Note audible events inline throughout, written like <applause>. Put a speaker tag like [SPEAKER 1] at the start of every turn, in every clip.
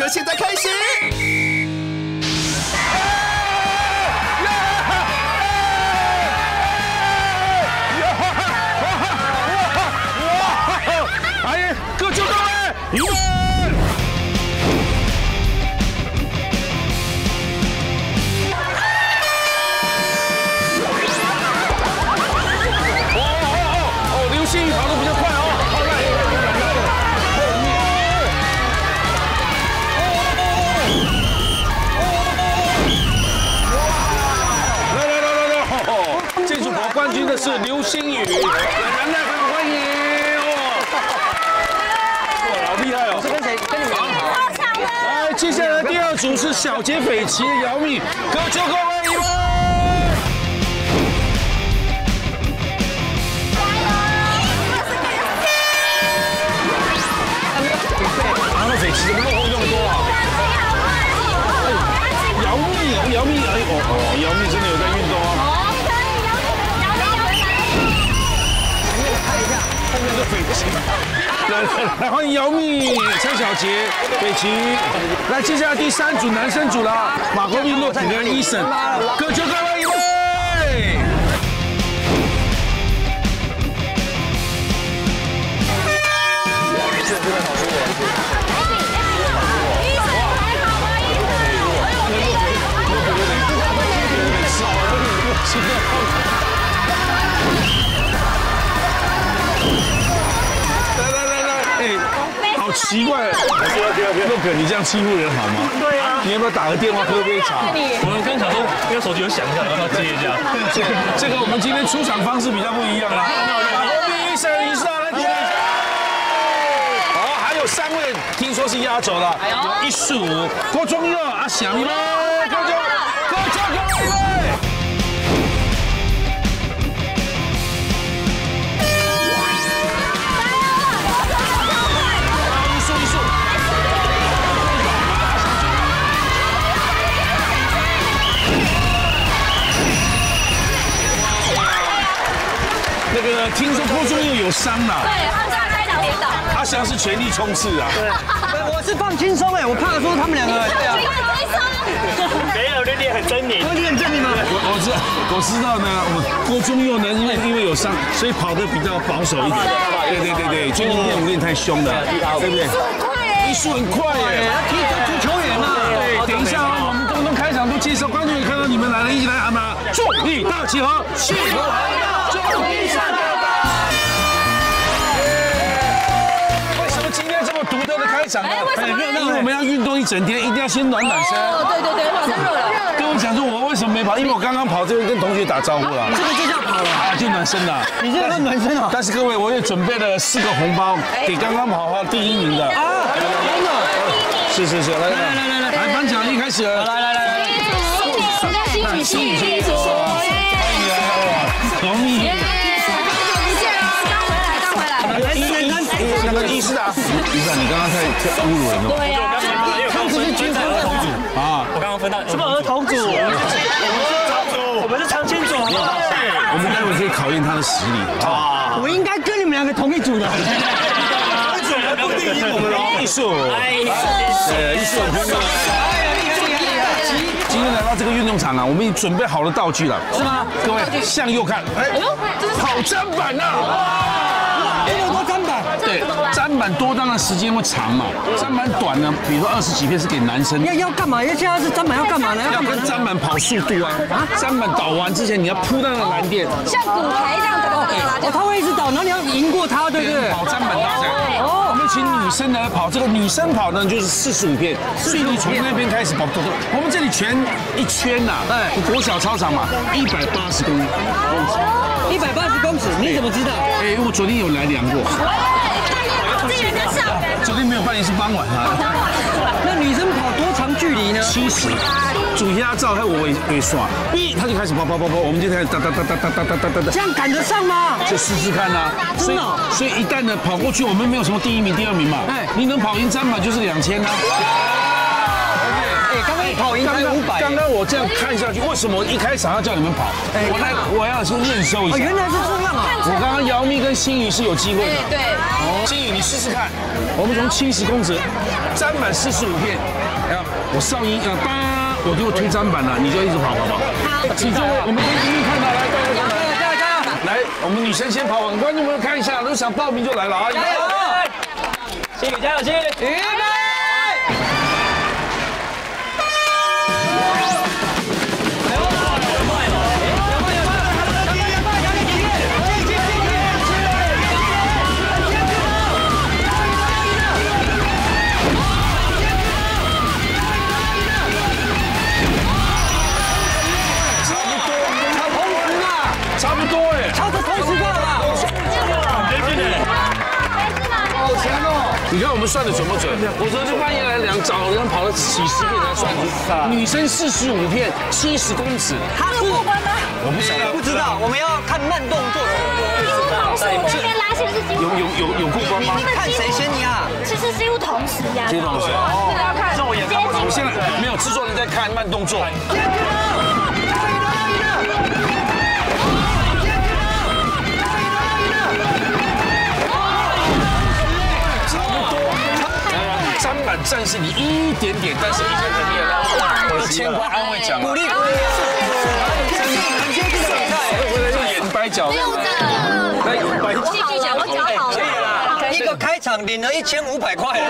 [SPEAKER 1] 刻现在开始。
[SPEAKER 2] 是小杰斐奇的姚蜜，各就各位，预备。拿到斐奇怎么落后这么多啊？姚蜜，姚蜜，哎哦哦，姚蜜真的有在运动啊。<laughs> 后面是斐奇，来 <laughs> 欢迎姚蜜、蔡小杰、北齐。来，接下来第三组男生组了，马国斌、骆品跟医生，各就各位，预备。奇怪，洛可，你这样欺负人好吗？对啊，你要不要打个电话喝杯茶？
[SPEAKER 3] 我们刚想说，因为手机有响一下，要不要接一下？
[SPEAKER 2] 这这个我们今天出场方式比较不一样啦。好，还有三位听说是压轴的，有一四五。郭宗佑、阿翔，预那个听说郭忠佑有伤了，阿翔是全力冲刺啊。
[SPEAKER 4] 对我是放轻松哎，我怕说他们两个对啊，
[SPEAKER 3] 没有，练练很狰狞。
[SPEAKER 4] 我你很狰狞吗？
[SPEAKER 2] 我我知我知道呢，我郭忠佑呢，因为因为有伤，所以跑得比较保守一点。对对对对，最近练舞练太凶了，对不对？一速很快耶。
[SPEAKER 4] 踢足球员啊，
[SPEAKER 2] 对，等一下啊，我们刚刚开场都介绍，观众也看到你们来了，一起来喊吧！注意大集合，气如虹，注意上的开场了？
[SPEAKER 5] 哎为什么呢
[SPEAKER 2] 因为我们要运动一整天，一定要先暖暖身。
[SPEAKER 5] 哦，对对对，暖身热了。
[SPEAKER 2] 跟我讲说，我为什么没跑？因为我刚刚跑这边跟同学打招呼了。
[SPEAKER 4] 这个就叫跑了。
[SPEAKER 2] 啊，就暖身了。
[SPEAKER 4] 你这个暖身啊。
[SPEAKER 2] 但是各位，我也准备了四个红包给刚刚跑到第一名的。
[SPEAKER 4] 啊，真的。
[SPEAKER 2] 是是是，来来
[SPEAKER 4] 来来来
[SPEAKER 2] 来，颁奖一开始了。
[SPEAKER 4] 来来来来，
[SPEAKER 5] 新新宇新宇组，
[SPEAKER 2] 欢迎那个医师啊，医生，你刚刚在侮辱人哦。
[SPEAKER 5] 对呀，
[SPEAKER 3] 他们是军团儿童组，
[SPEAKER 2] 啊，
[SPEAKER 3] 我刚刚分到
[SPEAKER 4] 什么儿童组？
[SPEAKER 3] 我们是长青组，好不好？
[SPEAKER 2] 我们待会可以考验他的实力啊。
[SPEAKER 4] 我应该跟你们两个同一组的。
[SPEAKER 3] 不第一我们喽。
[SPEAKER 2] 艺术，呃，艺术。今天来到这个运动场啊，我们已经准备好了道具了，是吗？各位向右看，哎，跑砧板呐！
[SPEAKER 4] 这么多砧板，
[SPEAKER 2] 对，砧板多当然时间会长嘛，砧板短呢，比如说二十几片是给男生，
[SPEAKER 4] 要要干嘛？要现在是砧板要干嘛呢？
[SPEAKER 2] 要跟砧板跑速度啊！砧板倒完之前，你要扑到那个蓝垫，
[SPEAKER 5] 像骨牌这样子的，
[SPEAKER 4] 哦，他会一直倒，然后你要赢过他，对不对？
[SPEAKER 2] 跑砧板大赛。我们请女生来跑，这个女生跑呢就是四十五片，所以你从那边开始跑。我们这里全一圈呐，
[SPEAKER 4] 哎
[SPEAKER 2] 国小操场嘛，一百八十公公尺。
[SPEAKER 4] 一百八十公尺，你怎么知道？
[SPEAKER 2] 哎，我昨天有来量过，
[SPEAKER 5] 这个人在上。
[SPEAKER 2] 昨天没有半夜是傍晚啊，
[SPEAKER 4] 那女生跑多长距离呢？
[SPEAKER 2] 七十。主压照还有我尾尾耍，哔，他就开始跑跑跑跑，我们就开始哒哒哒哒哒哒哒哒哒哒
[SPEAKER 4] 这。样赶得上吗？
[SPEAKER 2] 就试试看呐、所以
[SPEAKER 4] 真的哦
[SPEAKER 2] 所以一旦呢跑过去，我们没有什么第一名、第二名嘛，
[SPEAKER 4] 哎
[SPEAKER 2] 你能跑赢张马就是两千啊。
[SPEAKER 4] 哎，刚刚跑赢才五百。
[SPEAKER 2] 刚刚我这样看下去，为什么一开场要叫你们跑？我来，我要先验收一
[SPEAKER 4] 哦，
[SPEAKER 2] 下。
[SPEAKER 4] 原来是这样啊！
[SPEAKER 2] 我刚刚姚明跟心宇是有机会的。
[SPEAKER 5] 对，
[SPEAKER 2] 心宇，你试试看，我们从七十公尺粘满四十五片，哎呀，我哨音啊，当，我就推粘板了，你就一直跑，好不好？好。请各位，我们可以一一看到，来，大家看到。
[SPEAKER 4] 加油加油！
[SPEAKER 2] 来，我们女生先跑完，观众朋友看一下，如果想报名就来了啊！加油！
[SPEAKER 3] 心宇加油，心宇！
[SPEAKER 2] 你看我们算的准不准？我昨天半夜来量，找人跑了几十遍才算出。女生四十五片，七十公尺，
[SPEAKER 4] 他是过关吗？
[SPEAKER 2] 我不晓得，
[SPEAKER 4] 不知道，我们要看慢动作。
[SPEAKER 5] 这边拉线是几乎
[SPEAKER 2] 有有有有过关吗？
[SPEAKER 4] 你看谁先压。
[SPEAKER 5] 其实几乎同时呀，
[SPEAKER 2] 几乎同时
[SPEAKER 5] 这个要看
[SPEAKER 2] 我现在没有制作人在看慢动作。板战胜你一点点，但是已经很厉害了。一千块安慰奖啊！
[SPEAKER 4] 鼓励鼓励。很接近的比赛。
[SPEAKER 2] 回来就演掰脚，
[SPEAKER 5] 六的，
[SPEAKER 2] 来演掰脚。
[SPEAKER 5] 继续讲，我讲好了。
[SPEAKER 4] 一个开场领了一千五百块。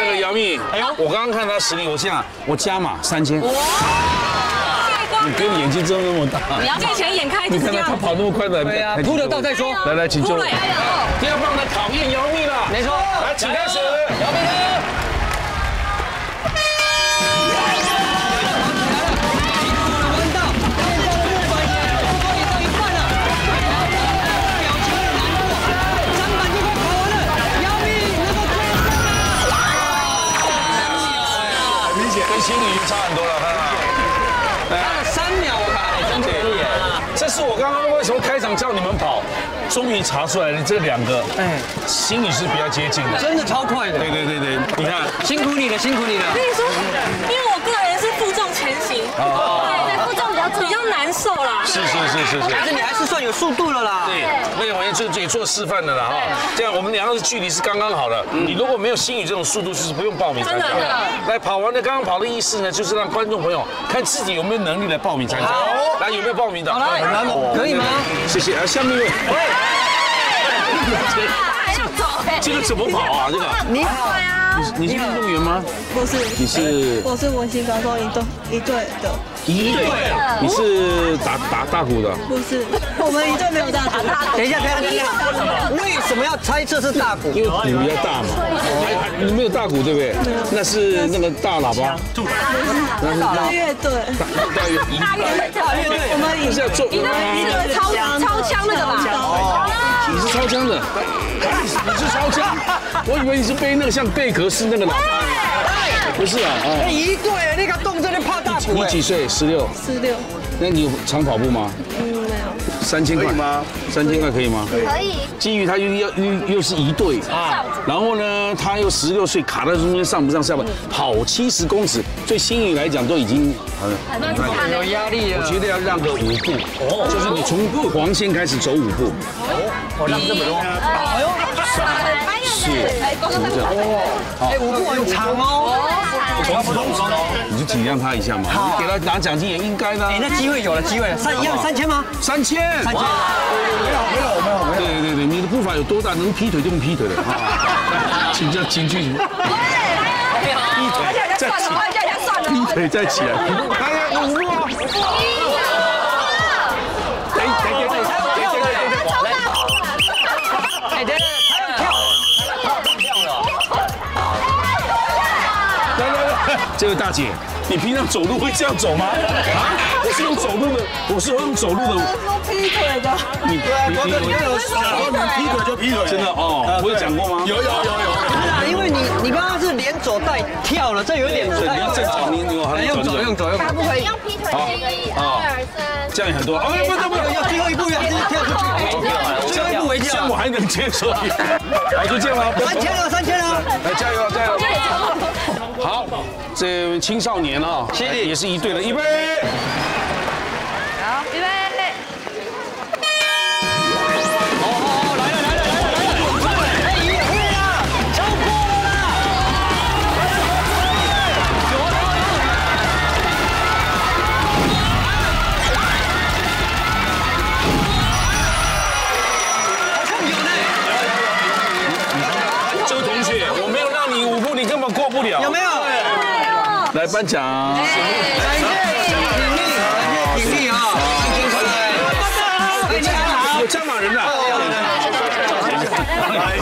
[SPEAKER 2] 那个姚蜜，哎呦，我刚刚看他实力，我这样，我加码三千。你给你眼睛睁那么大，
[SPEAKER 6] 你要借钱眼开
[SPEAKER 2] 你看他他。跑那么快的，
[SPEAKER 4] 对啊，扑得到再说。
[SPEAKER 2] 来来，请就
[SPEAKER 6] 哭了呀！
[SPEAKER 2] 第二棒的考验姚蜜了，
[SPEAKER 4] 没错。
[SPEAKER 2] 请开始。
[SPEAKER 4] 姚明哥。弯道，现在的日本也差不多也到？一半了。表情很难过，砧板就快跑完了。姚明能够追上吗？
[SPEAKER 2] 明显跟心里差很多了，看到？吗？
[SPEAKER 4] 差了三秒吧，真可以。
[SPEAKER 2] 这是我刚刚为什么开场叫你们跑，终于查出来了，这两个，哎，心理是比较接近的。
[SPEAKER 4] 真的超快的，
[SPEAKER 2] 对对对对，你看，
[SPEAKER 4] 辛苦你了，辛苦你了。
[SPEAKER 6] 跟你说，因为我个人是负重前行，对，负重比较比较难受啦。
[SPEAKER 2] 是是是是是。
[SPEAKER 4] 但是你还是算有速度了啦。
[SPEAKER 2] 对，那个我也就也做示范的啦哈。这样我们两个的距离是刚刚好的。你如果没有心宇这种速度，就是不用报名参加
[SPEAKER 6] 真的
[SPEAKER 2] 来跑完的，刚刚跑的意思呢，就是让观众朋友看自己有没有能力来报名参加。来，有没有报名的？好
[SPEAKER 4] 来可以吗？
[SPEAKER 2] 谢谢。啊，下面一位，
[SPEAKER 6] 还要走，
[SPEAKER 2] 这个怎么跑啊？这个
[SPEAKER 4] 你好呀，
[SPEAKER 2] 你是运动员吗？
[SPEAKER 7] 不是，
[SPEAKER 2] 你是
[SPEAKER 7] 我是文心高中一队一队的，
[SPEAKER 2] 一队，你是打打大鼓的。
[SPEAKER 7] 不是，我们一队没有大鼓。<laughs>
[SPEAKER 4] 等一下，等一下，等一下，为什么？要猜测是大鼓？
[SPEAKER 2] 因为鼓比较大嘛，还你没有大鼓对不对？那是那个大喇叭，那是
[SPEAKER 7] 大乐队，
[SPEAKER 2] 大大乐队。
[SPEAKER 6] 大乐
[SPEAKER 4] 大乐队。
[SPEAKER 7] 我们以
[SPEAKER 2] 是要做，
[SPEAKER 6] 你的你的超超枪那个吧？
[SPEAKER 2] 你是超枪的，你是超枪，我以为你是背那个像贝壳式那个喇叭，不是啊
[SPEAKER 4] 一对那个动这里怕大鼓哎。
[SPEAKER 2] 你几岁？十六。
[SPEAKER 7] 十六，
[SPEAKER 2] 那你有长跑步吗？
[SPEAKER 7] 嗯，没有，
[SPEAKER 2] 三千块吗？三千块可以吗？
[SPEAKER 5] 可以。
[SPEAKER 2] 基于他又要又又是一对啊，然后呢，他又十六岁卡在中间上不上下不跑七十公尺，对心宇来讲都已经很很难
[SPEAKER 4] 有压力
[SPEAKER 2] 我
[SPEAKER 4] 了。
[SPEAKER 2] 觉得要让个五步，就是你从黄线开始走五步，
[SPEAKER 4] 哦让这么多。哎呦，
[SPEAKER 2] 是，就是。这样，
[SPEAKER 4] 哎，五步很长哦。
[SPEAKER 2] 你就体谅他一下嘛，你给他拿奖金也应该的。啊。
[SPEAKER 4] 哎，那机会有了，机会。了，三一样三千吗？
[SPEAKER 2] 三千，
[SPEAKER 4] 三千。没有没有没有没有。
[SPEAKER 2] 对对对，你的步伐有多大，能劈腿就用劈腿的。啊！请教请去，劈腿再起，劈腿再起来，来来五步这位大姐，你平常走路会这样走吗？啊，我是用走路的，我是用走路的。
[SPEAKER 7] 说劈腿的，
[SPEAKER 2] 你你你
[SPEAKER 3] 有说明劈腿就劈腿，
[SPEAKER 2] 真的哦，我有讲过吗？
[SPEAKER 3] 有有有有。
[SPEAKER 4] 因为你你刚刚是连走带跳了，这有点不
[SPEAKER 2] 对，
[SPEAKER 4] 太
[SPEAKER 2] 你要正常，你你还
[SPEAKER 4] 用走用走用走。
[SPEAKER 5] 不可以用劈腿也可以，二三。
[SPEAKER 2] 这样也很多。哎，不不不，
[SPEAKER 4] 要最后一步要跳出去，最后一步为跳
[SPEAKER 2] 这样我。还能接受。好，就这样了，
[SPEAKER 4] 三千了，三千了。
[SPEAKER 2] 来加油啊，加油！<laughs> 好，这青少年啊，也是一队的，预备。来颁奖。
[SPEAKER 4] 感谢挺力，感谢挺力啊！听出来。大家好。
[SPEAKER 2] 有加码人的。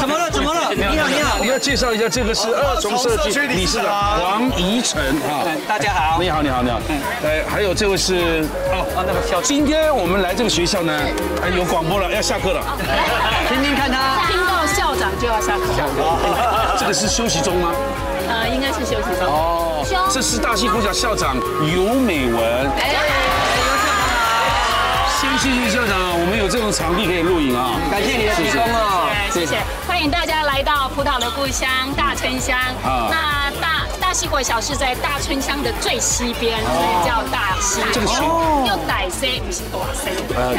[SPEAKER 4] 怎么了？怎么了？你好，你好。
[SPEAKER 2] 你要介绍一下，这个是二重社区理事长黄怡晨啊。
[SPEAKER 4] 大家好。
[SPEAKER 2] 你好，你好，你好。哎，还有这位是哦，
[SPEAKER 4] 那个校
[SPEAKER 2] 今天我们来这个学校呢，哎，有广播了，要下课了。
[SPEAKER 4] 听听看他。
[SPEAKER 6] 听到校长就要下课。
[SPEAKER 2] 这个是休息中吗？
[SPEAKER 6] 呃，应该是休息中。
[SPEAKER 2] 哦，这是大溪国小校长尤美文。先谢谢校长，我们有这种场地可以录影啊。
[SPEAKER 4] 感谢你的提供哦。
[SPEAKER 6] 谢谢，欢迎大家来到葡萄的故乡大村乡。
[SPEAKER 2] 啊
[SPEAKER 6] 那大大溪国小是在大村乡的最西边，所以叫大溪。
[SPEAKER 2] 这个学
[SPEAKER 6] 又歹 C 不是多 C。
[SPEAKER 2] 呃，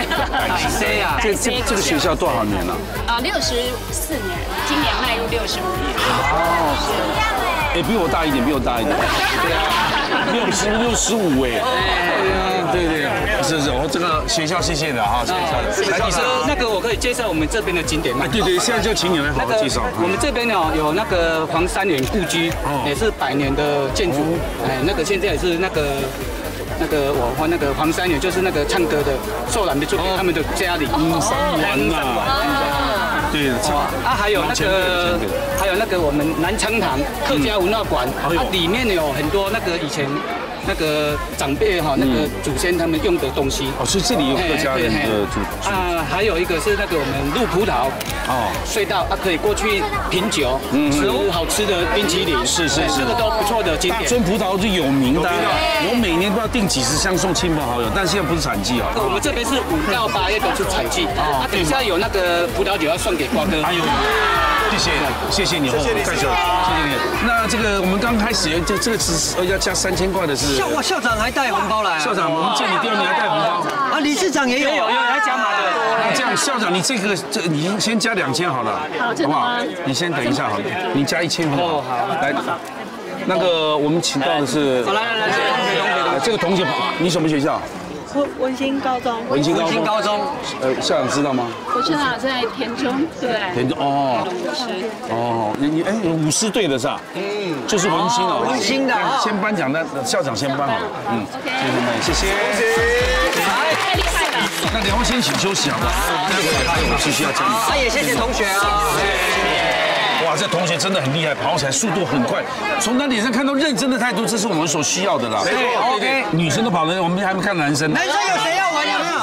[SPEAKER 4] 感谢啊。<laughs>
[SPEAKER 2] 这这这个学校多少年了？
[SPEAKER 6] 啊，六十四年，今年迈入六十五年。
[SPEAKER 2] 哎，比我大一点，比我大一点。对啊，六十六十五哎。对对，是是，我这个学校谢谢的哈，谢谢。来，你说
[SPEAKER 8] 那个我可以介绍我们这边的景点吗？
[SPEAKER 2] 哎，？对对，现在就请你来好好介绍。
[SPEAKER 8] 我们这边呢有那个黄三元故居，也是百年的建筑。哎，那个现在也是那个那个我和那个黄三元就是那个唱歌的受难的住给他们的家里。
[SPEAKER 2] 嗯，三丸呐，对，
[SPEAKER 8] 啊，还有那个还有那个我们南昌堂客家文化馆，它，里面有很多那个以前。那个长辈哈，那个祖先他们用的东西。
[SPEAKER 2] 哦，所以这里有客家人的主
[SPEAKER 8] 啊，还有一个是那个我们鹿葡萄。
[SPEAKER 2] 哦，
[SPEAKER 8] 隧道啊，可以过去品酒，嗯吃好吃的冰淇淋，
[SPEAKER 2] 是是是。
[SPEAKER 8] 这个都不错的景
[SPEAKER 2] 大
[SPEAKER 8] 点。
[SPEAKER 2] 村葡萄是有名的，我每年都要订几十箱送亲朋好友，但现在不是产季啊。
[SPEAKER 8] 我们这边是五到八月都是产季，啊，等一下有那个葡萄酒要送给瓜哥。
[SPEAKER 2] 还有，谢谢谢谢你，谢谢你，谢谢你。那这个我们刚开始这这个是呃要加三千块的是
[SPEAKER 4] 校哇，校长还带红包来啊。
[SPEAKER 2] 校长，我们见你第二年还带红包。
[SPEAKER 4] 啊，理事长也有。
[SPEAKER 8] 有有来加码的。
[SPEAKER 2] 那这样，校长，你这个这你先先加两千好了，好不好？你先等一下好了，你加一千好不好？来，那个我们请到的是，
[SPEAKER 8] 来来来，
[SPEAKER 2] 呃这个同学，你什么学校？
[SPEAKER 7] 文文心高中，
[SPEAKER 2] 文心高中。
[SPEAKER 4] 新高中。
[SPEAKER 2] 呃，校长知道吗？
[SPEAKER 6] 我知道在田中，对。
[SPEAKER 2] 田中哦
[SPEAKER 6] 舞狮。
[SPEAKER 2] 哦，你你哎，舞狮队的是吧？嗯，就是文心哦。
[SPEAKER 4] 文心的
[SPEAKER 2] 哎先颁奖，那校长先颁好了。嗯，同学们，谢谢。
[SPEAKER 6] 太厉害了。
[SPEAKER 2] 那两位先请休息好不好？待会还有我继续要讲。
[SPEAKER 4] 啊，也谢谢同学啊。
[SPEAKER 2] 哇，这同学真的很厉害，跑起来速度很快，从他脸上看到认真的态度，这是我们所需要的啦。
[SPEAKER 4] 对，OK。
[SPEAKER 2] 女生都跑了，我们还没看男生。
[SPEAKER 4] 男生有谁要玩？有没有？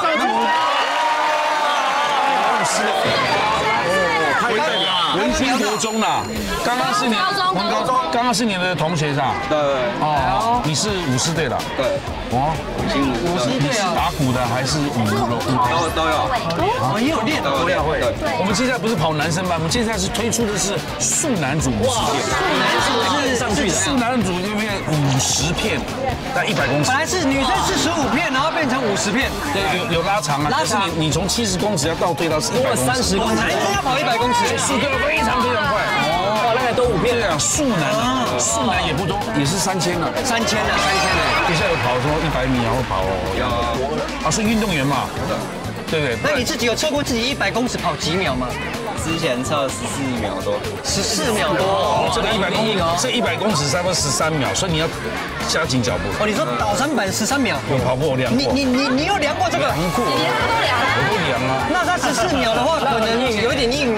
[SPEAKER 2] 文心国中啦，刚刚是你
[SPEAKER 6] 高中
[SPEAKER 2] 文高中，刚刚是你的同学是吧？
[SPEAKER 8] 对，
[SPEAKER 2] 哦，你是舞狮队的。
[SPEAKER 8] 对，
[SPEAKER 2] 哦，
[SPEAKER 4] 舞狮
[SPEAKER 2] 你是
[SPEAKER 4] 队啊。
[SPEAKER 2] 打鼓的还是舞舞
[SPEAKER 8] 都都有。
[SPEAKER 4] 哦，也有练的。
[SPEAKER 2] 都要会？我们接下来不是跑男生班，我们接下来是推出的是素男组舞狮片。
[SPEAKER 4] 是上去的。
[SPEAKER 2] 素男组那边五十片，在一百公尺
[SPEAKER 4] 本。来是女生是十五片，然后变成五十片。
[SPEAKER 2] 对，有有拉长啊，可是
[SPEAKER 4] 拉长
[SPEAKER 2] 你你从七十公尺要倒退到一百公尺，
[SPEAKER 4] 十公男生要跑一百公尺。
[SPEAKER 2] 速度非常非常快。哦，那个都五遍。对啊，速男，速男也不多，也是三千啊。
[SPEAKER 4] 三千的，三千的。
[SPEAKER 2] 接下来有跑说一百米然后跑哦。啊，是运动员嘛，对不对？
[SPEAKER 4] 那你自己有测过自己一百公尺跑几秒吗？
[SPEAKER 9] 之前测十四秒多，
[SPEAKER 4] 十四秒多。
[SPEAKER 2] 这个一百公
[SPEAKER 4] 哦。
[SPEAKER 2] 这一百公尺差不多十三秒，所以你要加紧脚步。
[SPEAKER 4] 哦，你说倒三百十三秒？
[SPEAKER 2] 我跑步我量过，
[SPEAKER 4] 你你你你有量过这个？
[SPEAKER 2] 量过，我都量啊。
[SPEAKER 4] 那他十四秒的话，可能有一点硬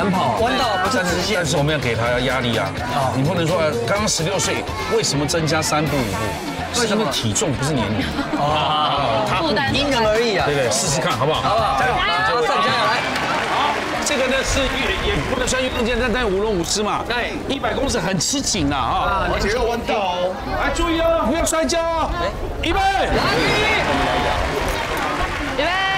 [SPEAKER 4] 难跑，弯道不是直线
[SPEAKER 2] 但。是我们要给他压力啊！你不能说刚刚十六岁，为什么增加三步五步？是因为体重不是年龄。啊，他
[SPEAKER 6] 负担
[SPEAKER 4] 因人而异啊。
[SPEAKER 2] 对对，试试看好不好？好不好？加油！
[SPEAKER 4] 好，算加油来。
[SPEAKER 2] 好，这个呢是也也不能算运动健但但舞龙舞狮嘛。
[SPEAKER 4] 对
[SPEAKER 2] 一百公尺很吃紧呐啊！
[SPEAKER 9] 而且要弯道哦。
[SPEAKER 2] 来注意哦，不要摔跤哦。预备，来
[SPEAKER 5] 预备。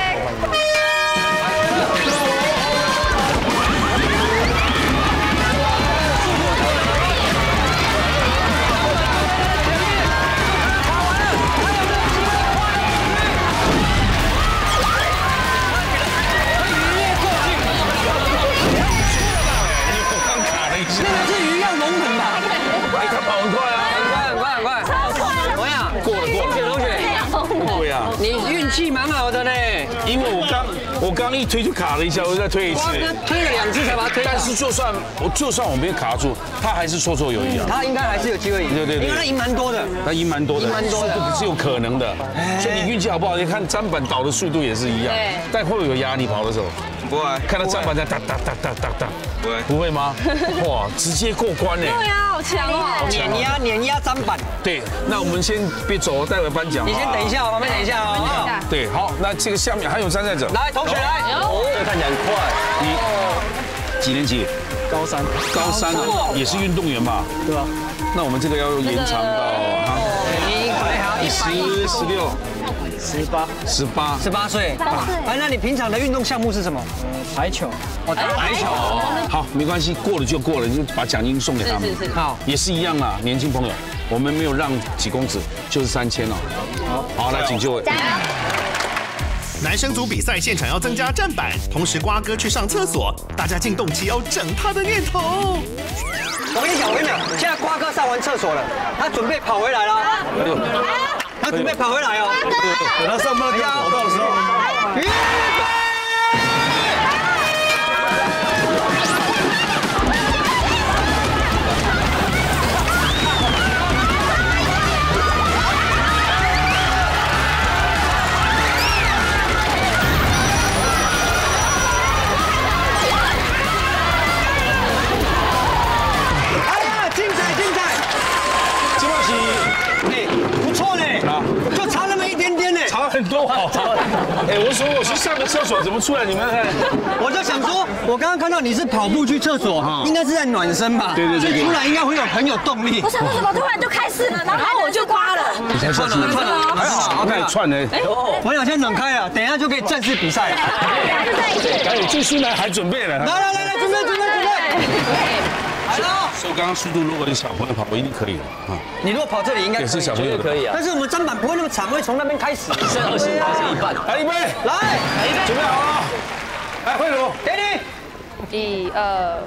[SPEAKER 4] 气蛮好的呢。
[SPEAKER 2] 因为我刚我刚一推就卡了一下，我再推一次，。
[SPEAKER 4] 推了两次才把它推
[SPEAKER 2] 但。是就算我就算我没有卡住，他还是绰绰有余啊。
[SPEAKER 4] 他应该还是有机会赢。
[SPEAKER 2] 对对对
[SPEAKER 4] 因为他赢蛮多的。
[SPEAKER 2] 他赢蛮多的，
[SPEAKER 4] 蛮多的
[SPEAKER 2] 是有可能的。所以你运气好不好？你看砧板倒的速度也是一样
[SPEAKER 6] 对，
[SPEAKER 2] 但会有压力跑的时候？
[SPEAKER 9] 不会，
[SPEAKER 2] 看到砧板在哒哒哒哒哒哒，
[SPEAKER 9] 不会
[SPEAKER 2] 不会吗？<laughs> 哇，直接过关呢。
[SPEAKER 6] 对啊，好强哦！
[SPEAKER 4] 碾压碾压砧板，
[SPEAKER 2] 对，那我们先别走，待会颁奖。
[SPEAKER 4] 你先等一。下，旁边等一下哦。
[SPEAKER 2] 对，好，那这个下面还有参赛者，
[SPEAKER 4] 来，同学来。
[SPEAKER 9] 这个看起来很快，
[SPEAKER 2] 你几年级？
[SPEAKER 3] 高三，
[SPEAKER 2] 高三啊，也是运动员吧？
[SPEAKER 3] 对吧？
[SPEAKER 2] 那我们这个要延长到啊，
[SPEAKER 4] 你还好，一百
[SPEAKER 2] 十、十六、
[SPEAKER 3] 十八，
[SPEAKER 2] 十八。
[SPEAKER 4] 十八岁。哎，那你平常的运动项目是什么？
[SPEAKER 3] 排球，
[SPEAKER 4] 哦，打排球。
[SPEAKER 2] 好，没关系，过了就过了，就把奖金送给他们。
[SPEAKER 6] 是是是
[SPEAKER 4] 好，
[SPEAKER 2] 也是一样啦，年轻朋友，我们没有让几公子，就是三千哦。好，好来，请就位。
[SPEAKER 1] 男生组比赛现场要增加站板，同时瓜哥去上厕所，大家进动起要整他的念头。
[SPEAKER 4] 我跟你讲，我跟你讲，现在瓜哥上完厕所了，他准备跑回来了。他准备跑回来哦。
[SPEAKER 3] 等他上班跟跑到的时候，<laughs>
[SPEAKER 4] 哎，
[SPEAKER 2] 我说我去上个厕所，怎么出来？你们看，
[SPEAKER 4] 我就想说，我刚刚看到你是跑步去厕所哈，应该是在暖身吧？
[SPEAKER 2] 对对对对
[SPEAKER 4] 所以出来应该会有很有动力
[SPEAKER 6] 我。想说怎么突然就开始了，然后我就刮了。
[SPEAKER 2] 你才上去，
[SPEAKER 4] 串了
[SPEAKER 2] 还好，那你串呢？
[SPEAKER 4] 我想先暖开了，等一下就可以正式比赛了。
[SPEAKER 6] 就在一起。
[SPEAKER 2] 还有最输呢，还准备了。
[SPEAKER 4] 来来来来，准备准备准备。来了，
[SPEAKER 2] 所以我刚刚速度，如果你小朋友跑，我一定可以的啊。
[SPEAKER 4] 你如果跑这里应该
[SPEAKER 2] 也是小朋友的
[SPEAKER 3] 可以啊。
[SPEAKER 4] 但是我们砧板不会那么长，会从那边开始。
[SPEAKER 3] 剩二十，还是一半。
[SPEAKER 2] 来，一杯，
[SPEAKER 4] 来，
[SPEAKER 2] 准备好了。来，慧茹，
[SPEAKER 4] 给你。
[SPEAKER 6] 一二，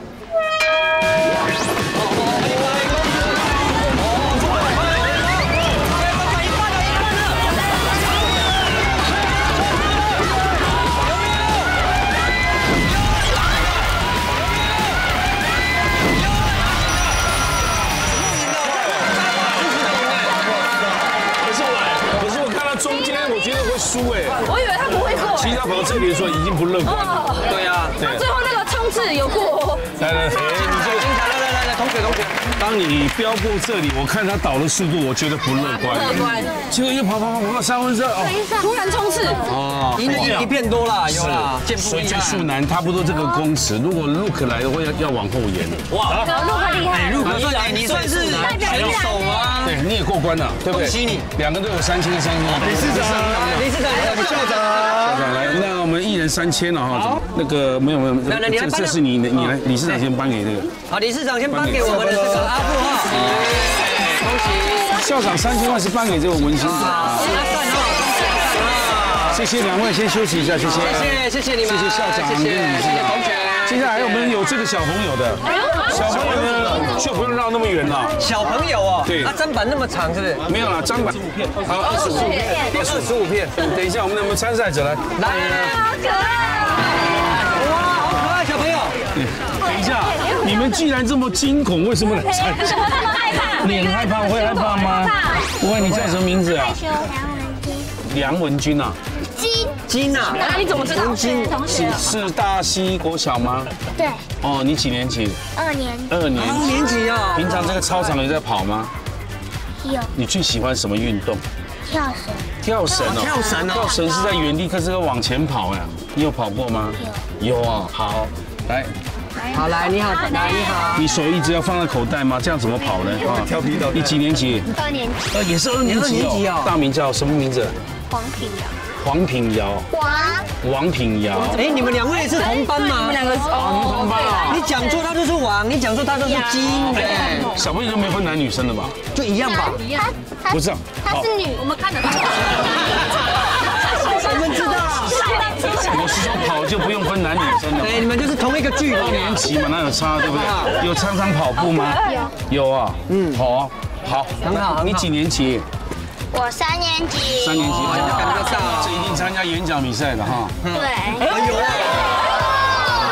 [SPEAKER 2] 其他跑到这里的时候已经不乐观了。
[SPEAKER 4] 对呀。
[SPEAKER 2] 对，
[SPEAKER 6] 最后那个冲刺有过。
[SPEAKER 2] 来来，哎，你
[SPEAKER 4] 学同学。
[SPEAKER 2] 当你飙过这里，我看他倒的速度，我觉得不乐观。
[SPEAKER 6] 乐观。
[SPEAKER 2] 结果又跑跑跑跑到三分之二，哦
[SPEAKER 6] 突然冲刺，
[SPEAKER 2] 哦，
[SPEAKER 4] 赢一一片多了，有啦，健步
[SPEAKER 2] 所以
[SPEAKER 4] 厉害。
[SPEAKER 2] 最速男差不多这个公尺，如果 Look 来的话，要要往后延。
[SPEAKER 3] 哇，
[SPEAKER 6] 路很厉害。
[SPEAKER 4] 入口算哎，你算是选手啊。
[SPEAKER 2] 对，你也过关了，对不对？
[SPEAKER 4] 恭喜你
[SPEAKER 2] 两个都有三千三千。
[SPEAKER 4] 理事长，理事长，校长。
[SPEAKER 2] 校长来，那我们一人三千了哈。那个没有没有，这这是你的，你来，理事长先颁给这个。
[SPEAKER 4] 好，理事长先颁给我们的这个阿布哈。恭喜。
[SPEAKER 2] 校长三千万是颁给这个文心。
[SPEAKER 4] 阿善哈。
[SPEAKER 2] 谢谢两位，先休息一下，谢谢。
[SPEAKER 4] 谢谢谢谢你们，
[SPEAKER 2] 谢谢校长
[SPEAKER 4] 谢谢同学。
[SPEAKER 2] 接下来我们有这个小朋友的，小朋友呢就不用绕那么远了。
[SPEAKER 4] 小朋友哦，
[SPEAKER 2] 对
[SPEAKER 4] 啊，砧板那么长是不是？
[SPEAKER 2] 没有了，砧板十五片。好，二十五片，二十五片。等一下，我们的我们参赛者来。
[SPEAKER 4] 来，
[SPEAKER 6] 好可爱
[SPEAKER 2] 你们既然这么惊恐，为什么来参
[SPEAKER 6] 哦！
[SPEAKER 2] 赛？
[SPEAKER 6] 那么害怕，
[SPEAKER 2] 你很害怕，会害怕吗？不会，你叫什么名字啊？
[SPEAKER 5] 修梁文君
[SPEAKER 2] 梁文君啊，
[SPEAKER 5] 金，
[SPEAKER 4] 金啊，
[SPEAKER 6] 那你怎么知道？
[SPEAKER 4] 金
[SPEAKER 5] 同学
[SPEAKER 2] 是大溪国小吗？
[SPEAKER 5] 对，
[SPEAKER 2] 哦，你几年级？
[SPEAKER 5] 二年
[SPEAKER 2] 二年
[SPEAKER 4] 二。年级啊。
[SPEAKER 2] 平常这个操场有在跑吗？
[SPEAKER 5] 有
[SPEAKER 2] 你最喜欢什么运动？
[SPEAKER 5] 跳绳，
[SPEAKER 2] 跳绳哦。
[SPEAKER 4] 跳绳哦
[SPEAKER 2] 跳绳是在原地，可是要往前跑呀。你有跑过吗？有。有啊。好，来，
[SPEAKER 4] 好，来，你好，来，你好。
[SPEAKER 2] 你手一直要放在口袋吗？这样怎么跑呢？啊，
[SPEAKER 3] 调皮捣蛋
[SPEAKER 2] 你几年级？
[SPEAKER 5] 二年级
[SPEAKER 2] 呃，也是二年级
[SPEAKER 4] 二年级哦
[SPEAKER 2] 大名叫什么名字？
[SPEAKER 5] 黄品瑶，
[SPEAKER 2] 黄品瑶，
[SPEAKER 5] 黄
[SPEAKER 2] 王品瑶。
[SPEAKER 4] 哎，你们两位是同班吗？
[SPEAKER 6] 我们两个是，
[SPEAKER 2] 同班啊
[SPEAKER 4] 你讲错他就是王，你讲错他就是金，哎，
[SPEAKER 2] 小朋友都没分男女生的吧？
[SPEAKER 4] 就一样吧。
[SPEAKER 5] 一样
[SPEAKER 2] 不是啊，
[SPEAKER 5] 她是女，
[SPEAKER 6] 我们看得到。
[SPEAKER 2] 就不用分男女生的嘛。
[SPEAKER 4] 哎，你们就是同一个剧
[SPEAKER 2] 二年级嘛，哪有差，对不对？有常常跑步吗？有。有啊，嗯，好啊，好。
[SPEAKER 4] 很好
[SPEAKER 2] 你几年级？
[SPEAKER 5] 我三年级。
[SPEAKER 2] 三年级，
[SPEAKER 4] 感觉上
[SPEAKER 2] 这一定参加演讲比赛的哈，
[SPEAKER 5] 对。
[SPEAKER 4] 哎呦，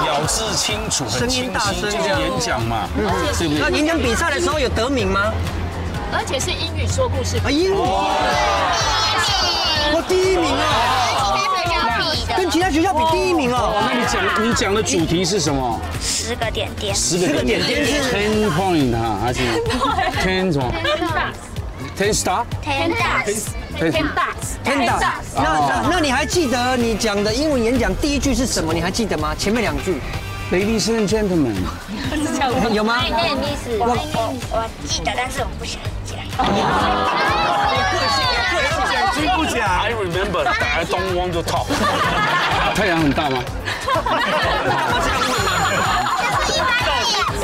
[SPEAKER 2] 表示清楚，很
[SPEAKER 4] 声音大
[SPEAKER 2] 清晰，就是
[SPEAKER 4] 声
[SPEAKER 2] 演讲嘛，对不
[SPEAKER 4] 那？演讲比赛的时候有得名吗？
[SPEAKER 6] 而且是英语说故事。
[SPEAKER 4] 啊，英语，我第一名啊，跟其他学校比第一名哦。
[SPEAKER 2] 那你讲你讲的主题是什么？
[SPEAKER 5] 十个点点。
[SPEAKER 2] 十个
[SPEAKER 4] 点点是
[SPEAKER 2] ten point 哈，还是 ten 什么？ten
[SPEAKER 5] star？Ten dots。
[SPEAKER 2] ten
[SPEAKER 4] Ten dots。那那那你还记得你讲的英文演讲第一句是什么？你还记得吗？前面两句
[SPEAKER 2] Ladies and gentlemen，<laughs>
[SPEAKER 4] 有吗？
[SPEAKER 5] 我我记得，但是我不想讲。<laughs>
[SPEAKER 10] 听不讲。
[SPEAKER 2] I remember, I don't want to talk。<laughs> 太阳很大吗？<laughs>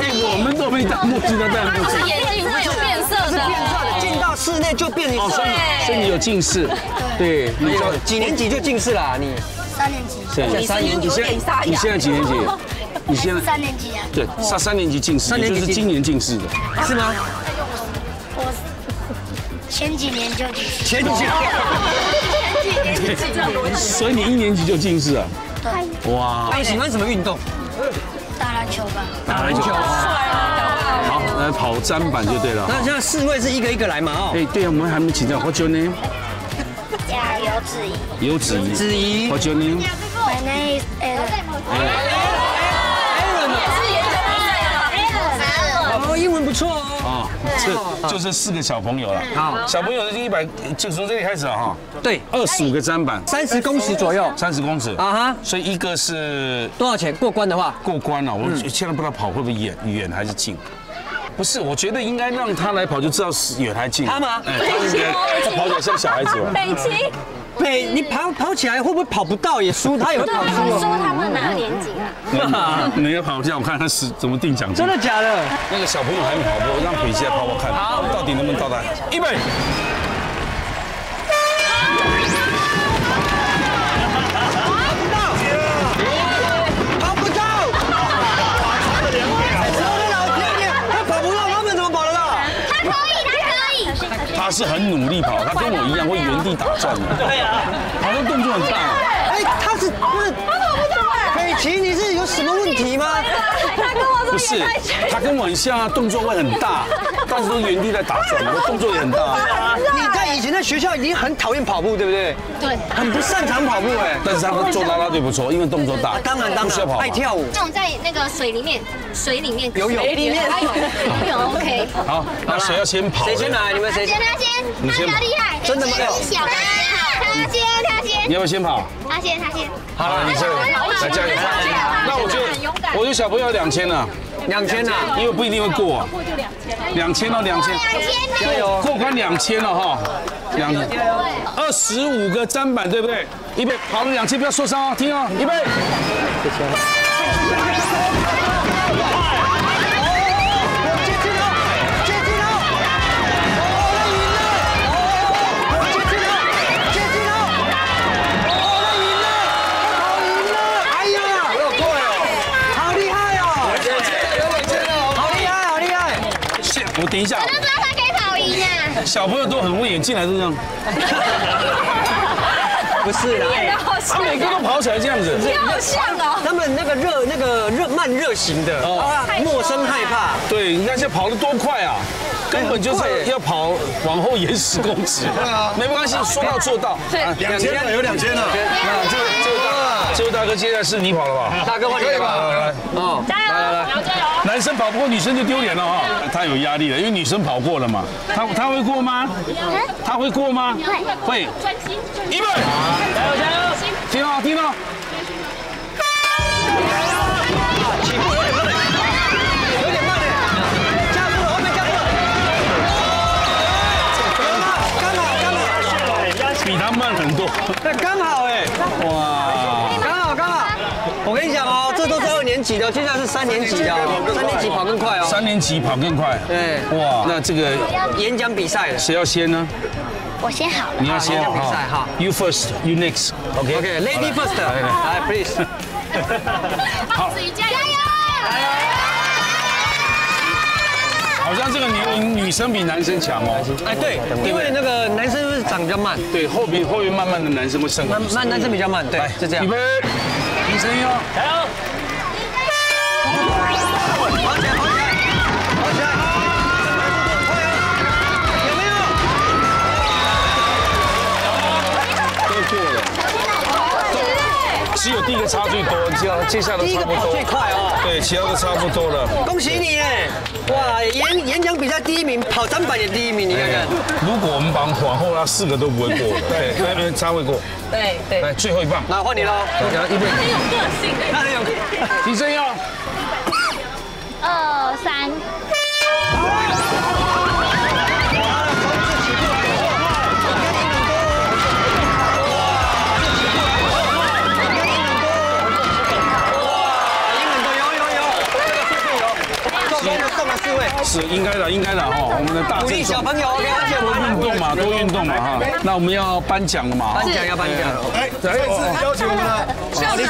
[SPEAKER 2] 哎，我们都没戴墨镜，都戴墨镜。
[SPEAKER 6] 眼镜会有变色的。
[SPEAKER 4] 变色的，进到室内就变
[SPEAKER 2] 哦，
[SPEAKER 4] 色
[SPEAKER 2] 所。以所以你有近视，对，你就
[SPEAKER 4] 几年级就近视了啊？你
[SPEAKER 5] 三年级。
[SPEAKER 4] 三年级
[SPEAKER 2] 你现在你现在几年级？你现在
[SPEAKER 5] 三年级啊。
[SPEAKER 2] 对，上三年级近视，
[SPEAKER 4] 三年级
[SPEAKER 2] 是今年近视的。
[SPEAKER 4] 是吗？
[SPEAKER 5] 我前几年就近视。
[SPEAKER 4] 前几年近视
[SPEAKER 2] 所以你一年级就近视啊？
[SPEAKER 5] 对。
[SPEAKER 2] 哇，
[SPEAKER 4] 那你喜欢什么运动？
[SPEAKER 5] 打篮球吧。
[SPEAKER 2] 打篮球。好，来跑砧板就对了。
[SPEAKER 4] 那现在四位是一个一个来嘛？哦，
[SPEAKER 2] 哎，对啊，我们还没请教 What's your name？
[SPEAKER 5] 加油子怡。
[SPEAKER 2] 有子怡。
[SPEAKER 4] 子怡
[SPEAKER 2] What's your
[SPEAKER 5] name？My name is Alan。
[SPEAKER 4] 哦，英文不错哦。
[SPEAKER 2] 啊，这就这四个小朋友了。
[SPEAKER 4] 好
[SPEAKER 2] 小朋友一百，就从这里开始啊哈。
[SPEAKER 4] 对，
[SPEAKER 2] 二十五个砧板，
[SPEAKER 4] 三十公尺左右。
[SPEAKER 2] 三十公尺
[SPEAKER 4] 啊哈
[SPEAKER 2] 所以一个是
[SPEAKER 4] 多少钱？过关的话，
[SPEAKER 2] 过关了。我现在不知道跑会不会远远还是近。不是，我觉得应该让他来跑，就知道是远还近。
[SPEAKER 4] 他吗
[SPEAKER 2] 哎，他应该他跑起来像小孩子哦。
[SPEAKER 6] 北齐，
[SPEAKER 4] 北你跑跑起来会不会跑不到也输？他也会跑输
[SPEAKER 6] 说
[SPEAKER 4] 哦。
[SPEAKER 6] 他们哪有年级啊？<laughs>
[SPEAKER 2] 你要跑一下，我看他是怎么定奖金
[SPEAKER 4] 真。的假的？
[SPEAKER 2] 那个小朋友还没跑步，让北极来跑跑看，到底能不能到达？预备。
[SPEAKER 4] 他
[SPEAKER 2] 是很努力跑，他跟我一样会原地打转的。对啊，跑的动作很大。
[SPEAKER 4] 哎，他是不是？北齐，你是有什么问题吗？
[SPEAKER 6] 他跟我
[SPEAKER 2] 不是，他跟我很像啊，动作会很大，但是都原地在打转，我动作也很大。
[SPEAKER 4] 你在以前在学校已经很讨厌跑步，对不对？
[SPEAKER 6] 对，
[SPEAKER 4] 很不擅长跑步哎。
[SPEAKER 2] 但是他们做拉拉队不错，因为动作大。
[SPEAKER 4] 当然当然，
[SPEAKER 2] 需要跑
[SPEAKER 4] 爱跳舞。
[SPEAKER 6] 这种在那个水里面，水里面
[SPEAKER 4] 游泳
[SPEAKER 6] 水里面游泳，游泳 OK。
[SPEAKER 2] 好，那谁要先跑？
[SPEAKER 4] 谁先？来？你们谁
[SPEAKER 5] 先？他先，他比较厉害。
[SPEAKER 4] 真的吗
[SPEAKER 2] 你，要不要先跑？
[SPEAKER 5] 他先，他先。
[SPEAKER 2] 好了，你先来加油。那我就我就小朋友两千了，
[SPEAKER 4] 两千呐。
[SPEAKER 2] 因为不一定会过啊。两千了，两千。
[SPEAKER 5] 两千
[SPEAKER 4] 加油！
[SPEAKER 2] 过关两千了哈，两二十五个砧板，对不对？预备，跑了两千，不要受伤哦，听哦，预备。等一下，
[SPEAKER 5] 我都不知道他可以跑赢啊！
[SPEAKER 2] 小朋友都很会演，进来都这样，<laughs>
[SPEAKER 4] 不是啦，哎
[SPEAKER 2] 他每个都跑起来这样子。
[SPEAKER 6] 好像哦。
[SPEAKER 4] 他们那个热那个热慢热型的，啊，陌生害怕。
[SPEAKER 2] 对，你看现在跑得多快啊！根本就是要跑往后延十公尺。对啊，没关系，说到做到。对，
[SPEAKER 10] 两千了，有两千了。
[SPEAKER 2] 那这位这位大这位大哥，接下来是你跑了吧？
[SPEAKER 4] 大哥换你吧？
[SPEAKER 2] 来来来，
[SPEAKER 4] 哦，
[SPEAKER 6] 加油，你要加油。
[SPEAKER 2] 男生跑不过女生就丢脸了哈。他有压力了，因为女生跑过了嘛。他他会过吗？他会过吗？会。
[SPEAKER 6] 专心，
[SPEAKER 2] 预备，加油加油！听到听到。
[SPEAKER 4] 起步有点慢，有点加速了，后面加速了。刚好刚好，
[SPEAKER 2] 比他慢很多。
[SPEAKER 4] 那刚好哎，
[SPEAKER 2] 哇，
[SPEAKER 4] 刚好刚好。我跟你讲哦，这都是二年级的，现在是三年级的哦，三年级跑更快哦。
[SPEAKER 2] 三年级跑更快。
[SPEAKER 4] 对，
[SPEAKER 2] 哇，那这个
[SPEAKER 4] 演讲比赛的。
[SPEAKER 2] 谁要先呢？
[SPEAKER 5] 我先好了。
[SPEAKER 2] 你要先
[SPEAKER 4] 好比赛哈
[SPEAKER 2] You first, you next. OK.
[SPEAKER 4] OK，Lady first，来，please。<laughs>
[SPEAKER 2] 好，
[SPEAKER 6] 自己加油。
[SPEAKER 2] 好像这个女女女生比男生强哦。
[SPEAKER 4] 哎，对，因为那个男生是长比较慢，
[SPEAKER 2] 对，后边后面慢慢的男生会胜过
[SPEAKER 4] 慢
[SPEAKER 2] 女生。
[SPEAKER 4] 慢男生比较慢，对，是这样
[SPEAKER 2] 预。备，提声音哦。
[SPEAKER 3] 加油！
[SPEAKER 2] 只有第一个差最多，接下接下来都
[SPEAKER 4] 第一
[SPEAKER 2] 差不多
[SPEAKER 4] 个跑最。快哦。
[SPEAKER 2] 对，其他都差不多了。
[SPEAKER 4] 恭喜你哎！哇，演演讲比赛第一名，跑三百也第一名，你看看。
[SPEAKER 2] 如果我们把往后拉四个都不会过了，对，来来，差会过。
[SPEAKER 6] 对对，
[SPEAKER 2] 来，最后一棒，
[SPEAKER 4] 那换你喽，
[SPEAKER 2] 预备，
[SPEAKER 6] 很有个性哎。
[SPEAKER 4] 那很有。
[SPEAKER 2] 提声音哦。
[SPEAKER 5] 二三，
[SPEAKER 4] 四位，
[SPEAKER 2] 是应该的，应该的哈。我们的大
[SPEAKER 4] 鼓励小朋友，OK，而且我们
[SPEAKER 2] 运动嘛，多运动嘛哈。那我们要颁奖了嘛？
[SPEAKER 4] 颁奖要颁奖，
[SPEAKER 2] 哎，再一次邀请我们的
[SPEAKER 4] 校长，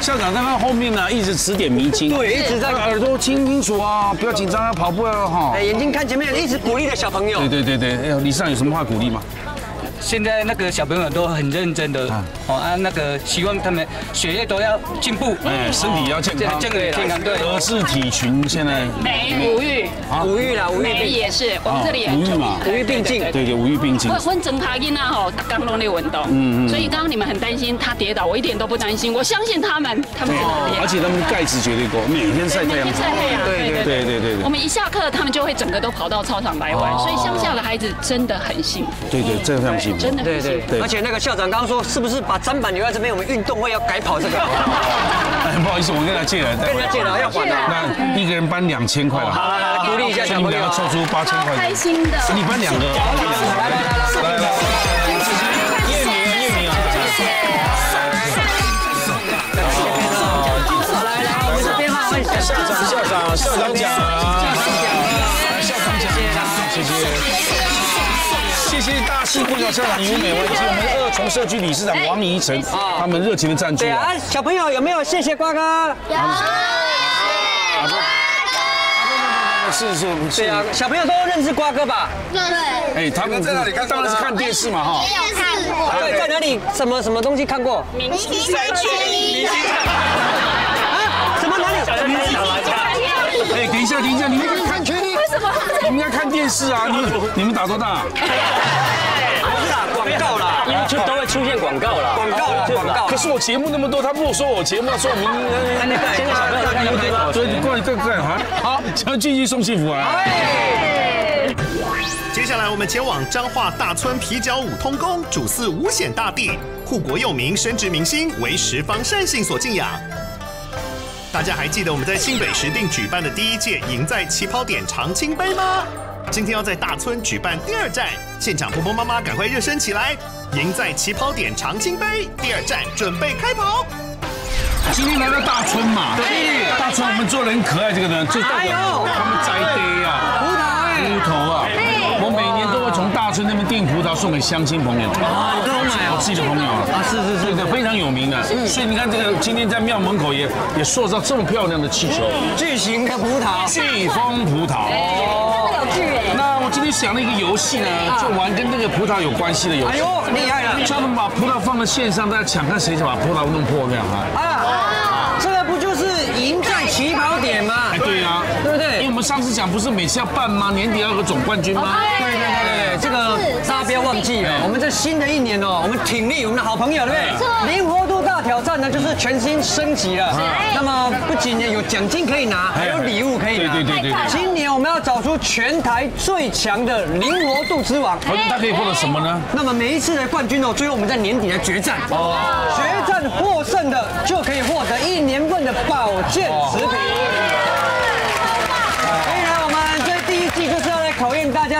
[SPEAKER 4] 校长，
[SPEAKER 2] 校长在他后面呢，一直指点迷津。
[SPEAKER 4] 对，一直在
[SPEAKER 2] 耳朵听清楚啊，不要紧张啊，跑步啊哈
[SPEAKER 4] 哎，。眼睛看前面，一直鼓励的小朋友
[SPEAKER 2] 对。对对对，哎呦，李上有什么话鼓励吗？
[SPEAKER 8] 现在那个小朋友都很认真的，哦啊，那个希望他们学业都要进步，
[SPEAKER 2] 哎，身体要健康，
[SPEAKER 8] 健康健康对。
[SPEAKER 2] 德智体群现在
[SPEAKER 11] 美五育，
[SPEAKER 4] 无欲啦，无欲
[SPEAKER 11] 美也是，我们这里也很重
[SPEAKER 2] 无欲嘛
[SPEAKER 11] 视。
[SPEAKER 4] 无欲并进。
[SPEAKER 2] 对对无欲并进
[SPEAKER 11] 我。我整卡因啊吼，刚弄那运动，嗯嗯，所以刚刚你们很担心他跌倒，我一点都不担心，我相信他们，他们
[SPEAKER 2] 而且他们钙质绝对够，每天晒太阳
[SPEAKER 11] 每天。晒太阳，对对
[SPEAKER 2] 对对对对
[SPEAKER 11] 我们一下课，他们就会整个都跑到操场来玩，所以乡下的孩子真的很幸福，
[SPEAKER 2] 对对，这个非
[SPEAKER 11] 真的很幸福。
[SPEAKER 2] 对
[SPEAKER 4] 而且那个校长刚刚说，是不是把砧板留在这边？我们运动会要改跑这个，<laughs>
[SPEAKER 2] 哎，不好意思，我跟他借了，
[SPEAKER 4] 跟人家借了要还的。
[SPEAKER 2] 那一个人搬两千块了，
[SPEAKER 4] 好，了来来，鼓励一下
[SPEAKER 2] 你们
[SPEAKER 4] 小朋友。
[SPEAKER 2] 两个凑出八千块。
[SPEAKER 5] 开心的。
[SPEAKER 2] 你搬两个，来来来来来，叶明啊叶明啊，
[SPEAKER 4] 来来，我们这边哈，
[SPEAKER 2] 校长校长校长奖，来校长奖，谢谢。谢谢大溪国小校长尤美文及我们二重社区理事长王怡晨，他们热情的赞助
[SPEAKER 4] 对啊，小朋友有没有谢谢瓜哥？
[SPEAKER 2] 是是是
[SPEAKER 4] 对啊，小朋友都认识瓜哥吧？
[SPEAKER 5] 对，
[SPEAKER 2] 哎，他们在哪里看？当然是看电视嘛哈。
[SPEAKER 5] 有看过。
[SPEAKER 4] 对，在哪里？什么什么东西看过？
[SPEAKER 5] 明星三缺一。
[SPEAKER 4] 啊？什么哪里？
[SPEAKER 2] 哎，等一下，等一下，你们应该看全力，为什么？你们在看电视啊！你们你们打多大？
[SPEAKER 4] 不是啦，广告啦，
[SPEAKER 3] 因为就都会出现广告了。
[SPEAKER 4] 广告啦，广告。
[SPEAKER 2] 可是我节目那么多，他不如说我节目，说我们
[SPEAKER 4] 那个现在小朋友在那边
[SPEAKER 2] 所以过来干干哈？好，想继续送幸福啊！
[SPEAKER 1] 接下来我们前往彰化大村皮角五通宫，主祀五显大帝，护国佑民，深植民心，为十方善信所敬仰。大家还记得我们在新北石定举办的第一届赢在起跑点长青杯吗？今天要在大村举办第二站，现场婆婆妈妈赶快热身起来！赢在起跑点长青杯第二站准备开跑。
[SPEAKER 2] 今天来到大村嘛，对，大村我们做人可爱，这个呢，就代表他们栽培啊，
[SPEAKER 4] 葡萄哎，
[SPEAKER 2] 葡萄啊，我每年都会从大村那边订葡萄送给乡亲朋友，
[SPEAKER 4] 啊，你都有买哦。
[SPEAKER 2] 我自己的朋友啊，
[SPEAKER 4] 啊，是是是，
[SPEAKER 2] 对对，非常有名的。所以你看这个今天在庙门口也也塑造这么漂亮的气球，
[SPEAKER 4] 巨型的葡萄。
[SPEAKER 2] 飓风葡萄。
[SPEAKER 5] 有趣哎。
[SPEAKER 2] 那我今天想了一个游戏呢，就玩跟这个葡萄有关系的游戏。
[SPEAKER 4] 哎呦，厉害了！
[SPEAKER 2] 叫他们把葡萄放在线上，大家抢看谁先把葡萄弄破这样啊？
[SPEAKER 4] 啊，这个不就是赢在起跑点吗
[SPEAKER 2] 哎，？对呀，
[SPEAKER 4] 对不对
[SPEAKER 2] 因为？我们上次讲不是每次要办吗？年底要有个总冠军吗？
[SPEAKER 4] 对对对对，这个大家不要忘记了，我们这新的一年哦，我们挺立我们的好朋友，对不对？灵活度大挑战呢，就是全新升级了。那么不仅呢有奖金可以拿，还有礼物可以拿。
[SPEAKER 2] 对对对对对
[SPEAKER 4] 今年我们要找出全台最强的灵活度之王。
[SPEAKER 2] 好他可以获得什么呢？
[SPEAKER 4] 那么每一次的冠军哦，最后我们在年底来决战。哦决战获胜的就可以获得一年份的保健食品。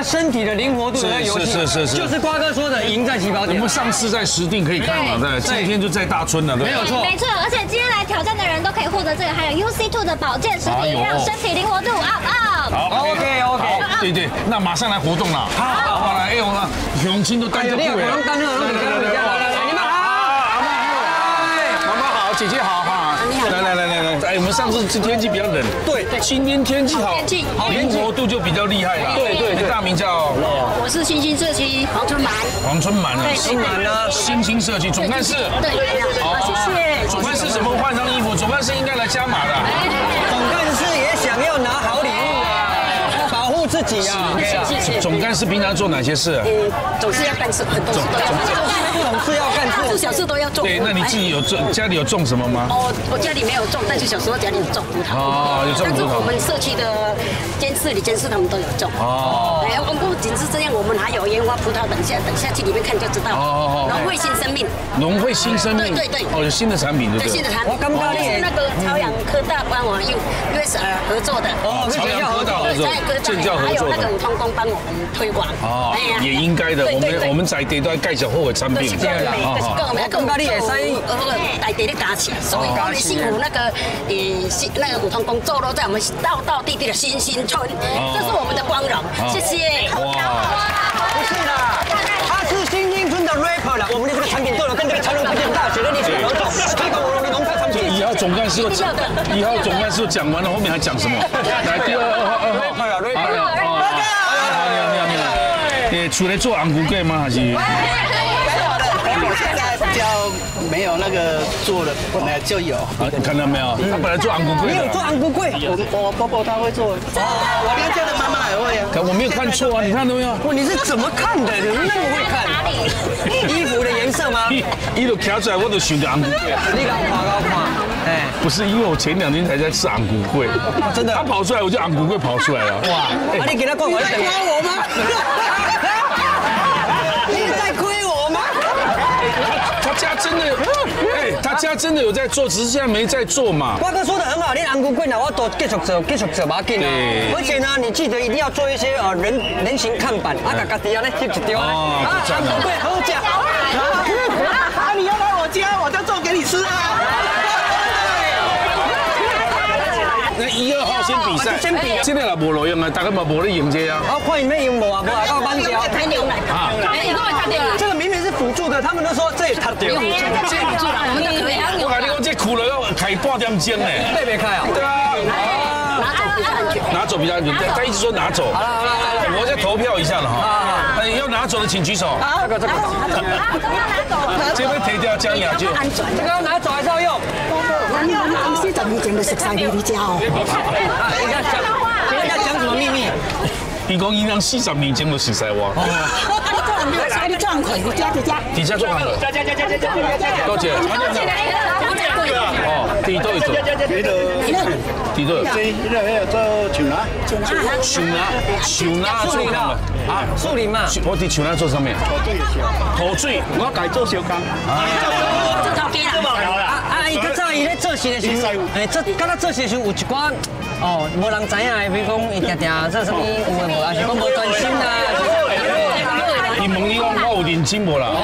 [SPEAKER 4] 身体的灵活度的游戏，
[SPEAKER 2] 是是是是。
[SPEAKER 4] 就是瓜哥说的赢在起跑点。
[SPEAKER 2] 我们。上次在石定可以看嘛，对，今天就在大村了，对
[SPEAKER 4] 没有错，
[SPEAKER 5] 没错，而且今天来挑战的人都可以获得这个，还有 UC Two 的保健食品，让身体灵活度 up up。
[SPEAKER 2] 好
[SPEAKER 4] OK OK
[SPEAKER 2] 对对，那马上来活动了。好，好来，哎呦，那雄青都单着
[SPEAKER 4] 哎呦，
[SPEAKER 2] 裤
[SPEAKER 4] 你有不用单热，让你看一下，来来来，你们好。
[SPEAKER 2] 妈妈好，姐姐好我们们上次这天气比较冷，
[SPEAKER 4] 对
[SPEAKER 2] 今天天气好
[SPEAKER 11] 天气，
[SPEAKER 2] 灵活度就比较厉害了。
[SPEAKER 4] 对对对
[SPEAKER 2] 你大名叫
[SPEAKER 11] 我是新兴社区黄春满，
[SPEAKER 2] 黄春满啊，
[SPEAKER 4] 新满呢，
[SPEAKER 2] 新兴社区总干事。
[SPEAKER 11] 对，好，谢谢。
[SPEAKER 2] 总干事怎么换上衣服？总干事应该来加码的。
[SPEAKER 4] 总干事也想要拿好己啊。
[SPEAKER 11] 谢谢。
[SPEAKER 2] 总干事平常做哪些事？
[SPEAKER 11] 嗯，总是要干事，很多事都要做，
[SPEAKER 4] 总是要干
[SPEAKER 11] 大事
[SPEAKER 4] 事。
[SPEAKER 11] 小事都要做。
[SPEAKER 2] 对，那你自己有种家里有种什么吗？
[SPEAKER 11] 哦，我家里没有种，但是小时候家里有种葡萄。
[SPEAKER 2] 哦有种葡萄
[SPEAKER 11] 但是我们社区的监事、里监事他们都有种。
[SPEAKER 2] 哦
[SPEAKER 11] 哎，我们不仅是这样，我们还有烟花葡萄，等下等下去里面看就知道。
[SPEAKER 2] 哦哦哦
[SPEAKER 11] 农会新生命，
[SPEAKER 2] 农会新生命。
[SPEAKER 11] 对对对
[SPEAKER 2] 哦，有新的产品，对不对？
[SPEAKER 11] 对新的产品。
[SPEAKER 4] 我刚刚
[SPEAKER 11] 是那个朝阳科大官网用 USR 合作的。
[SPEAKER 4] 哦
[SPEAKER 2] 朝阳科大合，作
[SPEAKER 11] 朝阳科，大
[SPEAKER 2] 建教合作的
[SPEAKER 11] 那个。五通工帮我们推广。
[SPEAKER 2] 哦也应该的。我
[SPEAKER 11] 对对对
[SPEAKER 2] 们我们在地都要盖小货的产品。
[SPEAKER 11] 对啦，但是
[SPEAKER 2] 哦
[SPEAKER 11] 跟我
[SPEAKER 4] 感觉你会使
[SPEAKER 11] 大地的加起来，所以我们幸福那个呃新那个五通工坐落在我们道道地地的新兴村，这是我们的光荣，谢谢。
[SPEAKER 4] 不是啦，他是新兴村的 rapper 啦。我们的这个产品都有跟这个长荣福建大学的历史合作，推广我们的农特产品。
[SPEAKER 2] 以后总干事又讲，以后总干事又讲完了，后面还讲什么？<laughs> 来，第二二号二号。
[SPEAKER 4] rapper 啦
[SPEAKER 2] 好
[SPEAKER 4] ，rapper 啦。
[SPEAKER 2] 好你好，你好，你好。诶，出来做红菇粿吗？还是？
[SPEAKER 9] 我现在比较没有那个做的，本来就有。
[SPEAKER 2] 啊，你看到没有？他本来做红菇粿
[SPEAKER 4] 你有做
[SPEAKER 2] 的。
[SPEAKER 4] 安菇贵？
[SPEAKER 9] 我我婆婆她会做，我连家的妈妈也会啊。
[SPEAKER 2] 可我没有看错啊，你看到没有？
[SPEAKER 4] 哇，你是怎么看的？你那么会看？<laughs> 衣服的颜色吗？
[SPEAKER 2] 一一路跳出来，我都想到红菇粿。
[SPEAKER 4] 你搞垮搞垮，哎，
[SPEAKER 2] 不是，因为我前两天才在吃红菇粿，
[SPEAKER 4] 真的
[SPEAKER 2] 他跑出来，我就红菇粿跑出来了。哇！
[SPEAKER 4] 啊，你给他灌我，你在夸我吗？<laughs> 你在亏我吗？
[SPEAKER 2] 他家真的，哎，他家真的有在做，只是现在没在做嘛。
[SPEAKER 4] 瓜哥说的很好，你昂古贵呢，我都继续做，继续做把劲啊
[SPEAKER 2] 对！
[SPEAKER 4] 而且呢，你记得一定要做一些呃人人形看板，啊，嘎嘎底啊那贴一啊，
[SPEAKER 2] 这样的
[SPEAKER 4] 安菇贵好假。<laughs>
[SPEAKER 9] 啊，你要来我家，我就做给你吃啊。
[SPEAKER 2] 那一二号先比赛，
[SPEAKER 4] 先比
[SPEAKER 2] 现在啦无路用啊，大家嘛无咧用这啊。
[SPEAKER 4] 啊，看你们赢无啊？无啊，告帮脚。
[SPEAKER 11] 太牛了！
[SPEAKER 2] 啊，
[SPEAKER 11] 哎，你跟我差掉了，
[SPEAKER 4] 这个明明是辅助的，他们都说这也他丢，
[SPEAKER 11] 这不住了，我们都可以啊。
[SPEAKER 2] 我跟你讲，这苦了要开半点钟呢。
[SPEAKER 4] 贝贝开啊。
[SPEAKER 2] 对啊，
[SPEAKER 11] 拿走比较安全。
[SPEAKER 2] 拿走比较安全，他一直说拿走。
[SPEAKER 4] 好了好了好了，
[SPEAKER 2] 我再投票一下了哈。哎，要拿走的请举手。
[SPEAKER 4] 这个这个，
[SPEAKER 2] 这边提掉江雅就。
[SPEAKER 4] 这个要拿走还是要用？
[SPEAKER 11] 四十年前就食晒你哋家哦。
[SPEAKER 4] 啊，人家讲，什么秘密？
[SPEAKER 2] 伊讲伊让四十年前就熟悉我。
[SPEAKER 11] 啊，你撞佢，你家你家。
[SPEAKER 2] 底下做好了。
[SPEAKER 9] 加加加加加加加。
[SPEAKER 2] 多姐，哦，第都有做，第都有。
[SPEAKER 9] 这这这做像哪？
[SPEAKER 2] 树拿，树拿
[SPEAKER 4] 树林
[SPEAKER 2] 做什么
[SPEAKER 4] 的？啊，树林嘛。
[SPEAKER 2] 我伫树拿做上面。土水，
[SPEAKER 9] 我改做小工。
[SPEAKER 11] 这头家啦。
[SPEAKER 4] 啊啊！伊较早伊咧做事的时候，哎，这刚刚做事的时候有一寡哦，无人知影的，比如讲伊定定做什么有诶无，还是讲无专心啊。
[SPEAKER 2] 伊问你讲我有认真无啦？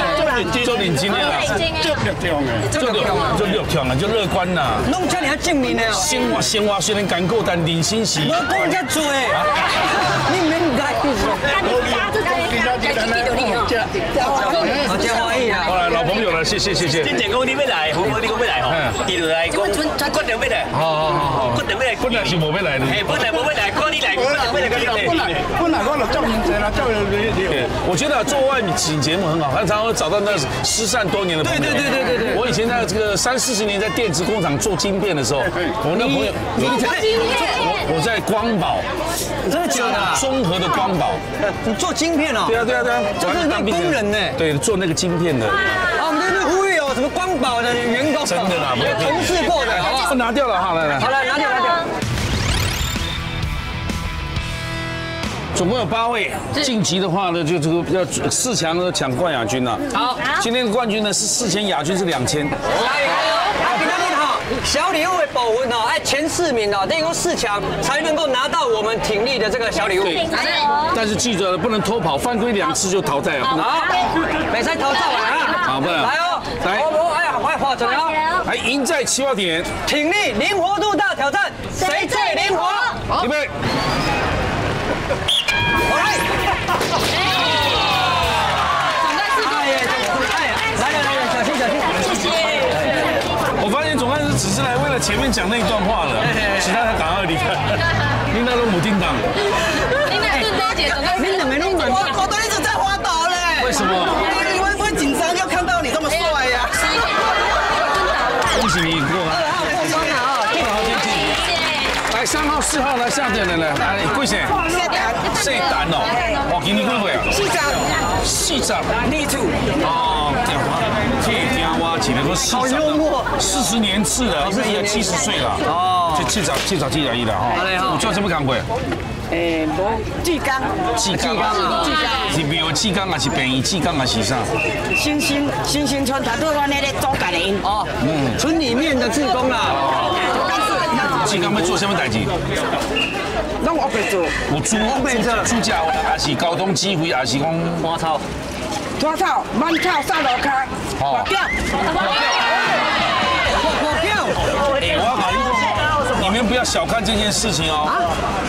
[SPEAKER 2] 做认真的啦，
[SPEAKER 9] 做力量的。
[SPEAKER 2] 做六做六强啊，就乐观啦。
[SPEAKER 4] 弄出尔正面的哦。
[SPEAKER 2] 生活生活虽然艰苦，但人生是
[SPEAKER 4] 我讲遮多的，你免解。我真欢喜啊！
[SPEAKER 2] 好来，老朋友了，谢谢谢谢。
[SPEAKER 3] 你要来，好好你讲要来吼，伊就来讲，决定要来，
[SPEAKER 2] 好好好好，
[SPEAKER 3] 决定要来，
[SPEAKER 2] 本来是无要来的。
[SPEAKER 3] 嘿，本来无要来，看你来，本来要来，看你来。
[SPEAKER 9] 本来我啦，
[SPEAKER 2] 我觉得做外景节目很好，常常会找到那失散多年的朋友。
[SPEAKER 4] 对对对对对对
[SPEAKER 2] 我以前在这个三四十年在电子工厂做晶片的时候，我那朋友，
[SPEAKER 4] 你在
[SPEAKER 2] 我在光宝，
[SPEAKER 4] 真的假的啊？
[SPEAKER 2] 综合的光宝。
[SPEAKER 4] 你做晶片哦？
[SPEAKER 2] 对啊对啊对啊，
[SPEAKER 4] 就是那工人呢。
[SPEAKER 2] 对，做那个晶片的。
[SPEAKER 4] 啊，我们这边呼吁哦，什么光宝的员工，同事过的，好不好？
[SPEAKER 2] 拿掉了哈，来来。
[SPEAKER 4] 好了，拿掉拿掉。
[SPEAKER 2] 总共有八位，晋级的话呢，就这个要四强呢抢冠亚军了。
[SPEAKER 4] 好，
[SPEAKER 2] 今天的冠军呢是四千，亚军是两千。
[SPEAKER 4] 来，来，给他们好，小礼物的保温哦，哎，前四名哦，等于说四强才能够拿到我们挺立的这个小礼物。
[SPEAKER 2] 对，但是记着了，不能偷跑，犯规两次就淘汰了。
[SPEAKER 4] 好，美赛淘汰了啊！
[SPEAKER 2] 好不能
[SPEAKER 4] 来哦，
[SPEAKER 2] 来赢在起跑点，
[SPEAKER 4] 挺力灵活度大挑战，谁最灵活？
[SPEAKER 2] 预备。
[SPEAKER 4] 来！哎呀，哎呀，来了来了，小心小心！
[SPEAKER 2] 我发现总干事只是来为了在前面讲那一段话了，其他他赶快离开。你那都母叮当，
[SPEAKER 6] 你那对大姐总该
[SPEAKER 4] 你怎么那么
[SPEAKER 9] 我我都一直在滑倒嘞。
[SPEAKER 2] 为什么？四号来下点的来，来贵些？四单哦，哇，今年几岁啊？
[SPEAKER 9] 四十，
[SPEAKER 2] 四十。
[SPEAKER 9] 立柱，
[SPEAKER 2] 哦，这听我起来都四
[SPEAKER 4] 好幽默
[SPEAKER 2] 四十年次了，应该也七十岁了。哦，就七十七十七十一了哈。我做什么工过？
[SPEAKER 9] 诶，无巨缸，
[SPEAKER 2] 气缸啊，是庙气缸还是便宜气缸还是啥？
[SPEAKER 9] 新兴新兴村团队我那个做干的因，
[SPEAKER 4] 哦，村里面的志工啦，
[SPEAKER 2] 气缸要做什么代志？
[SPEAKER 9] 拢我会做，
[SPEAKER 2] 有猪猪脚，还是高东鸡肥，还是讲
[SPEAKER 4] 花草，
[SPEAKER 9] 花草、慢草、上楼卡，
[SPEAKER 2] 哦。
[SPEAKER 9] 花掉，
[SPEAKER 4] 股票，
[SPEAKER 2] 哎，我要搞你你们不要小看这件事情哦。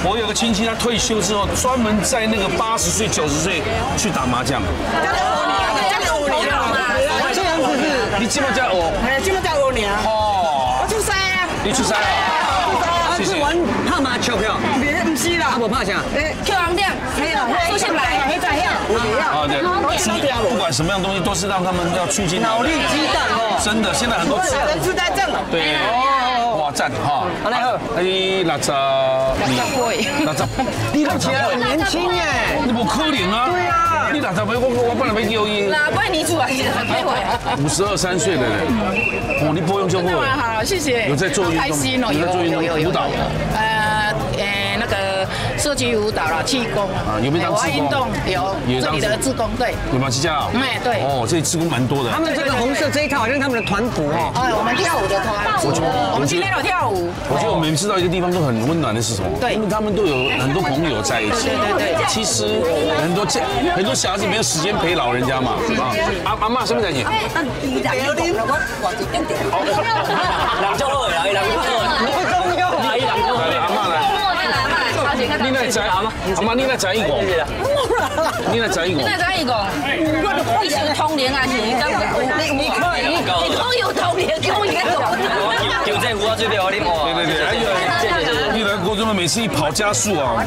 [SPEAKER 2] 我有个亲戚，他退休之后，专门在那个八十岁、九十岁去打麻将。
[SPEAKER 4] 这样子是，
[SPEAKER 2] 你基本上我
[SPEAKER 9] 哎，这么叫我娘，
[SPEAKER 2] 哦，
[SPEAKER 9] 我出山啊，
[SPEAKER 2] 你出山了，
[SPEAKER 4] 是玩拍麻将票，
[SPEAKER 9] 别不是啦。
[SPEAKER 4] 他，不怕啥，
[SPEAKER 9] 诶，
[SPEAKER 2] 啊，对，不管什么样东西，都是让他们要促进
[SPEAKER 4] 脑力激荡哦。
[SPEAKER 2] 真的，现在很多
[SPEAKER 9] 老人痴呆症，
[SPEAKER 2] 对，哇赞哈。
[SPEAKER 4] 好嘞。好，
[SPEAKER 2] 哎，六十二，六十，你六十
[SPEAKER 4] 起来很年轻耶，
[SPEAKER 2] 你不可能啊！对啊，你六十岁，我我本来没有音
[SPEAKER 6] 哪怪你主啊，其实很卑微啊。
[SPEAKER 2] 五十二三岁的人，哦，你不用就会。
[SPEAKER 12] 好，谢谢。
[SPEAKER 2] 有在做运动，有在做运动舞蹈。
[SPEAKER 12] 呃，个社区舞蹈啦，气功
[SPEAKER 2] 啊有没有当志工
[SPEAKER 12] 我运动有这里的志工对。
[SPEAKER 2] 有吗？七家啊？
[SPEAKER 12] 哎对
[SPEAKER 2] 哦，这里志工蛮多的
[SPEAKER 4] 他。们这个红色这一套好像他们的团服哦，
[SPEAKER 12] 哎，我们跳舞的团，我们今天有跳舞。
[SPEAKER 2] 我觉得我们知道一个地方都很温暖的是什么？
[SPEAKER 12] 对
[SPEAKER 2] 因为他们都有很多朋友在一起。
[SPEAKER 12] 对对对
[SPEAKER 2] 其实很多家很多小孩子没有时间陪老人家嘛。啊，阿阿妈什么在你？
[SPEAKER 4] 人就好啦，人就好，不
[SPEAKER 2] 你来摘阿妈，阿妈你来摘一个，你来摘一个。
[SPEAKER 6] 你来摘一个，你是通联还是你刚你你可以，你都有通联，跟我一个
[SPEAKER 4] 有这我最了你哦。
[SPEAKER 2] 对对对，还有你来国中们每次一跑加速啊。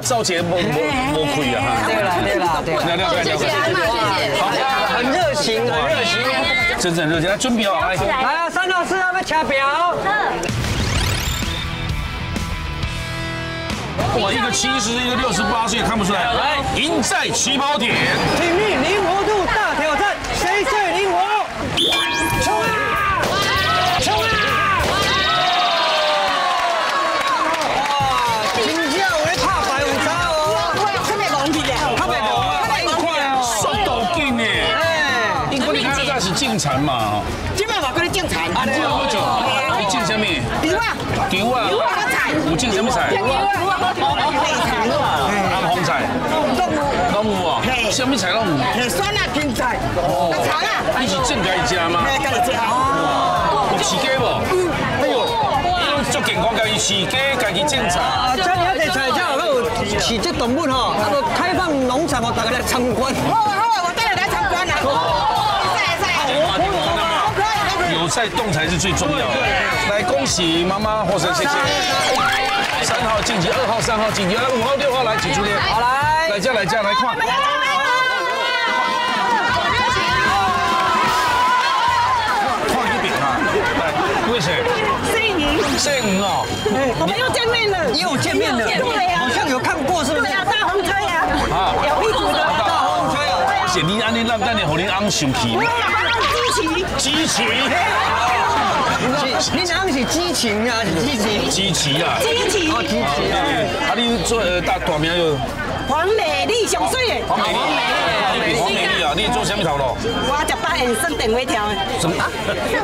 [SPEAKER 2] 赵杰莫莫莫亏啊。
[SPEAKER 4] 对了对了对了，
[SPEAKER 2] 了谢，谢
[SPEAKER 6] 谢谢阿
[SPEAKER 2] 解，
[SPEAKER 6] 妈，谢谢。
[SPEAKER 4] 很热情很热情。
[SPEAKER 2] 真正热情，来准备好来。
[SPEAKER 4] 来啊，三到四他们掐表。
[SPEAKER 2] 哇，一个七十，一个六十八岁，看不出来。来，赢在起跑点。
[SPEAKER 4] 体力灵活度
[SPEAKER 2] 嘛，
[SPEAKER 9] 今晚我跟你种菜，
[SPEAKER 2] 啊，你多久？你进什么？
[SPEAKER 9] 牛啊，
[SPEAKER 2] 球啊，有种什么菜？安红菜，
[SPEAKER 9] 动物，
[SPEAKER 2] 拢有啊，什么菜拢有。
[SPEAKER 9] 嘿，酸啊，青菜，啊，
[SPEAKER 2] 你是正家食吗？
[SPEAKER 9] 嘿，跟你吃哦，
[SPEAKER 2] 有饲鸡无？哎呦，你足健康，家己饲鸡，家己种菜。
[SPEAKER 4] 啊，这里要在菜价有饲这动物吼，那个开放农场哦，大家来参观。
[SPEAKER 9] 好啊好啊，我带你来参观啦，晒晒，好可爱，好可爱。
[SPEAKER 2] 有在动才是最重要的。来，恭喜妈妈获胜，谢谢。三号晋级，二号、三号晋级，来五号、六号来请出列。
[SPEAKER 4] 好来，
[SPEAKER 2] 来家来家来看。看一遍哈，来，为谁？
[SPEAKER 9] 摄影，
[SPEAKER 2] 姓吴哦。
[SPEAKER 9] 我们又见面了，
[SPEAKER 4] 又见面了，
[SPEAKER 9] 对呀
[SPEAKER 4] 好像有看过，是不是？
[SPEAKER 9] 对呀，大红车呀，
[SPEAKER 2] 啊，
[SPEAKER 9] 有屁股的，
[SPEAKER 4] 大风吹哦。
[SPEAKER 2] 而且你安尼让咱的互你翁生气，
[SPEAKER 9] 机器，
[SPEAKER 2] 支持，
[SPEAKER 4] 你哪是激情啊？是激情？
[SPEAKER 2] 支持啊。
[SPEAKER 9] 激情，
[SPEAKER 4] 哦，激情啊！
[SPEAKER 2] 啊，你做呃大大名有
[SPEAKER 9] 黄美丽上水的，
[SPEAKER 2] 黄美丽，黄美丽啊，你做什么头路？
[SPEAKER 9] 我食八元生电尾条的，
[SPEAKER 2] 什么？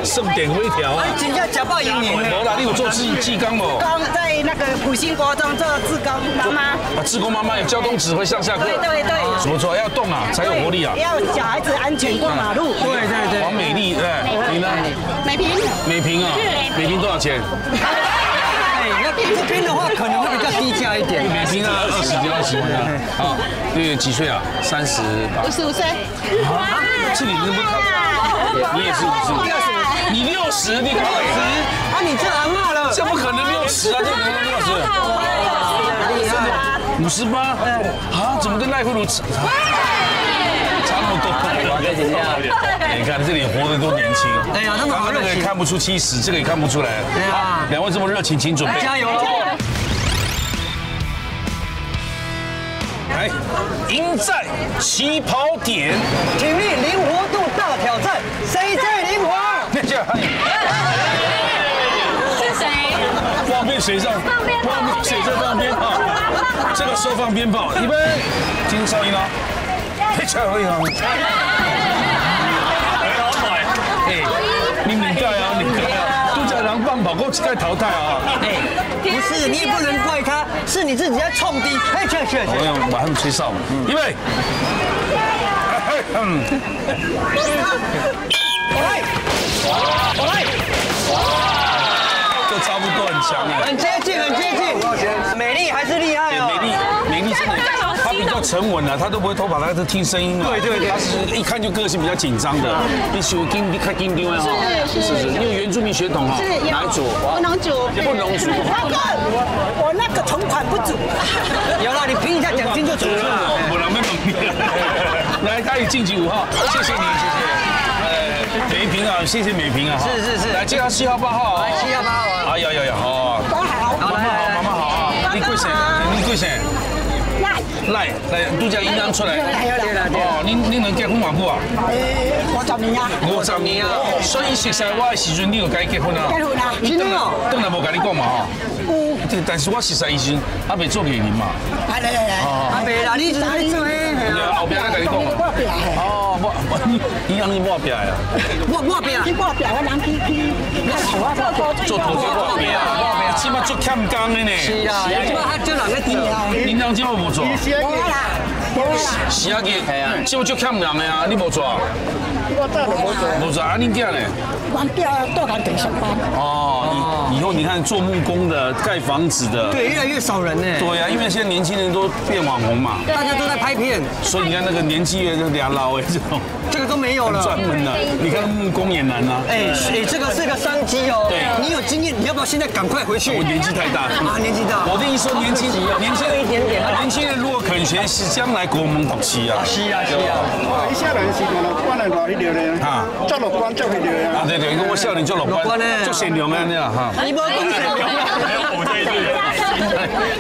[SPEAKER 2] 盛典微调啊？
[SPEAKER 4] 真正假爆赢赢的。
[SPEAKER 2] 无啦，你有做志志刚无？
[SPEAKER 9] 刚在那个普兴国中做志工妈妈，
[SPEAKER 2] 啊，志工妈妈有交通指挥上下课。
[SPEAKER 9] 对对对。
[SPEAKER 2] 怎么做？要动啊，才有活力啊。
[SPEAKER 9] 要小孩子安全过马路。
[SPEAKER 4] 对对对。
[SPEAKER 2] 黄美丽，对，你呢？
[SPEAKER 9] 美萍，
[SPEAKER 2] 美萍啊，美萍多少钱？
[SPEAKER 4] 这边的话可能会比较低价一点。
[SPEAKER 2] 美平啊，二十几二十万啊。啊，对，几岁啊？三十吧。
[SPEAKER 12] 五十五岁。
[SPEAKER 2] 啊，这里怎么看？你也是五十五，你六十，你六十，
[SPEAKER 4] 啊，你这阿妈了，
[SPEAKER 2] 这不可能六十啊，这不可能六十。五十八，啊，怎么跟赖慧茹差多？<laughs> 你看这里活得多年轻，
[SPEAKER 4] 哎呀，他们
[SPEAKER 2] 刚刚那个也看不出七十，这个也看不出来。
[SPEAKER 4] 对啊，
[SPEAKER 2] 两位这么热情，请准备。
[SPEAKER 4] 加油！
[SPEAKER 2] 来，赢在起跑点，
[SPEAKER 4] 体力灵活度大挑战，谁最灵活？
[SPEAKER 2] 那 <laughs> 叫
[SPEAKER 6] 是谁？
[SPEAKER 2] 放鞭水上，
[SPEAKER 6] 放鞭炮
[SPEAKER 2] 放鞭水上放鞭炮，这个时候放鞭炮，预备，金少英啊，嘿，恰会啊，哎，你领盖啊，领盖啊，都叫人放跑，给我盖淘汰啊，
[SPEAKER 4] 哎，不是，你也不能怪他，是你自己在冲低。哎，去去去，
[SPEAKER 2] 我要马上吹哨。嘛，预备，嗯，
[SPEAKER 4] 我来，我来，
[SPEAKER 2] 这差不多很强哎。
[SPEAKER 4] 很接近，很接近，美丽还是厉害哦，
[SPEAKER 2] 美丽，美丽真的，她比较沉稳啊，他都不会偷跑，他是听声音嘛。
[SPEAKER 4] 对对对
[SPEAKER 2] 他是一看就个性比较紧张的。你喜欢跟看跟丢啊？是是是，你有原住民血统哈？哪一组？
[SPEAKER 12] 不能煮，
[SPEAKER 2] 不能煮。
[SPEAKER 12] 我我那个存款不足。<laughs>
[SPEAKER 4] 有了，你凭一下奖金就足了。<laughs>
[SPEAKER 2] 我来没蒙面。<laughs> 来，他也晋级五号，谢谢你，谢谢。呃，美平啊，谢谢美平啊。
[SPEAKER 4] 是是是
[SPEAKER 2] 来介绍七号八号。
[SPEAKER 4] 来七号八号啊。
[SPEAKER 2] 哎呀呀呀，哦。
[SPEAKER 12] 都好。
[SPEAKER 2] 妈妈好，妈妈好啊。你贵姓？你贵姓？
[SPEAKER 12] 赖
[SPEAKER 2] 赖来，都叫营养出来。
[SPEAKER 12] 对啦对啦
[SPEAKER 2] 哦，恁恁能结婚偌久啊？
[SPEAKER 12] 诶，五十年啊。
[SPEAKER 2] 五十年啊！所以熟悉我的时阵，你就该结婚啊？
[SPEAKER 12] 结婚啊
[SPEAKER 2] 你等下等下无甲你讲嘛吼。
[SPEAKER 12] 有。
[SPEAKER 2] 但是我熟悉伊时阵，还未做艺人嘛。
[SPEAKER 12] 来来来来。
[SPEAKER 4] 阿伯啦，你就是在做诶。
[SPEAKER 2] 后壁再甲你讲嘛。
[SPEAKER 12] 我
[SPEAKER 2] 我 <laughs> 我你你让你抹壁啊？
[SPEAKER 4] 我我边啊，
[SPEAKER 12] 去我表，我人去去看头啊，做做
[SPEAKER 2] 做土地抹壁啊？起码做欠工的呢。
[SPEAKER 4] 是啊，即摆较少人咧做。
[SPEAKER 2] 你人今晚无做？
[SPEAKER 12] 我啦，我啦。
[SPEAKER 2] 是啊，个，即晚做欠人的啊，你无做啊？
[SPEAKER 12] 我做无做。
[SPEAKER 2] 无做啊？你囝呢？
[SPEAKER 12] 我表到工地上班。
[SPEAKER 2] 哦，以以后你看做木工的、盖房子的，
[SPEAKER 4] 对，越来越少人呢。
[SPEAKER 2] 对啊，因为现在年轻人都变网红嘛，
[SPEAKER 4] 大家都在拍片，
[SPEAKER 2] 所以你看那个年纪越俩老哎，这种
[SPEAKER 4] 这个都没有了。
[SPEAKER 2] 专门的，你看木工也难啊。
[SPEAKER 4] 哎，哎，这个是个商机哦。
[SPEAKER 2] 对
[SPEAKER 4] 你有经验，你要不要现在赶快回去？
[SPEAKER 2] 我年纪太大
[SPEAKER 4] 啊，年纪大。
[SPEAKER 2] 我的意思说，年轻年轻人
[SPEAKER 4] 一点点
[SPEAKER 2] 年轻人如果肯学，是将来国门读书啊。
[SPEAKER 4] 是啊，是啊。
[SPEAKER 10] 伊少年时阵就关来偌迄条咧，
[SPEAKER 2] 啊，
[SPEAKER 10] 做乐观做迄条
[SPEAKER 2] 啊，
[SPEAKER 10] 啊。
[SPEAKER 2] 对对，跟我少年做乐观，做善良的那样哈。
[SPEAKER 4] 你无讲善良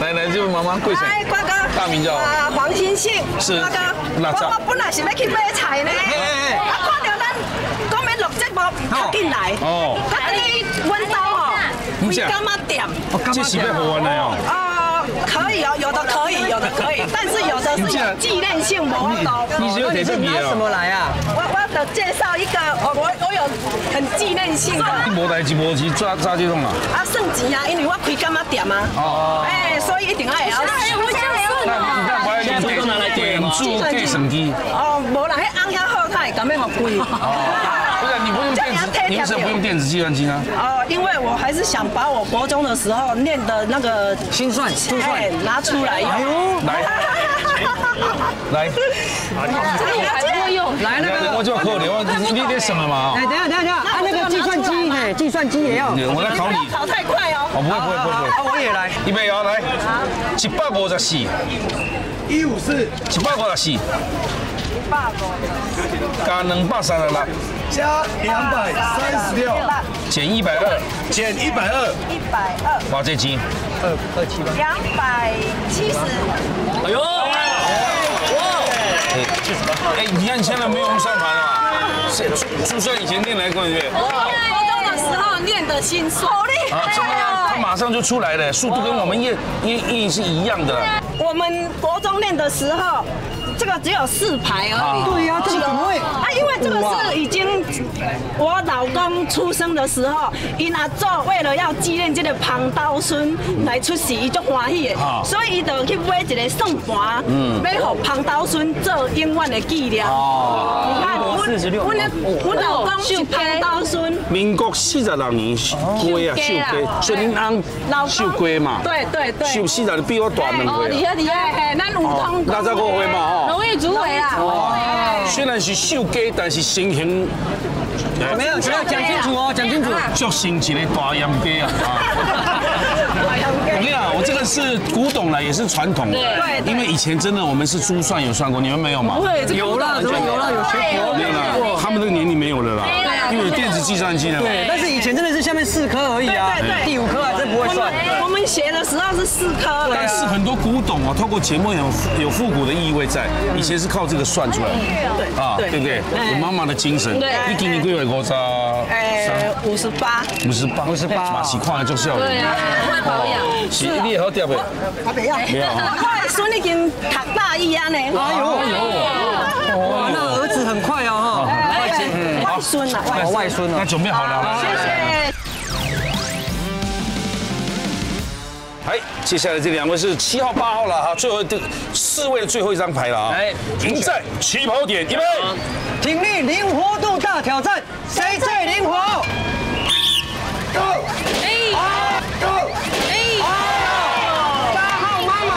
[SPEAKER 2] 来来，就妈妈跪下。
[SPEAKER 13] 哎，瓜哥，
[SPEAKER 2] 大名叫？
[SPEAKER 13] 啊黄兴信，
[SPEAKER 2] 是
[SPEAKER 13] 瓜哥，我我本来是要去买菜呢，啊看到咱讲要录节目，较紧来，
[SPEAKER 2] 哦。
[SPEAKER 13] 啊你阮兜哦，开干妈店，
[SPEAKER 2] 这是要好玩的哦。
[SPEAKER 13] 啊可以哦，有的可以，有的可以，但是有的是有纪念性活动。
[SPEAKER 2] 你是有得这笔
[SPEAKER 4] 拿什么来啊？
[SPEAKER 13] 我我得介绍一个，我我我有很纪念性的。
[SPEAKER 2] 你无代志无事抓抓这种啊？
[SPEAKER 13] 啊，算钱啊，因为我开干妈店啊。哦。哎，所以一定要会晓。
[SPEAKER 2] 那你看，我现在都拿来点住计算机。
[SPEAKER 13] 哦，无啦，迄红遐好，他会咁样好贵。
[SPEAKER 2] 不是，你不你为什么不用电子计算机呢？
[SPEAKER 13] 哦，因为我还是想把我国中的时候念的那个
[SPEAKER 4] 心算、珠算
[SPEAKER 13] 拿出来。
[SPEAKER 4] 哎呦，
[SPEAKER 2] 来，<laughs> 来，
[SPEAKER 6] 还会用。
[SPEAKER 4] 来那个，
[SPEAKER 2] 我就可怜我，你你得什么嘛？
[SPEAKER 4] 哎，等下等下等下，啊那个计算机，哎，计算机也要。
[SPEAKER 2] 我来考你。
[SPEAKER 13] 考太快哦。
[SPEAKER 2] 哦，不会不会不会不会。
[SPEAKER 4] 啊，我也来。
[SPEAKER 2] 预备哦，来，一百五十四，
[SPEAKER 10] 一五四
[SPEAKER 2] 一百五十四，
[SPEAKER 13] 爸爸。
[SPEAKER 2] 加两百三十六，
[SPEAKER 10] 加两百三十六，
[SPEAKER 2] 减一百二，
[SPEAKER 10] 减一百二，
[SPEAKER 13] 一百二。
[SPEAKER 2] 哇，这斤。
[SPEAKER 4] 二二七八。
[SPEAKER 13] 两百七十。
[SPEAKER 2] 哎呦！哇哎，你看你现在没有用算盘了吧？是珠算以前练来过对不对？
[SPEAKER 13] 我高中的时候练的心算。好厉
[SPEAKER 2] 啊，真的啊，它马上就出来了，速度跟我们印印印是一样的。
[SPEAKER 13] 我们国中练的时候，这个只有四排而已。
[SPEAKER 4] 对呀，这个怎么会？
[SPEAKER 13] 啊，因为这个是已经我老公出生的时候，伊阿祖为了要纪念这个庞刀孙来出世，伊足欢喜的，所以伊就去买一个送盘，嗯。买给庞刀孙做永远的纪念。哦，你看，我我我老公是庞刀孙。
[SPEAKER 2] 民国四十六年龟啊，秀鸡，所以恁翁秀鸡嘛，
[SPEAKER 13] 对对对，
[SPEAKER 2] 绣四十比我大两
[SPEAKER 13] 哦，
[SPEAKER 2] 岁。
[SPEAKER 13] 厉害厉害，嘿，咱有通
[SPEAKER 2] 那十五岁嘛吼。
[SPEAKER 6] 荣誉主委啦。
[SPEAKER 2] 虽然是秀鸡，但是身形
[SPEAKER 4] 没有，只要讲清楚哦，讲清楚。
[SPEAKER 2] 就生一个大洋鸡啊！<laughs> 我跟你讲，我这个是古董了，也是传统的。
[SPEAKER 13] 对对
[SPEAKER 2] 因为以前真的我们是珠算有算过，你们没有吗？
[SPEAKER 13] 对，这个
[SPEAKER 4] 有啦，怎么有啦？有学过
[SPEAKER 2] 没有啦，他们那个年龄没有了啦，因为有电子计算机了。
[SPEAKER 4] 对，但是以前真的是下面四颗而已啊，
[SPEAKER 13] 对对对
[SPEAKER 4] 第五颗还真不会
[SPEAKER 13] 我
[SPEAKER 4] 算。
[SPEAKER 13] 们我们学的时候是四颗，
[SPEAKER 2] 但是很多古董啊，透过节目有有复古的意味在，以前是靠这个算出来的。啊，对。不对？我妈妈的精神，你今年几岁？五十
[SPEAKER 13] 哎，五十八，
[SPEAKER 2] 五十八，五十八，马是看了就是要。
[SPEAKER 6] 对啊，会保养。
[SPEAKER 2] 是，你也好调的。
[SPEAKER 13] 我不要，
[SPEAKER 2] 不要啊。
[SPEAKER 13] 我的孙已经读大一啊呢，哎呦，
[SPEAKER 4] 哇，那儿子很快哦哈，
[SPEAKER 13] 外孙啊，外
[SPEAKER 4] 孙
[SPEAKER 2] 那
[SPEAKER 4] 哦。
[SPEAKER 2] 准备好了，
[SPEAKER 13] 谢谢。
[SPEAKER 2] 哎，接下来这两位是七号、八号了哈，最后这四位的最后一张牌了啊。
[SPEAKER 4] 哎
[SPEAKER 2] 赢在起跑点，预备。
[SPEAKER 4] 挺力灵活度大挑战，谁最灵活？八号妈妈，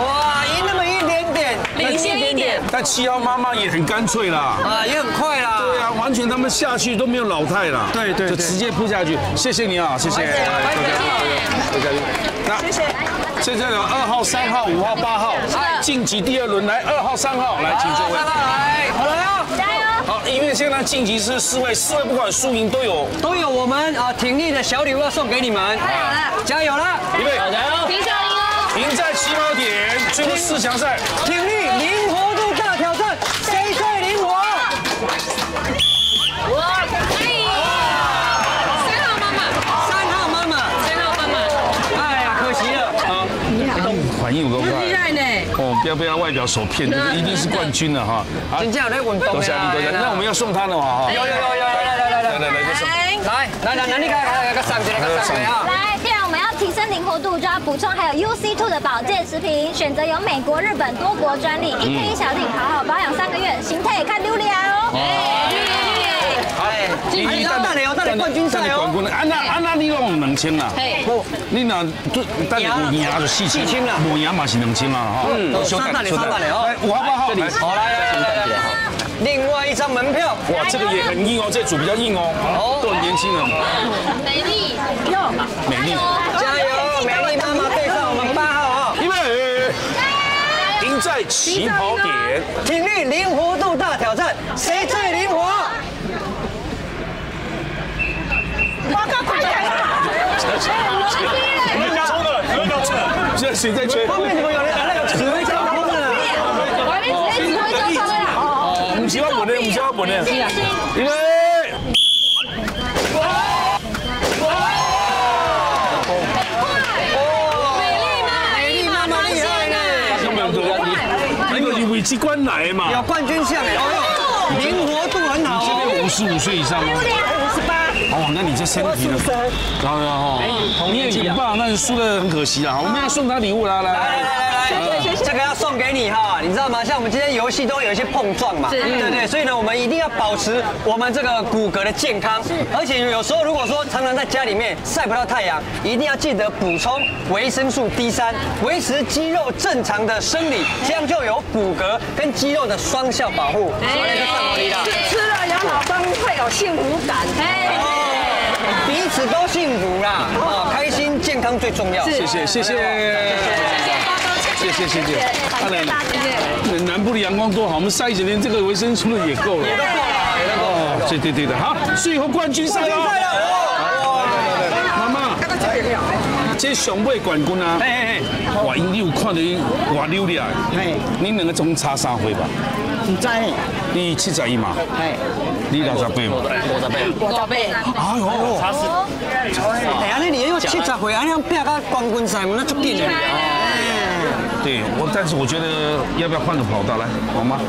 [SPEAKER 4] 哇，赢那么一点点，
[SPEAKER 6] 领先一点。
[SPEAKER 2] 但七号妈妈也很干脆啦。
[SPEAKER 4] 啊，也很快啦。
[SPEAKER 2] 对啊，完全他们下去都没有老态啦。
[SPEAKER 4] 对对对
[SPEAKER 2] 就直接扑下去。谢谢你啊，谢谢。谢谢。现在有二号、三号、五号、八号晋级第二轮，来二号、三号来，请就位。
[SPEAKER 4] 来，好了哟，
[SPEAKER 6] 加油！
[SPEAKER 2] 好，因为现在晋级是四位，四位不管输赢都有。
[SPEAKER 4] 都有我们啊挺力的小礼物要送给你们，加油啦！
[SPEAKER 2] 预备，加油！
[SPEAKER 6] 皮球赢哦。
[SPEAKER 2] 赢在起跑点，最后四强赛。
[SPEAKER 4] 挺力
[SPEAKER 2] 反应有够快。
[SPEAKER 6] 厉害呢。
[SPEAKER 2] 哦，不要被他外表所骗，这个一定是冠军了哈。好
[SPEAKER 4] 真正有在运动
[SPEAKER 2] 多谢你，多谢你。那我们要送他了嘛哈。
[SPEAKER 4] 有有有有，来来来来
[SPEAKER 2] 来来来，就送。
[SPEAKER 4] 来来来来，你看来个上去，个上去啊！
[SPEAKER 14] 来，既然我们要提升灵活度，就要补充还有 UC Two 的保健食品，选择由美国、日本多国专利，一颗一小粒，好好保养三个月，形态也看溜了哦。
[SPEAKER 2] 你
[SPEAKER 4] 你哦，打得冠军赛哦。
[SPEAKER 2] 冠军，安那安那你拢两千啦，你那最打得五赢就四千，
[SPEAKER 4] 四千啦，
[SPEAKER 2] 五赢嘛是两千嘛哈。
[SPEAKER 4] 嗯，三百嘞，三百嘞哦。
[SPEAKER 2] 五号八号，
[SPEAKER 4] 好来来来来。另外一张门票，
[SPEAKER 2] 哇，这个也很硬哦、这组比较硬哦、喔，都很年轻人。
[SPEAKER 6] 美丽，哟，
[SPEAKER 2] 美丽，
[SPEAKER 4] 加油，美丽妈妈配上我们八号啊，
[SPEAKER 2] 预备，赢在起跑点，
[SPEAKER 4] 体力灵活度大挑战，谁最灵活？
[SPEAKER 13] 哥，快点
[SPEAKER 2] 啊！我冲的，我要吹，现在谁在吹？
[SPEAKER 4] 后面你们有人来，指挥交通的。
[SPEAKER 6] 我那指挥交通
[SPEAKER 2] 的。五千万本的，五千万本的。因为。奇怪奶嘛，
[SPEAKER 4] 有冠军相，哦哟，零
[SPEAKER 2] 五五十五岁以上吗？
[SPEAKER 13] 五十八，
[SPEAKER 2] 哦，那你这身体的，然后哈，你也很棒，但是输的很可惜啊。我们要送他礼物啦，来来来来来，
[SPEAKER 4] 这个要送给你哈，你知道吗？像我们今天游戏都会有一些碰撞嘛，对不对？所以呢，我们一定要保持我们这个骨骼的健康，而且有时候如果说常常在家里面晒不到太阳，一定要记得补充维生素 D 三，维持肌肉正常的生理，这样就有骨骼跟肌肉的双效保护。所以就上火力啦，
[SPEAKER 13] 吃了有幸福感。
[SPEAKER 4] 哎彼此都幸福啦，啊，开心健康最重要。
[SPEAKER 2] 谢谢谢谢谢谢谢谢，谢谢谢谢谢谢，南部的阳光多好，我们晒一整天，这个维生素也够了。哦，对对对的，好，最后冠军赛喽！妈妈，这上尾冠军啊，哎哎哎哇，因你有看到伊哇溜厉害，你两个总差三岁吧？
[SPEAKER 9] 唔知，
[SPEAKER 2] 你七十一嘛？你六十八嘛？
[SPEAKER 6] 我宝贝，
[SPEAKER 2] 哎呦，差
[SPEAKER 4] 哎呀，你你又七十岁，啊，你拼到冠军赛，那足紧的。
[SPEAKER 2] 对我，但是我觉得要不要换个跑道来，好吗？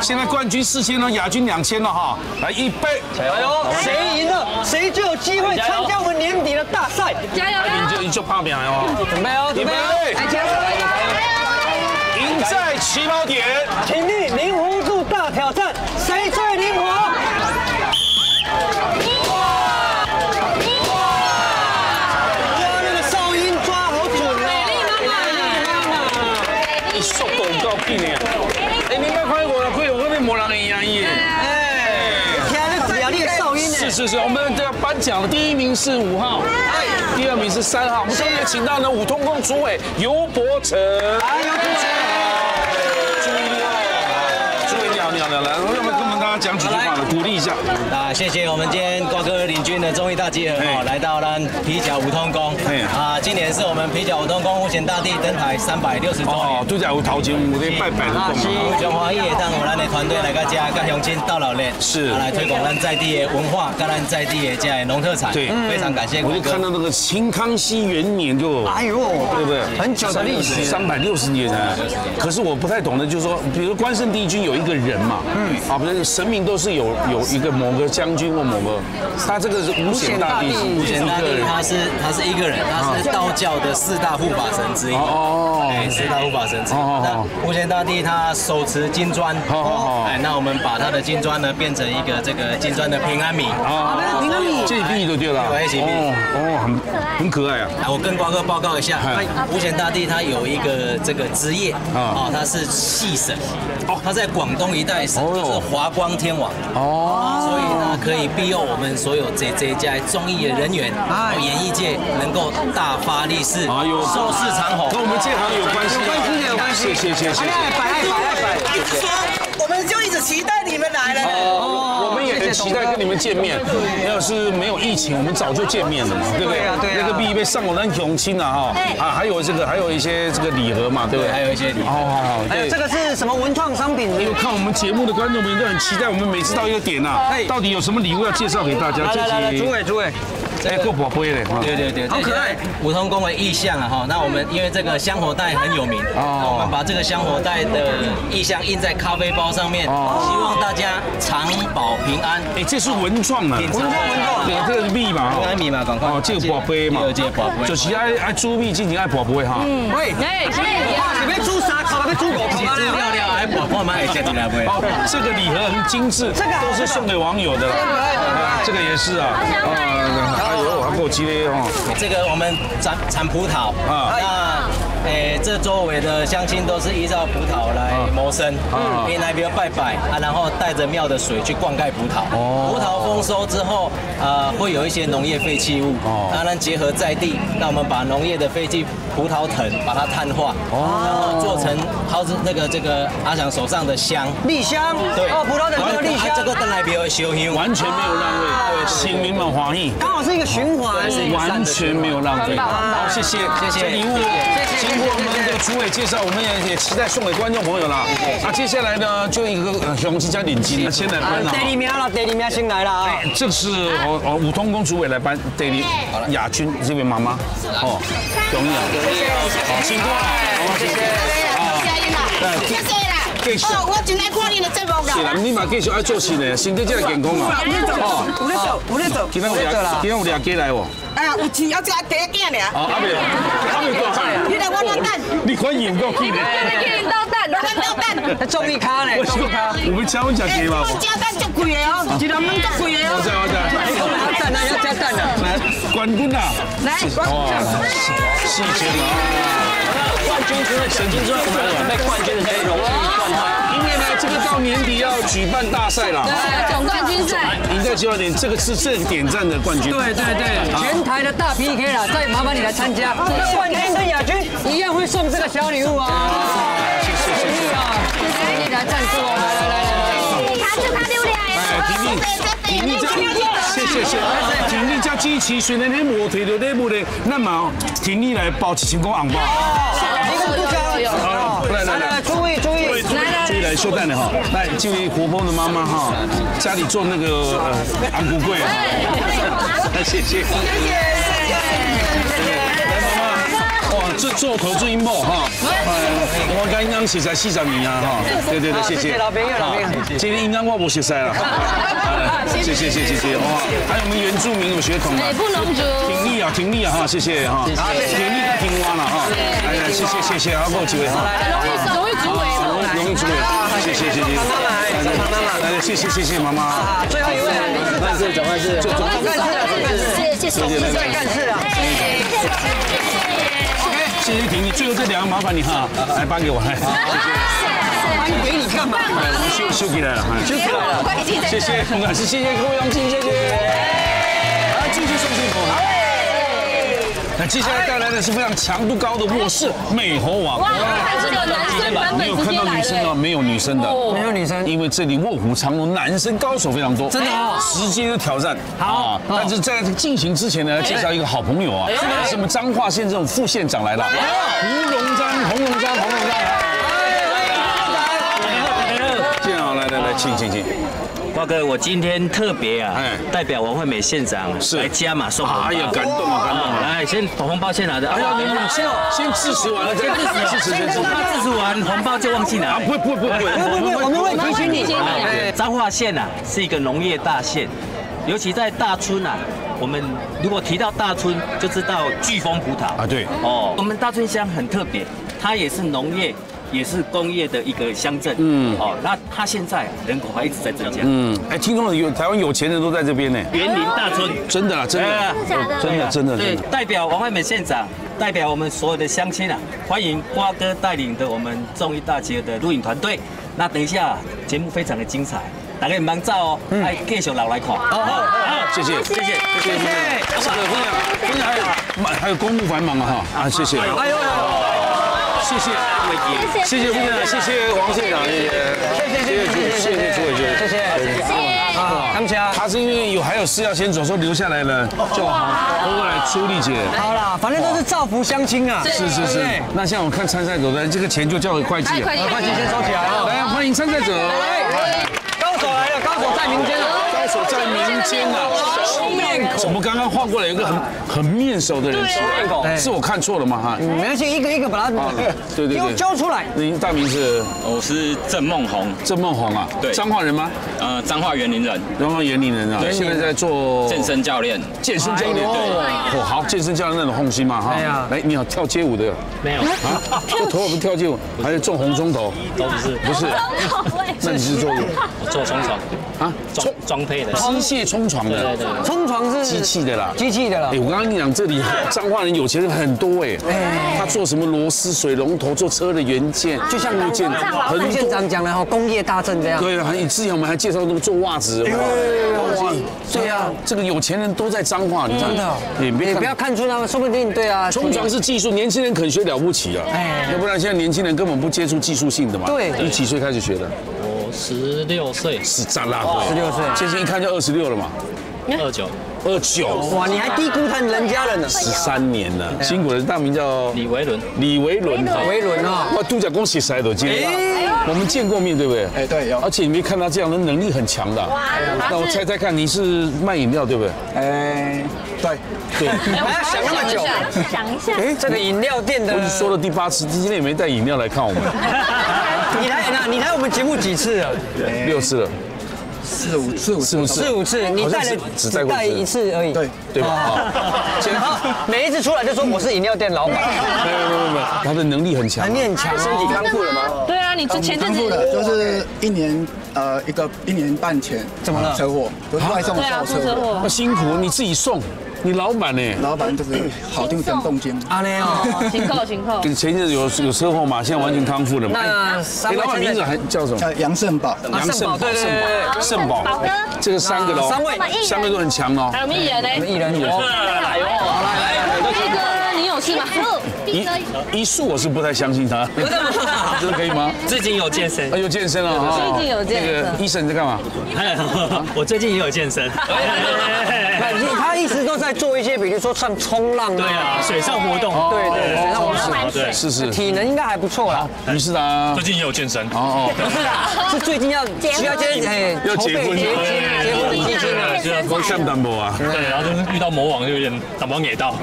[SPEAKER 2] 现在冠军四千了，亚军两千了哈，来一杯，
[SPEAKER 4] 加油，谁赢了，谁就有机会参加我们年底的大赛。
[SPEAKER 6] 加油！
[SPEAKER 2] 你就你就怕表哦，
[SPEAKER 4] 准备哦，准备哦，
[SPEAKER 6] 来加油！
[SPEAKER 2] 赢在起跑点，
[SPEAKER 4] 体力灵活度大挑战，
[SPEAKER 2] 是是是，我们这个颁奖的第一名是五号，第二名是三号。我们今天请到呢五通宫主委尤伯成。哎，尤主委好，注意你好，主委你好，你好，你好，来，我们跟我们大家讲几句话，鼓励一下。
[SPEAKER 15] 啊，谢谢我们今天瓜哥领军的综艺大集合哦，来到咱皮甲五通宫。啊，今年是我们皮甲五通宫五贤大帝登台三百六十周年。
[SPEAKER 2] 哦，都在有头前有咧拜拜的讲嘛。
[SPEAKER 15] 中华也当我咱的团队来到家，跟乡亲到老练，
[SPEAKER 2] 是
[SPEAKER 15] 来推广咱在地的文化，跟咱在地的这些农特产。
[SPEAKER 2] 对，
[SPEAKER 15] 非常感谢
[SPEAKER 2] 我就。看到那个清康熙元年就，
[SPEAKER 4] 哎呦，
[SPEAKER 2] 对不对？
[SPEAKER 4] 很久的历史
[SPEAKER 2] 三百六十年啊。可是我不太懂的，就是说，比如关圣帝君有一个人嘛，嗯，啊，不是神明都是有有一个某个将军或某个，他这个是无显大帝，
[SPEAKER 15] 无显大帝他是他是一个人，他是道教的四大护法神之一。
[SPEAKER 2] 哦，
[SPEAKER 15] 哎，四大护法神之一。
[SPEAKER 2] 哦
[SPEAKER 15] 那无显大帝他手持金砖，
[SPEAKER 2] 哦
[SPEAKER 15] 哎，那我们把他的金砖呢变成一个这个金砖的平安米。
[SPEAKER 2] 啊，平安米，这币都对了，
[SPEAKER 15] 对，这币
[SPEAKER 2] 哦哦，很很可爱啊。
[SPEAKER 15] 啊，我跟瓜哥报告一下，无显大帝他有一个这个职业啊，他是戏神，哦。他在广东一带是就是华光天王。哦，所以呢可以庇佑我们所有这这一家综艺的人员，啊演艺界能够大发利市，
[SPEAKER 2] 哎呦
[SPEAKER 15] 收视长虹，
[SPEAKER 2] 跟我们建行有关系，
[SPEAKER 4] 有关系有关系
[SPEAKER 2] 谢谢谢谢。
[SPEAKER 4] 谢谢。摆摆摆摆
[SPEAKER 16] 一直说，我们就一直期待你们来了。
[SPEAKER 2] 期待跟你们见面。要是没有疫情，我们早就见面了嘛，对不对？
[SPEAKER 4] 对啊对啊
[SPEAKER 2] 那个币被上我那雄亲了哈，啊，还有这个还有一些这个礼盒嘛，对不对？
[SPEAKER 15] 还有一些礼盒
[SPEAKER 2] 好好好，对
[SPEAKER 4] 还有这个是什么文创商品？
[SPEAKER 2] 因为看我们节目的观众朋友都很期待，我们每次到一个点呐，到底有什么礼物要介绍给大家？
[SPEAKER 4] 来来来来，
[SPEAKER 2] 这
[SPEAKER 4] 主委主委，
[SPEAKER 2] 哎，够宝贝嘞，
[SPEAKER 15] 对对对，
[SPEAKER 4] 好可爱。
[SPEAKER 15] 五通宫的意象啊哈，那我们因为这个香火袋很有名，那我们把这个香火袋的意象印在咖啡包上面，希望大家长保平安。
[SPEAKER 2] 哎，这是文创啊，
[SPEAKER 15] 文创文创
[SPEAKER 2] 对，这个是币嘛，
[SPEAKER 15] 平安密码，赶快
[SPEAKER 2] 哦，这个宝贝嘛，
[SPEAKER 15] 这个宝贝
[SPEAKER 2] 就是爱爱猪币进行爱宝贝哈。
[SPEAKER 4] 喂，
[SPEAKER 6] 哎，是
[SPEAKER 4] 哇，你被猪啥烤？被猪狗烤
[SPEAKER 15] 这料料还宝宝买下进来不会？
[SPEAKER 2] 哦，这个礼盒很精致，这个都是送给网友的啦。这个也是啊，啊，够激烈哦。
[SPEAKER 15] 这个我们产产葡萄
[SPEAKER 2] 啊
[SPEAKER 15] 啊，那诶，这周围的乡亲都是依照葡萄来谋生，
[SPEAKER 2] 嗯
[SPEAKER 15] 可以来庙拜拜啊，然后带着庙的水去灌溉葡萄。
[SPEAKER 2] 哦。
[SPEAKER 15] 葡萄丰收之后，呃，会有一些农业废弃物，
[SPEAKER 2] 哦。
[SPEAKER 15] 当然结合在地，那我们把农业的废弃葡萄藤把它碳化，哦。然后做成好子那个这个阿翔手上的香。
[SPEAKER 4] 蜜香，
[SPEAKER 15] 对，
[SPEAKER 4] 哦，葡萄藤叫丽香，
[SPEAKER 15] 啊这个灯来庙的烧香，
[SPEAKER 2] 完全没有浪费，对，心民满华裔，
[SPEAKER 4] 刚好是一个循环。
[SPEAKER 2] 完全没有浪费。好，谢谢，
[SPEAKER 15] 谢谢。
[SPEAKER 2] 礼物经过我们这个主委介绍，我们也也期待送给观众朋友了。那接下来呢，就一个呃雄鸡加领巾，那先来颁了。
[SPEAKER 4] 第二名了，第二名先来了啊！
[SPEAKER 2] 这是哦哦，五通宫主委来颁第二亚军这位妈妈哦，荣耀，好，请过来，好，谢谢。
[SPEAKER 16] 谢谢啦。
[SPEAKER 2] 继续
[SPEAKER 16] 哦，我真爱看你的节目啦。
[SPEAKER 2] 是啦，你嘛继续爱做事呢，身体才会健康啊。
[SPEAKER 16] 有咧做，有咧做，有咧做。
[SPEAKER 2] 今天有俩，今天有俩鸡来哦。
[SPEAKER 16] 哎呀，有钱要只第一件尔。
[SPEAKER 2] 哦，阿妹，阿妹多看。
[SPEAKER 16] 你来我那等。
[SPEAKER 2] 你。
[SPEAKER 6] 引到蛋，
[SPEAKER 16] 我来等。
[SPEAKER 4] 综艺咖呢？
[SPEAKER 2] 我说，我们请问食鸡嘛？
[SPEAKER 16] 加蛋足贵的哦，一人焖足贵的
[SPEAKER 2] 我知
[SPEAKER 16] 哦。
[SPEAKER 2] 我知。
[SPEAKER 4] 要蛋啊，要加蛋啊！
[SPEAKER 2] 来，冠军啊！
[SPEAKER 16] 来，
[SPEAKER 2] 哇，细节啊！
[SPEAKER 15] 冠军除了奖金之外，我们准备冠军的这个荣誉冠军。
[SPEAKER 2] 因为呢，这个到年底要举办大赛了。
[SPEAKER 6] 对，总冠军赛。
[SPEAKER 2] 赢在起跑点，这个是正点赞的冠军。
[SPEAKER 4] 对对对，全台的大 PK 了，再麻烦你来参加。那冠军跟亚军一样会送这个小礼物啊！
[SPEAKER 2] 哎，体力，加，谢谢谢。体力加支持，虽然你无摕到礼物咧，那么体力来包一千块红包。
[SPEAKER 4] 一个都加了有。
[SPEAKER 2] 好，来来来，
[SPEAKER 4] 注意注意，
[SPEAKER 2] 注意来秀蛋的哈，来这位活泼的妈妈哈，家里做那个呃安菇柜啊，谢谢谢。来妈妈，哇，这做口注音幕哈，我刚刚实在四十年啊哈，对对对，谢谢。
[SPEAKER 4] 老朋友老朋友。
[SPEAKER 2] 今天应该我不熟悉了，<laughs> 谢谢谢谢谢谢哇，还有我们原住民有血统啊，
[SPEAKER 6] 北部农族
[SPEAKER 2] 挺力啊挺力啊哈，谢谢哈，挺力挺蛙了哈，哎呀谢谢谢谢，好，给我几位哈，
[SPEAKER 6] 荣誉荣誉主委哦，
[SPEAKER 2] 荣誉主委，谢谢谢谢，妈妈来谢谢谢谢妈妈，
[SPEAKER 4] 最后一位，
[SPEAKER 9] 办事总干事，
[SPEAKER 4] 总干事啊，总干事，
[SPEAKER 11] 谢谢谢谢。
[SPEAKER 4] 总干事啊，
[SPEAKER 2] 谢谢婷，你最后这两个麻烦你哈，来颁给我，来，
[SPEAKER 4] 颁给你干嘛？
[SPEAKER 2] 我们修修起来了，
[SPEAKER 4] 秀起来了，
[SPEAKER 2] 谢谢，总干事，谢谢。郭永进，谢。谢，来继续送幸福。那接下来带来的是非常强度高的卧室美猴王。
[SPEAKER 6] 哇，看这个男生版
[SPEAKER 2] 你有看
[SPEAKER 6] 本直接来
[SPEAKER 2] 到女生啊？
[SPEAKER 6] 了。
[SPEAKER 2] 没有女生的，
[SPEAKER 4] 没有女生，
[SPEAKER 2] 因为这里卧虎藏龙，男生高手非常多，
[SPEAKER 4] 真的哦
[SPEAKER 2] 直接的挑战。
[SPEAKER 4] 好。
[SPEAKER 2] 啊但是在进行之前呢，介绍一个好朋友啊，是我们彰化县这种副县长来了，胡荣章，洪荣章，洪荣章。来。见好，来来来，请请请。
[SPEAKER 17] 瓜哥，我今天特别啊
[SPEAKER 2] 哎，
[SPEAKER 17] 代表王惠美县长来加码送红包。
[SPEAKER 2] 哎呀，感动啊，感动啊！
[SPEAKER 17] 来，先把红包先拿着。
[SPEAKER 2] 哎呀，你们先先支持完了先支持，支持，支持。
[SPEAKER 17] 他支持完红包就忘记拿
[SPEAKER 2] 啊，。不会不会不会不会，
[SPEAKER 4] 不不，我们会提醒你。
[SPEAKER 17] 哎彰化县啊是一个农业大县，尤其在大村啊，我们如果提到大村，就知道巨峰葡萄
[SPEAKER 2] 啊对
[SPEAKER 17] 哦，我们大村乡很特别，它也是农业。也是工业的一个乡镇，嗯，哦，那它现在人口还一直在增加，
[SPEAKER 2] 嗯，哎，听说有台湾有钱人都在这边呢，
[SPEAKER 17] 园林大村，
[SPEAKER 2] 真的啊，真的。
[SPEAKER 17] 哎，
[SPEAKER 2] 真的真的
[SPEAKER 17] 对，。代表王惠美县长，代表我们所有的乡亲啊，欢迎瓜哥带领的我们综艺大街的录影团队。那等一下节目非常的精彩，大家忙照哦，哎，继续留来看。好，好，
[SPEAKER 2] 谢谢
[SPEAKER 17] 谢谢，谢谢，谢谢。
[SPEAKER 2] 这个分享分享还有还有公务繁忙啊哈啊，谢谢，
[SPEAKER 4] 哎呦，
[SPEAKER 2] 谢谢。
[SPEAKER 14] 谢
[SPEAKER 2] 谢谢谢副县长，谢谢王县长，谢谢，谢谢主，谢谢主委，谢谢，
[SPEAKER 4] 谢谢，他们家。
[SPEAKER 2] 他是因为有还有事要先走，说留下来了就好，过来出力姐。
[SPEAKER 4] 好啦，反正都是造福乡亲啊。
[SPEAKER 2] 是是是，那像我看参赛者的这个钱就交给会计，
[SPEAKER 6] 会计
[SPEAKER 4] 先收起来啊。
[SPEAKER 2] 来欢迎参赛者，
[SPEAKER 4] 高手来了，高手在民间了。
[SPEAKER 2] 高手在民间啊，
[SPEAKER 4] 面孔。
[SPEAKER 2] 怎么？刚刚换过来有一个很很面熟的人，
[SPEAKER 4] 对面孔。
[SPEAKER 2] 是我看错了吗？哈，
[SPEAKER 4] 没关系，一个一个把它
[SPEAKER 2] 对对对，
[SPEAKER 4] 交出来。
[SPEAKER 2] 您大名是？
[SPEAKER 18] 我是郑梦红，
[SPEAKER 2] 郑梦红啊，
[SPEAKER 18] 对。
[SPEAKER 2] 彰化人吗？
[SPEAKER 18] 呃，彰化园林人，
[SPEAKER 2] 彰化园林人啊，
[SPEAKER 18] 对。
[SPEAKER 2] 现在在做
[SPEAKER 18] 健身教练，
[SPEAKER 2] 健身教练，哦，好，健身教练那种红心嘛哈。
[SPEAKER 4] 哎呀。
[SPEAKER 2] 来，你好，跳街舞的？
[SPEAKER 17] 没有，
[SPEAKER 2] 啊？这头发不跳街舞，还是种红中头？
[SPEAKER 17] 都不是，
[SPEAKER 2] 不是，<laughs> 那你是做
[SPEAKER 17] 做冲床。
[SPEAKER 2] 啊？
[SPEAKER 17] 装装配的，
[SPEAKER 2] 机械冲床的，
[SPEAKER 17] 对对对。
[SPEAKER 4] 冲床是
[SPEAKER 2] 机器的啦，
[SPEAKER 4] 机器的啦。
[SPEAKER 2] 哎，。我刚刚跟你讲，这里彰化人有钱人很多哎，他做什么螺丝、水龙头，做车的元件，
[SPEAKER 4] 就像
[SPEAKER 2] 部件
[SPEAKER 4] 很
[SPEAKER 2] 很多。
[SPEAKER 4] 县长讲的哈，工业大镇这样。
[SPEAKER 2] 对啊，还之前我们还介绍那个做袜子，哇，对啊，这个有钱人都在彰化，你知道
[SPEAKER 4] 真的。哦
[SPEAKER 2] 你别
[SPEAKER 4] 不要看出他们，说不定对啊。
[SPEAKER 2] 冲床是技术，年轻人肯学了不起啊，
[SPEAKER 4] 哎。
[SPEAKER 2] 要不然现在年轻人根本不接触技术性的嘛。
[SPEAKER 4] 对。
[SPEAKER 2] 你几岁开始学的？
[SPEAKER 17] 我十六岁，
[SPEAKER 2] 是炸拉对
[SPEAKER 4] ，16岁。
[SPEAKER 2] 先生一看就二十六了嘛，
[SPEAKER 17] 二九，
[SPEAKER 2] 二九，
[SPEAKER 4] 哇，你还低估他人家了呢。
[SPEAKER 2] 十三年了，辛苦了。大名叫
[SPEAKER 17] 李维伦，
[SPEAKER 2] 李维伦，
[SPEAKER 4] 维伦啊，
[SPEAKER 2] 哇，度假恭喜塞都见，我们见过面对不对？
[SPEAKER 9] 哎，对，有，
[SPEAKER 2] 而且你没看他这样的能力很强的。哇那我猜猜看，你是卖饮料对不对？
[SPEAKER 9] 哎，对，
[SPEAKER 2] 对。
[SPEAKER 4] 还要想那么久。
[SPEAKER 14] 想一下，
[SPEAKER 4] 哎，这个饮料店的
[SPEAKER 2] 我，说了第八次，今天也没带饮料来看我们，<laughs>
[SPEAKER 4] 你来那，你来我们节目几次了？<laughs>
[SPEAKER 2] 六次了，
[SPEAKER 9] 四五四五
[SPEAKER 2] 四五次。
[SPEAKER 4] 四五次，你带了
[SPEAKER 2] 只带
[SPEAKER 4] 一次。而已。
[SPEAKER 9] 对。
[SPEAKER 2] 对吧？好。<laughs>
[SPEAKER 4] 然后每一次出来就说我是饮料店老板，
[SPEAKER 2] 没有没有没有，他的能力很强，
[SPEAKER 4] 能力很强，身体
[SPEAKER 9] 康复了吗？
[SPEAKER 6] 对啊，你之前阵子
[SPEAKER 9] 康复了，就是一年呃一个一年半前
[SPEAKER 4] 怎么了？
[SPEAKER 9] 车祸，就是外送
[SPEAKER 6] 车祸。
[SPEAKER 2] 那，辛苦你自己送，你老板呢？
[SPEAKER 9] 老板就是好听讲动静。
[SPEAKER 4] 阿莲哦。
[SPEAKER 6] 请扣请扣。
[SPEAKER 2] 跟前一阵子有有车祸嘛，现在完全康复了嘛。
[SPEAKER 4] 那三
[SPEAKER 2] 哎，
[SPEAKER 4] 位
[SPEAKER 2] 老板名字还叫什么？
[SPEAKER 9] 呃，杨胜宝，
[SPEAKER 4] 啊
[SPEAKER 2] 杨胜宝，
[SPEAKER 4] 对对对对
[SPEAKER 2] 胜宝，
[SPEAKER 14] 宝哥
[SPEAKER 2] 这个三个喽，
[SPEAKER 4] 三位
[SPEAKER 2] 三位都很强哦
[SPEAKER 6] 还。有艺人呢？
[SPEAKER 4] 艺人
[SPEAKER 6] 有事吗？
[SPEAKER 2] 一一树我是不太相信他，这个可以吗？
[SPEAKER 17] 最近有健身，，
[SPEAKER 2] 有健身了哈。
[SPEAKER 6] 最近有健身
[SPEAKER 2] 那个医生你在干嘛？
[SPEAKER 17] 我最近也有健身。
[SPEAKER 4] 他一直都在做一些，比如说像冲浪
[SPEAKER 17] 对啊，水上活动，
[SPEAKER 4] 对对对，水上活动，
[SPEAKER 17] 对，
[SPEAKER 2] 是是。
[SPEAKER 4] 体能应该还不错啦。
[SPEAKER 2] 于是啊
[SPEAKER 18] 最近也有健身，
[SPEAKER 2] 哦，
[SPEAKER 4] 不是啦，是最近要需要健身
[SPEAKER 2] 要结婚
[SPEAKER 4] 结婚结婚的基金啊，
[SPEAKER 2] 我像淡薄啊。
[SPEAKER 18] 对，然后就是遇到魔王就有点打包给到，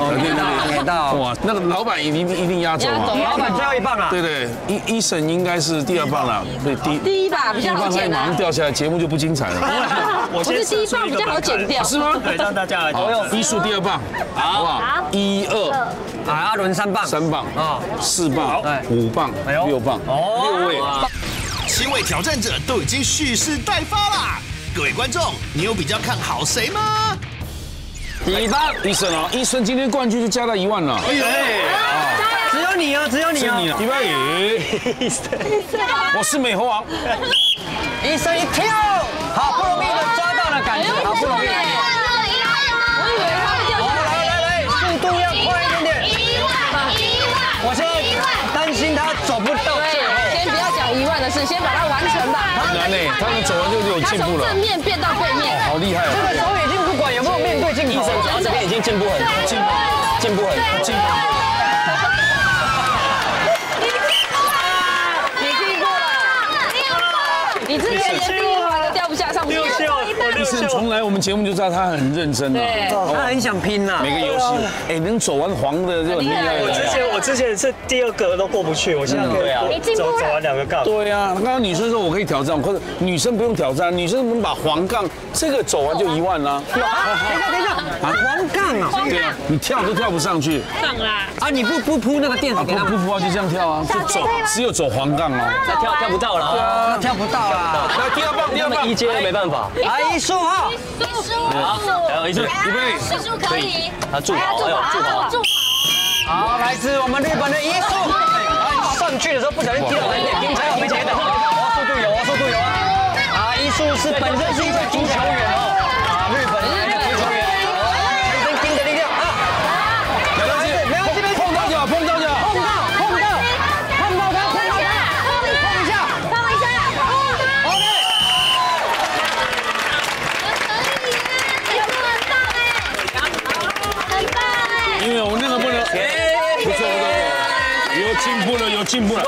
[SPEAKER 4] 给到
[SPEAKER 2] 哇，那个老板已一定一定压轴嘛。
[SPEAKER 4] 老板最后一棒啊！
[SPEAKER 2] 对对，一一审应该是第二棒了，对第
[SPEAKER 6] 第一把比较好
[SPEAKER 2] 第一马上。掉下来，节目就不精彩了。<laughs>
[SPEAKER 6] 不是第一棒比较好剪掉，
[SPEAKER 2] 是吗？
[SPEAKER 3] 对，让大家来
[SPEAKER 2] 好，一数第二棒，好不好？一二
[SPEAKER 4] 啊，阿伦三棒，
[SPEAKER 2] 三棒啊，四棒，五棒，六棒，六位。
[SPEAKER 1] 七位挑战者都已经蓄势待发啦！各位观众，你有比较看好谁吗？
[SPEAKER 2] 第一棒，医生哦，医生今天冠军就加到一万了。哎呦，
[SPEAKER 4] 你啊，只有你哦。
[SPEAKER 2] 是你了，预备，<laughs> 我是美猴王。
[SPEAKER 4] 医生一跳，好不容易的抓到了感觉，好不容易。
[SPEAKER 6] 我以为他会掉下来。
[SPEAKER 4] 来来来，速度要快一点点。我现在担心他走不到最后。
[SPEAKER 6] 先不要讲一万的事，先把它完成吧。
[SPEAKER 2] 难呢，他们走完就有进步了
[SPEAKER 6] 从正。面变到背面。
[SPEAKER 2] 好厉害
[SPEAKER 4] 这个时候已经不管有没有面对镜头，
[SPEAKER 17] 走到这边已经进步很进步进步很进步。
[SPEAKER 6] 你听过了？你之前连第一环都掉不下上去。
[SPEAKER 2] 医生从来我们节目就知道他很认真啊，
[SPEAKER 6] 对
[SPEAKER 4] 他很想拼呐。
[SPEAKER 2] 每个游戏，哎，能走完黄的就很厉害
[SPEAKER 3] 我之。前我之前是第二个都过不去，我现在可以走走完两个杠。
[SPEAKER 2] 对呀，刚刚女生说我可以挑战，或者女生不用挑战，女生能把黄杠这个走完就一万啦。
[SPEAKER 4] 等一下，等一下，黄杠啊！
[SPEAKER 2] 对啊，你跳都跳不上去，
[SPEAKER 6] 上啦！
[SPEAKER 4] 啊，你不不铺那个垫子
[SPEAKER 2] 啊不
[SPEAKER 4] 给他，
[SPEAKER 2] 不铺啊就这样跳啊，就走只有走黄杠啊。
[SPEAKER 17] 那跳跳不到了啊！
[SPEAKER 4] 跳不到啦。
[SPEAKER 2] 来第二棒，第二棒
[SPEAKER 17] 一阶都没办法。
[SPEAKER 4] 来，一树哈，
[SPEAKER 17] 好，还有一树，
[SPEAKER 2] 预备，
[SPEAKER 6] 一树可以。
[SPEAKER 17] 他助跑，助跑助跑，
[SPEAKER 6] 助
[SPEAKER 4] 好，来自我们日本的一束。啊，上去的时候不小心踢到人眼睛，才有没接的。哦，速度有啊，速度有啊。啊，一树是本身是一位足球员哦，
[SPEAKER 2] 进步了。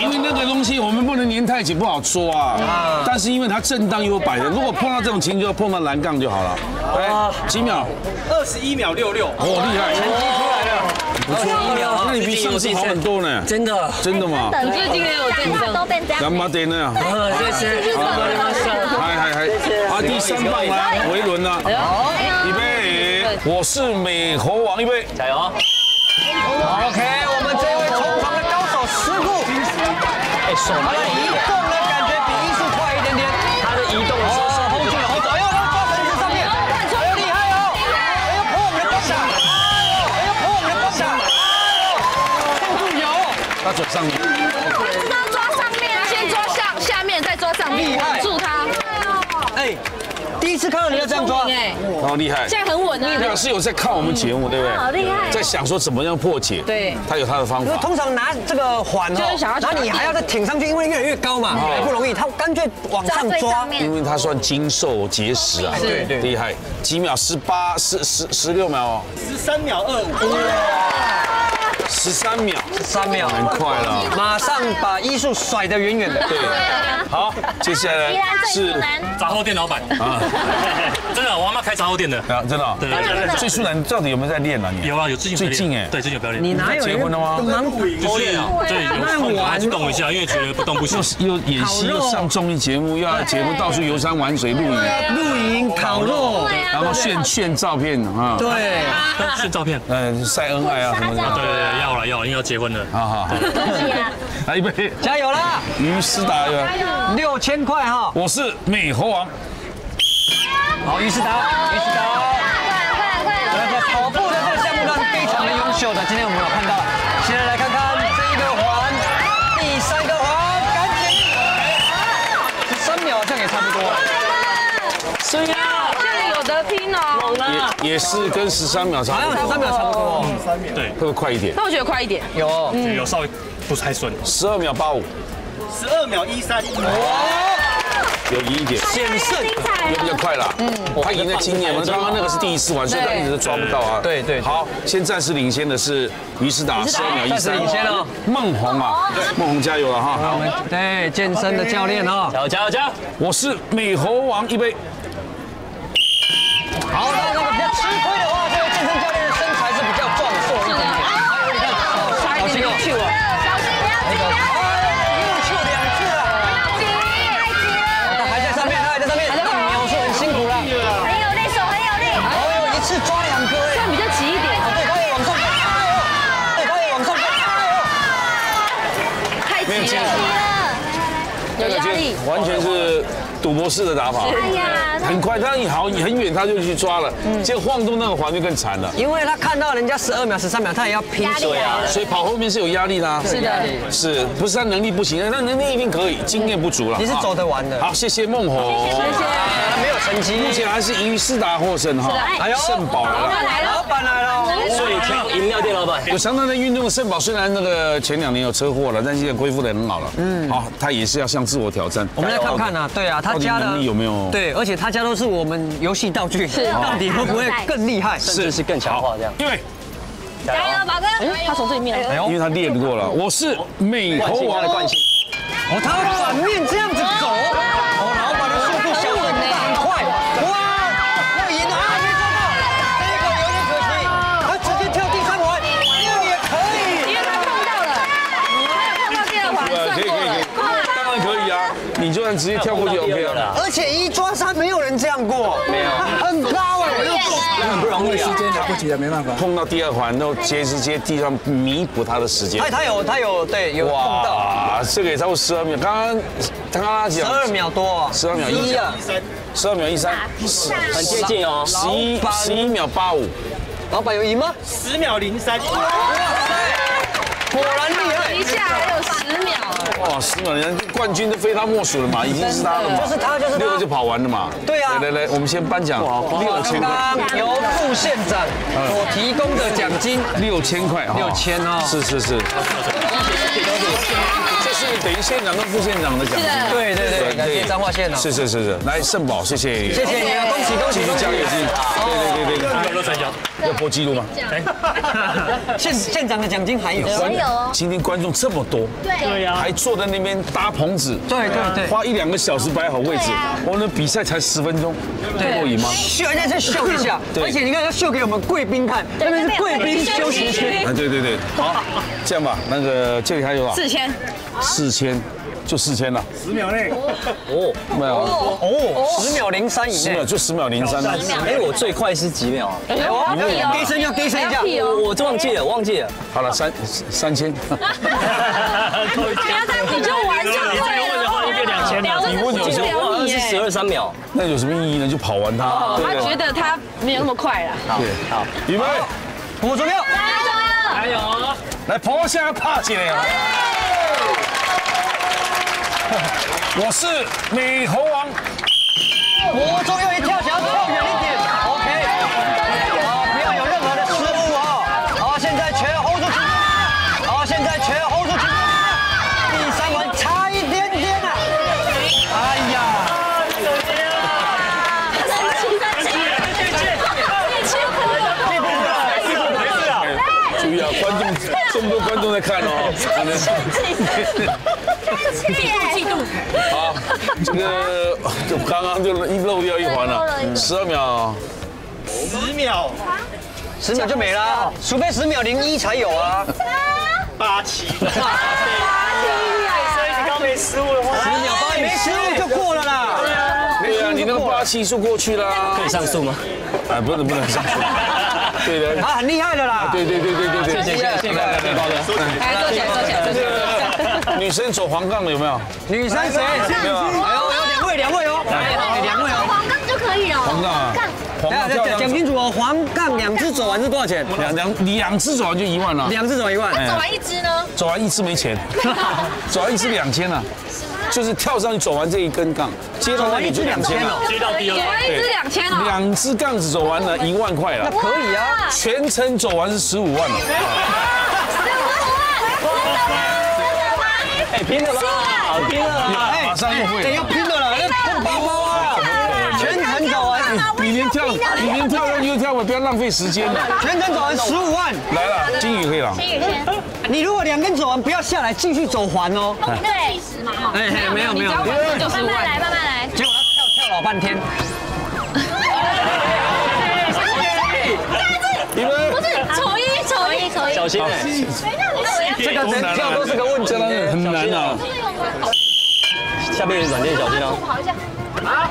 [SPEAKER 2] 因为那个东西我们不能粘太紧，不好抓啊。但是因为它正当有摆的，如果碰到这种情况，就要碰到栏杠就好了。来，几秒？
[SPEAKER 3] 二十一秒六六，
[SPEAKER 2] 哦，厉害，成绩出来了，不错。那你比上次好很多呢。
[SPEAKER 17] 真的，
[SPEAKER 2] 真的吗？
[SPEAKER 14] 等
[SPEAKER 6] 最近也有健身
[SPEAKER 14] 都变这样。
[SPEAKER 2] 干嘛的呢？
[SPEAKER 17] 呃，谢谢，
[SPEAKER 2] 还还还，啊，第三棒来，维伦呢？预备，我是美猴王，预备，
[SPEAKER 17] 加油
[SPEAKER 4] ！OK，我们这位冲防的高手师傅，他的移动的感觉比一速快一点点。
[SPEAKER 17] 他的移动的时候
[SPEAKER 4] 哦，
[SPEAKER 17] 是
[SPEAKER 4] 后去了，后走，哎呦，他抓绳子上面，次看到人家这样抓，
[SPEAKER 6] 哎，
[SPEAKER 2] 哦，厉害。
[SPEAKER 6] 现在很稳啊。
[SPEAKER 2] 表示有在看我们节目，对不对？
[SPEAKER 14] 好厉害
[SPEAKER 2] 在想说怎么样破解。
[SPEAKER 6] 对
[SPEAKER 2] 他有他的方
[SPEAKER 4] 因为
[SPEAKER 2] 法。
[SPEAKER 4] 通常拿这个环哦，然后你还要再挺上去，因为越来越高嘛，不容易，他干脆往上抓
[SPEAKER 2] 因为他算精瘦结实啊，
[SPEAKER 4] 对对
[SPEAKER 2] 厉害。几秒？十八、十十十六秒哦，
[SPEAKER 3] 十三秒二五。
[SPEAKER 2] 十三秒，
[SPEAKER 4] 三秒，
[SPEAKER 2] 很快了。
[SPEAKER 4] 马上把医术甩得远远的。
[SPEAKER 2] 对，好，接下来是
[SPEAKER 18] 杂货店老板
[SPEAKER 2] 啊，<laughs>
[SPEAKER 18] 真的，我妈妈开杂货店的。
[SPEAKER 2] 啊，真的哦。
[SPEAKER 18] 对对对
[SPEAKER 2] 最速男到底有没有在练啊？你
[SPEAKER 18] 有啊，有最近
[SPEAKER 2] 最近哎，
[SPEAKER 18] 对，最近有表演。
[SPEAKER 4] 你哪有
[SPEAKER 2] 结婚了吗？
[SPEAKER 4] 忙
[SPEAKER 18] 就是对，有空我还去动一下，因为觉得不动不行。
[SPEAKER 2] 又演戏，又上综艺节目，又要节目到处游山玩水、露营，
[SPEAKER 4] 露营、烤肉，
[SPEAKER 2] 然后炫炫照片啊，
[SPEAKER 4] 对，
[SPEAKER 18] 炫照片，
[SPEAKER 2] 嗯，<laughs> 晒恩爱啊什么的。
[SPEAKER 18] 对对对，要了要了，因为要结婚了。
[SPEAKER 2] 好好，来一杯，
[SPEAKER 4] 加油啦！
[SPEAKER 2] 于思达，
[SPEAKER 4] 六千块哈，
[SPEAKER 2] 我是美猴王。
[SPEAKER 4] 好，于思达，于思达，
[SPEAKER 14] 快快
[SPEAKER 4] 那个跑步的这个项目呢是非常的优秀的，今天我们有看到。现在来看看这一个环，第三个环，赶紧，十三秒好像也差不多。
[SPEAKER 6] 所以啊，拼哦。
[SPEAKER 2] 也也是跟十三秒差
[SPEAKER 4] 好
[SPEAKER 2] 不多，
[SPEAKER 4] 像十三秒差不多。
[SPEAKER 18] 对，
[SPEAKER 2] 会不会快一点？
[SPEAKER 6] 那我觉得快一点。
[SPEAKER 4] 有，
[SPEAKER 18] 有稍微不太顺。
[SPEAKER 2] 十二秒八五，
[SPEAKER 3] 十二秒一三，
[SPEAKER 2] 有赢一点，
[SPEAKER 4] 险胜，
[SPEAKER 2] 有比较快了。嗯，他赢的经验我们，刚刚那个是第一次玩，所以他一直都抓不到啊。
[SPEAKER 4] 对对
[SPEAKER 2] 好，现在暂时领先的是于思达，十二秒一三，
[SPEAKER 4] 领先了。
[SPEAKER 2] 孟红啊，孟红加油了哈！
[SPEAKER 4] 我们对健身的教练哦。
[SPEAKER 17] 加油加油加油！
[SPEAKER 2] 我是美猴王一杯。
[SPEAKER 4] 好那如果比较吃亏的话这位健身教练的身材是比较壮硕一点点还有你
[SPEAKER 2] 看
[SPEAKER 4] 小心哦小心不要紧
[SPEAKER 5] 不要紧哎呦
[SPEAKER 4] 又去了两次了
[SPEAKER 5] 不急太急了
[SPEAKER 4] 他还在上面他还在上面那你描述很辛苦啦很
[SPEAKER 2] 有力手很
[SPEAKER 14] 有
[SPEAKER 5] 力哎
[SPEAKER 4] 呦一次抓两个哎这样比较急一点对他要往上再插哦对他要往上再插哦太
[SPEAKER 2] 急了来
[SPEAKER 5] 了
[SPEAKER 2] 有
[SPEAKER 14] 压力
[SPEAKER 2] 完全是赌博式的打法很快，他一好很远他就去抓了，
[SPEAKER 4] 嗯
[SPEAKER 2] 结果晃动那个环就更惨了。
[SPEAKER 4] 因为他看到人家十二秒、十三秒，他也要拼水啊。
[SPEAKER 2] 所以跑后面是有压力的啊。
[SPEAKER 4] 是的
[SPEAKER 2] 是不是他能力不行？他能力一定可以，经验不足了。
[SPEAKER 4] 你是走得完的
[SPEAKER 2] 好，谢谢孟红。
[SPEAKER 4] 谢谢没有成绩
[SPEAKER 2] 目前还是于斯达获胜哈。
[SPEAKER 4] 哎呦
[SPEAKER 2] 圣宝来了。
[SPEAKER 4] 老板来了。
[SPEAKER 17] 所以挑饮料店老板。
[SPEAKER 2] 有相当的运动的圣宝，虽然那个前两年有车祸了，但现在恢复的很好了。嗯，好，他也是要向自我挑战。
[SPEAKER 4] 我们来看看啊，对啊，他家的
[SPEAKER 2] 有没有？
[SPEAKER 4] 对，而且他家都是我们游戏道具，
[SPEAKER 14] 是
[SPEAKER 4] 到底会不会更厉害？
[SPEAKER 17] 甚至是更强化这样。
[SPEAKER 2] 因为
[SPEAKER 14] 加油，宝哥！
[SPEAKER 6] 他从这里面。
[SPEAKER 2] 因为他练过了，我是美猴王的惯性。
[SPEAKER 4] 哦，他反面这样子走，哦，老板的速度相对很快，哇，要赢了啊，没做到，这个有点可惜，他直接跳第三环，这个也可以，
[SPEAKER 14] 因为他碰到了，他有碰到第二环，算
[SPEAKER 2] 可以
[SPEAKER 14] 过了
[SPEAKER 2] 可以可以。，当然可以啊，你就算直接跳过去 OK 了。
[SPEAKER 4] 而且一抓三没有人这样过，没有，很高哎，
[SPEAKER 17] 很不容易啊。
[SPEAKER 10] 时间来不及了，没办法。
[SPEAKER 2] 碰到第二环，然后接直接地上弥补他的时间。
[SPEAKER 4] 哎他有他有对有碰到，
[SPEAKER 2] 哇，这个也超过十二秒。刚刚刚刚
[SPEAKER 4] 十
[SPEAKER 2] 讲
[SPEAKER 4] 二秒多，
[SPEAKER 2] 十二秒一
[SPEAKER 4] 一啊，
[SPEAKER 2] 十二秒一三，
[SPEAKER 17] 很接近哦。
[SPEAKER 2] 十一十一秒八五。
[SPEAKER 4] 老板有赢吗？
[SPEAKER 3] 十秒零三，
[SPEAKER 4] 哇塞，果然厉害，
[SPEAKER 14] 一下还有十秒，
[SPEAKER 2] 哇，十秒人冠军都非他莫属了嘛，已经是他了嘛，
[SPEAKER 4] 就是他就是他。
[SPEAKER 2] 六个就跑完了嘛。
[SPEAKER 4] 对啊。
[SPEAKER 2] 来来来，我们先颁奖。六千块，
[SPEAKER 4] 由副县长所提供的奖金。
[SPEAKER 2] 六千块哈，
[SPEAKER 4] 六千哦。
[SPEAKER 2] 是是是。这是等于县长跟副县长的奖金。
[SPEAKER 4] 对对对，感谢彰化县长，
[SPEAKER 2] 是是是是，来圣宝，谢谢，
[SPEAKER 4] 谢谢你啊，恭喜恭喜
[SPEAKER 2] 继续加油进。对对对对。要破纪录吗？<laughs>
[SPEAKER 4] 现现场的奖金还有，
[SPEAKER 14] 还有哦。
[SPEAKER 2] 今天观众这么多，
[SPEAKER 14] 对。
[SPEAKER 3] 呀
[SPEAKER 2] 还坐在那边搭棚子，
[SPEAKER 4] 对对对。
[SPEAKER 2] 花一两个小时摆好位置我们的比赛才十分钟，够瘾吗？
[SPEAKER 4] 秀人家再秀一下，<laughs>
[SPEAKER 2] 对。
[SPEAKER 4] 而且你看要秀给我们贵宾看，那边是贵宾休息区，
[SPEAKER 2] 啊，对对对，好，这样吧，那个这里还有啊，
[SPEAKER 14] 四千，
[SPEAKER 2] 四千，就四千了，
[SPEAKER 10] 十秒内，
[SPEAKER 2] 哦，没有，
[SPEAKER 4] 哦，十秒零三以内。
[SPEAKER 2] 十秒，就十秒零三了，
[SPEAKER 17] 哎，我最快是几秒啊？
[SPEAKER 4] 哎呦，给声要给声一下，
[SPEAKER 17] 我我忘记了，忘记了。
[SPEAKER 2] 好了，三三千，<laughs>
[SPEAKER 6] 不要再你就玩就
[SPEAKER 3] 你这个问的话就变两千了。
[SPEAKER 2] 你问有
[SPEAKER 17] 记
[SPEAKER 2] 什么？
[SPEAKER 17] 得我是十二三秒。
[SPEAKER 2] 那有什么意义呢？就跑完它，他觉？
[SPEAKER 6] 得他没有那么快了。
[SPEAKER 2] 对，好，预备，
[SPEAKER 4] 五重要，
[SPEAKER 3] 还有哦，
[SPEAKER 2] 来跑下踏起来。啊！我是美猴王，
[SPEAKER 4] 我终于一跳起来跳远一点，OK，好，不要有任何的失误哦，好，现在全 hold 住，好，现在全 hold 住，第三环差一点点啊，哎呀。
[SPEAKER 2] 注意啊，观众这么多观众在看哦。
[SPEAKER 6] 嫉妒，
[SPEAKER 2] 好，这个就刚刚就一漏掉一环了，十二秒，
[SPEAKER 3] 十秒。
[SPEAKER 4] 十秒就没了，除非十秒零一才有啊。
[SPEAKER 3] 八七，八七。所以你刚没失误的话，
[SPEAKER 4] 十秒八没失误就过了啦。
[SPEAKER 2] 对啊，你那个八七。说过去啦，
[SPEAKER 17] 可以上诉吗？
[SPEAKER 2] 啊，不能不能上诉，对的，
[SPEAKER 4] 啊，很厉害的啦。
[SPEAKER 2] 对对对对对对，
[SPEAKER 17] 谢谢谢谢谢谢
[SPEAKER 2] 来来来，
[SPEAKER 6] 来坐起来，坐起来，坐起来。
[SPEAKER 2] 这个女生走黄杠的有没有？
[SPEAKER 4] 女生谁？
[SPEAKER 2] 没有
[SPEAKER 4] 两位两位哦，哎两位哦。
[SPEAKER 14] 黄杠就可以了。
[SPEAKER 2] 黄杠啊，黄杠
[SPEAKER 4] 讲讲清楚哦，黄杠两只走完是多少钱？
[SPEAKER 2] 两两两只走完就一万了，
[SPEAKER 4] 两只走完一万。
[SPEAKER 2] 哎
[SPEAKER 6] 走完一只呢？
[SPEAKER 2] 走完一只没钱，<laughs> 走完一只两千了，就是跳上去走完这一根杠，接到那里就两千了。
[SPEAKER 3] 接到第二
[SPEAKER 6] 走完一只两千了。
[SPEAKER 2] 两只杠子走完了一万块了，
[SPEAKER 4] 可以啊，
[SPEAKER 2] 全程走完是十五万了。
[SPEAKER 17] 哎，拼了吧，拼了啦！
[SPEAKER 2] 马上又会
[SPEAKER 4] 等要拼
[SPEAKER 2] 你跳，你连跳上去就跳吧，不要浪费时间了。
[SPEAKER 4] 全程走完十五万。
[SPEAKER 2] 来了，金宇可以了。
[SPEAKER 14] 金宇先，
[SPEAKER 4] 你如果两根走完，不要下来，继续走环哦。
[SPEAKER 14] 对，十嘛哈。
[SPEAKER 4] 哎嘿，没有没有，
[SPEAKER 14] 慢慢来，慢慢来。
[SPEAKER 4] 结果他跳跳老半天。
[SPEAKER 2] 你们
[SPEAKER 14] 不是，丑一，丑一，丑一。
[SPEAKER 17] 小心哎，
[SPEAKER 4] 这个人跳都是个问题
[SPEAKER 2] 这。个很难啊。
[SPEAKER 17] 下面软件小心哦。
[SPEAKER 14] 跑一下。
[SPEAKER 2] 好难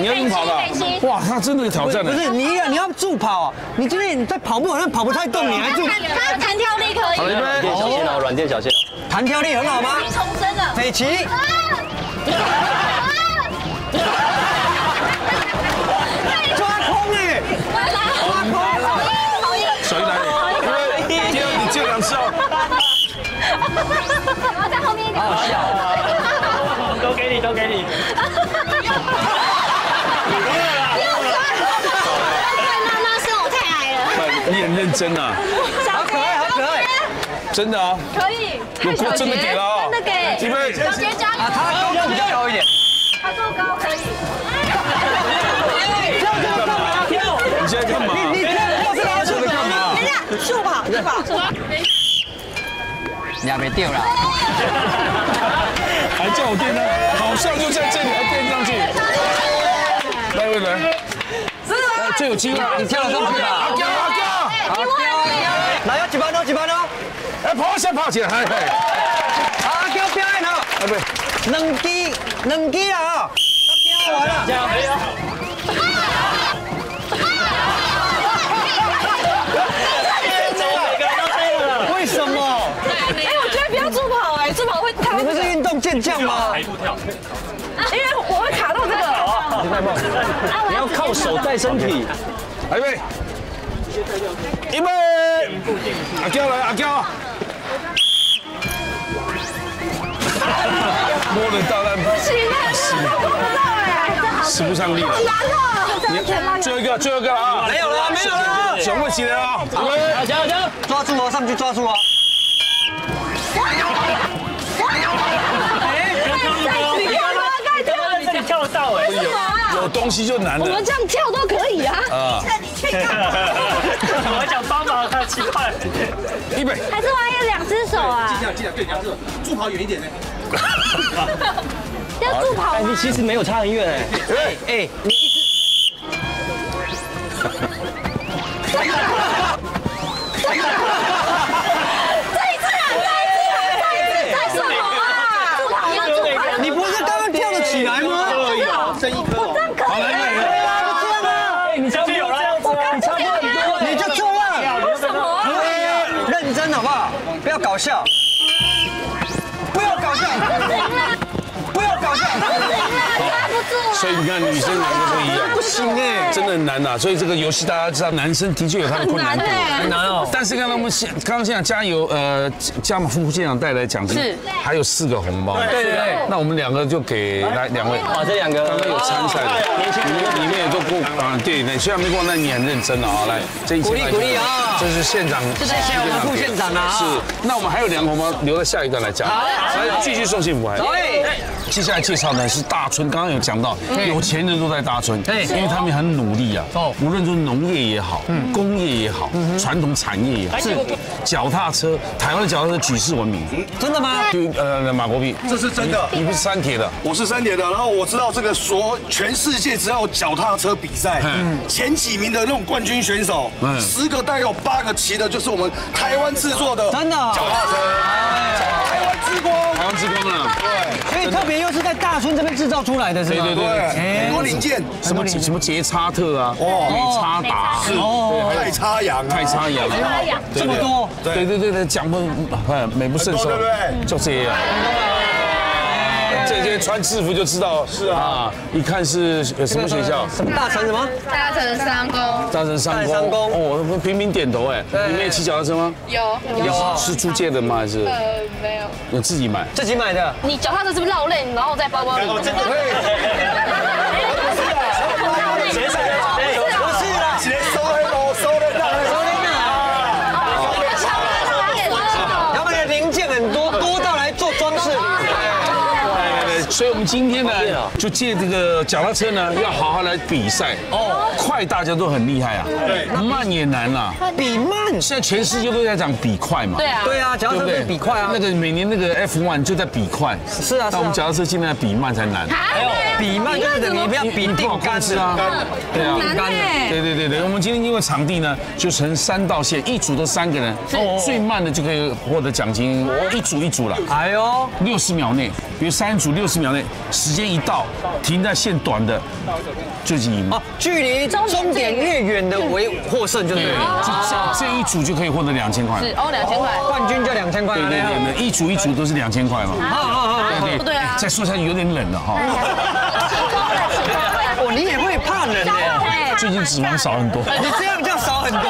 [SPEAKER 2] 你要怎么跑的？哇，他真的有挑战的。
[SPEAKER 4] 不是你要你要助跑，你今天你在跑步好像跑不太动，你还助。
[SPEAKER 14] 他弹跳力可以。
[SPEAKER 2] 好了，
[SPEAKER 3] 软垫小心哦，软垫小心哦。
[SPEAKER 4] 弹跳力很好吗？
[SPEAKER 14] 重生了。
[SPEAKER 4] 北齐。抓空哎！抓空！
[SPEAKER 2] 手一来，因为第二你借两次哦。
[SPEAKER 14] 我要在后面一点。
[SPEAKER 4] 好笑。
[SPEAKER 3] 都给你，都给你。
[SPEAKER 14] 那那是我太矮了。
[SPEAKER 2] 你很认真啊，
[SPEAKER 4] 好可爱，好可爱。
[SPEAKER 2] 真的啊。
[SPEAKER 14] 可以。
[SPEAKER 2] 有过真的给了啊。
[SPEAKER 14] 真的给。
[SPEAKER 2] 几位？
[SPEAKER 14] 小杰加油。
[SPEAKER 4] 啊，他高度比较高一点。
[SPEAKER 14] 他够高可以。
[SPEAKER 4] 跳跳干嘛？跳！
[SPEAKER 2] 你现在干嘛？
[SPEAKER 4] 你你跳跳是哪
[SPEAKER 2] 现在干嘛？
[SPEAKER 16] 速跑，速跑。
[SPEAKER 4] 俩没掉了。
[SPEAKER 2] 还叫我垫呢？好像就在这里，还垫上去。来来来，来最有机会，
[SPEAKER 4] 你跳得上去吧？好，来要几班哦？几班哦？
[SPEAKER 2] 哎，跑先跑起来，嘿嘿。
[SPEAKER 4] 好，阿娇表演哦。
[SPEAKER 2] 哎不，
[SPEAKER 4] 两支，两支啊！哦，表完了。
[SPEAKER 3] 加油！
[SPEAKER 4] 为什么？
[SPEAKER 13] 哎，我觉得不要助跑，哎，助跑会太。
[SPEAKER 4] 你不是运动健将吗？
[SPEAKER 3] 排步跳。
[SPEAKER 13] 因为我会卡到这个。
[SPEAKER 2] 你戴帽子，
[SPEAKER 3] 你要靠手带身体。
[SPEAKER 2] 来预备，预备，阿娇来，阿娇。摸得到但
[SPEAKER 13] 不行啊，摸不到哎，
[SPEAKER 2] 使不上力。
[SPEAKER 13] 难哦。
[SPEAKER 2] 最后一个，最后一个啊！
[SPEAKER 4] 没有了，没有了，
[SPEAKER 2] 想不起来啊！
[SPEAKER 3] 好，加油加油！
[SPEAKER 4] 抓住哦，上去抓住哦。
[SPEAKER 13] 你看吗？该跳
[SPEAKER 3] 这里跳得到哎。
[SPEAKER 2] 有有东西就难了。
[SPEAKER 13] 我们这样跳都可以啊。
[SPEAKER 2] 啊！<laughs>
[SPEAKER 3] 我还讲方法，太奇怪。
[SPEAKER 2] 预备。
[SPEAKER 14] 还是我还有两只手啊？
[SPEAKER 10] 尽量尽量对，两只手，助跑远一点呢。
[SPEAKER 14] 要助跑
[SPEAKER 3] 哎，你其实没有差很远哎。
[SPEAKER 4] 哎哎，搞笑。不要搞笑。<laughs> 不要搞笑。
[SPEAKER 14] 抓不住了。
[SPEAKER 2] 所以你看，女生两个不一样，
[SPEAKER 4] 不行哎，
[SPEAKER 2] 真的很难呐。所以这个游戏大家知道，男生的确有他的困难度，
[SPEAKER 4] 很难哦。
[SPEAKER 2] 但是刚刚我们现刚刚现在加油，呃，加马副县长带来奖金
[SPEAKER 6] 是。
[SPEAKER 2] 还有四个红包，
[SPEAKER 4] 对。对对。
[SPEAKER 2] 那我们两个就给来两位，
[SPEAKER 3] 哇，这两个。
[SPEAKER 2] 刚刚有参赛的，里面里面也都过啊，对对，虽然没过，那你很认真了啊，来，这一
[SPEAKER 4] 鼓励鼓励啊。
[SPEAKER 2] 这是县长，
[SPEAKER 4] 这是县我们副县长啊。
[SPEAKER 2] 是，那我们还有两个红包留在下一段来讲，来继续送幸福还。接下来介绍呢是大村，刚刚有讲到，有钱人都在大村，
[SPEAKER 4] 对
[SPEAKER 2] 因为他们很努力啊，
[SPEAKER 4] 哦。
[SPEAKER 2] 无论说农业也好，工业也好，传统产业也好，是脚踏车，台湾的脚踏车举世闻名，
[SPEAKER 4] 真的吗？
[SPEAKER 2] 对，呃，马国碧，
[SPEAKER 10] 这是真的。
[SPEAKER 2] 你不是三铁的，
[SPEAKER 10] 我是三铁的，然后我知道这个所全世界只要有脚踏车比赛，前几名的那种冠军选手，
[SPEAKER 2] 嗯。
[SPEAKER 10] 十个大概有八个骑的就是我们台湾制作的
[SPEAKER 4] 真的哦
[SPEAKER 10] 脚踏车，台湾之光，
[SPEAKER 2] 台湾之光啊，
[SPEAKER 4] 所以特别又是在大村这边制造出来的，是吗？
[SPEAKER 2] 对对对
[SPEAKER 10] 对，很多零件，
[SPEAKER 2] 什么什么杰叉特啊，
[SPEAKER 10] 哦。
[SPEAKER 2] 美叉达，
[SPEAKER 10] 是
[SPEAKER 4] 哦。
[SPEAKER 10] 太插羊啊，
[SPEAKER 2] 太叉羊啊，对
[SPEAKER 4] 这么多，
[SPEAKER 2] 对对对对，讲不，呃，美不胜收，
[SPEAKER 10] 对不对？
[SPEAKER 2] 就这样。这些穿制服就知道是啊，一看是呃什么学校？
[SPEAKER 4] 什么大成什么？
[SPEAKER 12] 大成三公
[SPEAKER 2] 大成三公。
[SPEAKER 4] 三公
[SPEAKER 2] 哦，我频频点头哎。你们也骑脚踏车吗？
[SPEAKER 12] 有
[SPEAKER 4] 有
[SPEAKER 2] 是租借的吗？还是
[SPEAKER 12] 呃没有，
[SPEAKER 2] 你自己买？
[SPEAKER 4] 自己买的。
[SPEAKER 6] 你脚踏车是不是绕链，然后在包包里？<laughs>
[SPEAKER 2] 所以我们今天呢，就借这个脚踏车呢，要好好来比赛。哦，快大家都很厉害啊，对，慢也难啊。
[SPEAKER 4] 比慢。
[SPEAKER 2] 现在全世界都在讲比快嘛。
[SPEAKER 6] 对啊，
[SPEAKER 4] 对啊，脚踏车比快啊。
[SPEAKER 2] 那个每年那个 F1 就在比快。
[SPEAKER 4] 是啊，
[SPEAKER 2] 那我们脚踏车现在比慢才难。
[SPEAKER 4] 还有比慢就是等于不要比定杆
[SPEAKER 2] 是啊，对啊，
[SPEAKER 4] 定杆的。
[SPEAKER 2] 对对对对，我们今天因为场地呢，就成三道线，一组都三个人，最慢的就可以获得奖金，一组一组了。
[SPEAKER 4] 哎呦，
[SPEAKER 2] 六十秒内，比如三组六十秒。内，时间一到，停在线短的就已经赢了。
[SPEAKER 4] 哦，距离终点越远的为获胜，就对
[SPEAKER 2] 对，
[SPEAKER 4] 了。
[SPEAKER 2] 这这一组就可以获得两千块。
[SPEAKER 12] 是哦，两千块。
[SPEAKER 4] 冠军就两千块。
[SPEAKER 2] 对对对对，一组一组都是两千块嘛。
[SPEAKER 4] 啊啊啊，
[SPEAKER 2] 对
[SPEAKER 12] 不对啊
[SPEAKER 2] 再说下去有点冷了哈。<laughs>
[SPEAKER 4] 哦，你也会怕冷耶？<laughs>
[SPEAKER 2] 最近脂肪少很多。
[SPEAKER 4] 你这样就少很多。<laughs>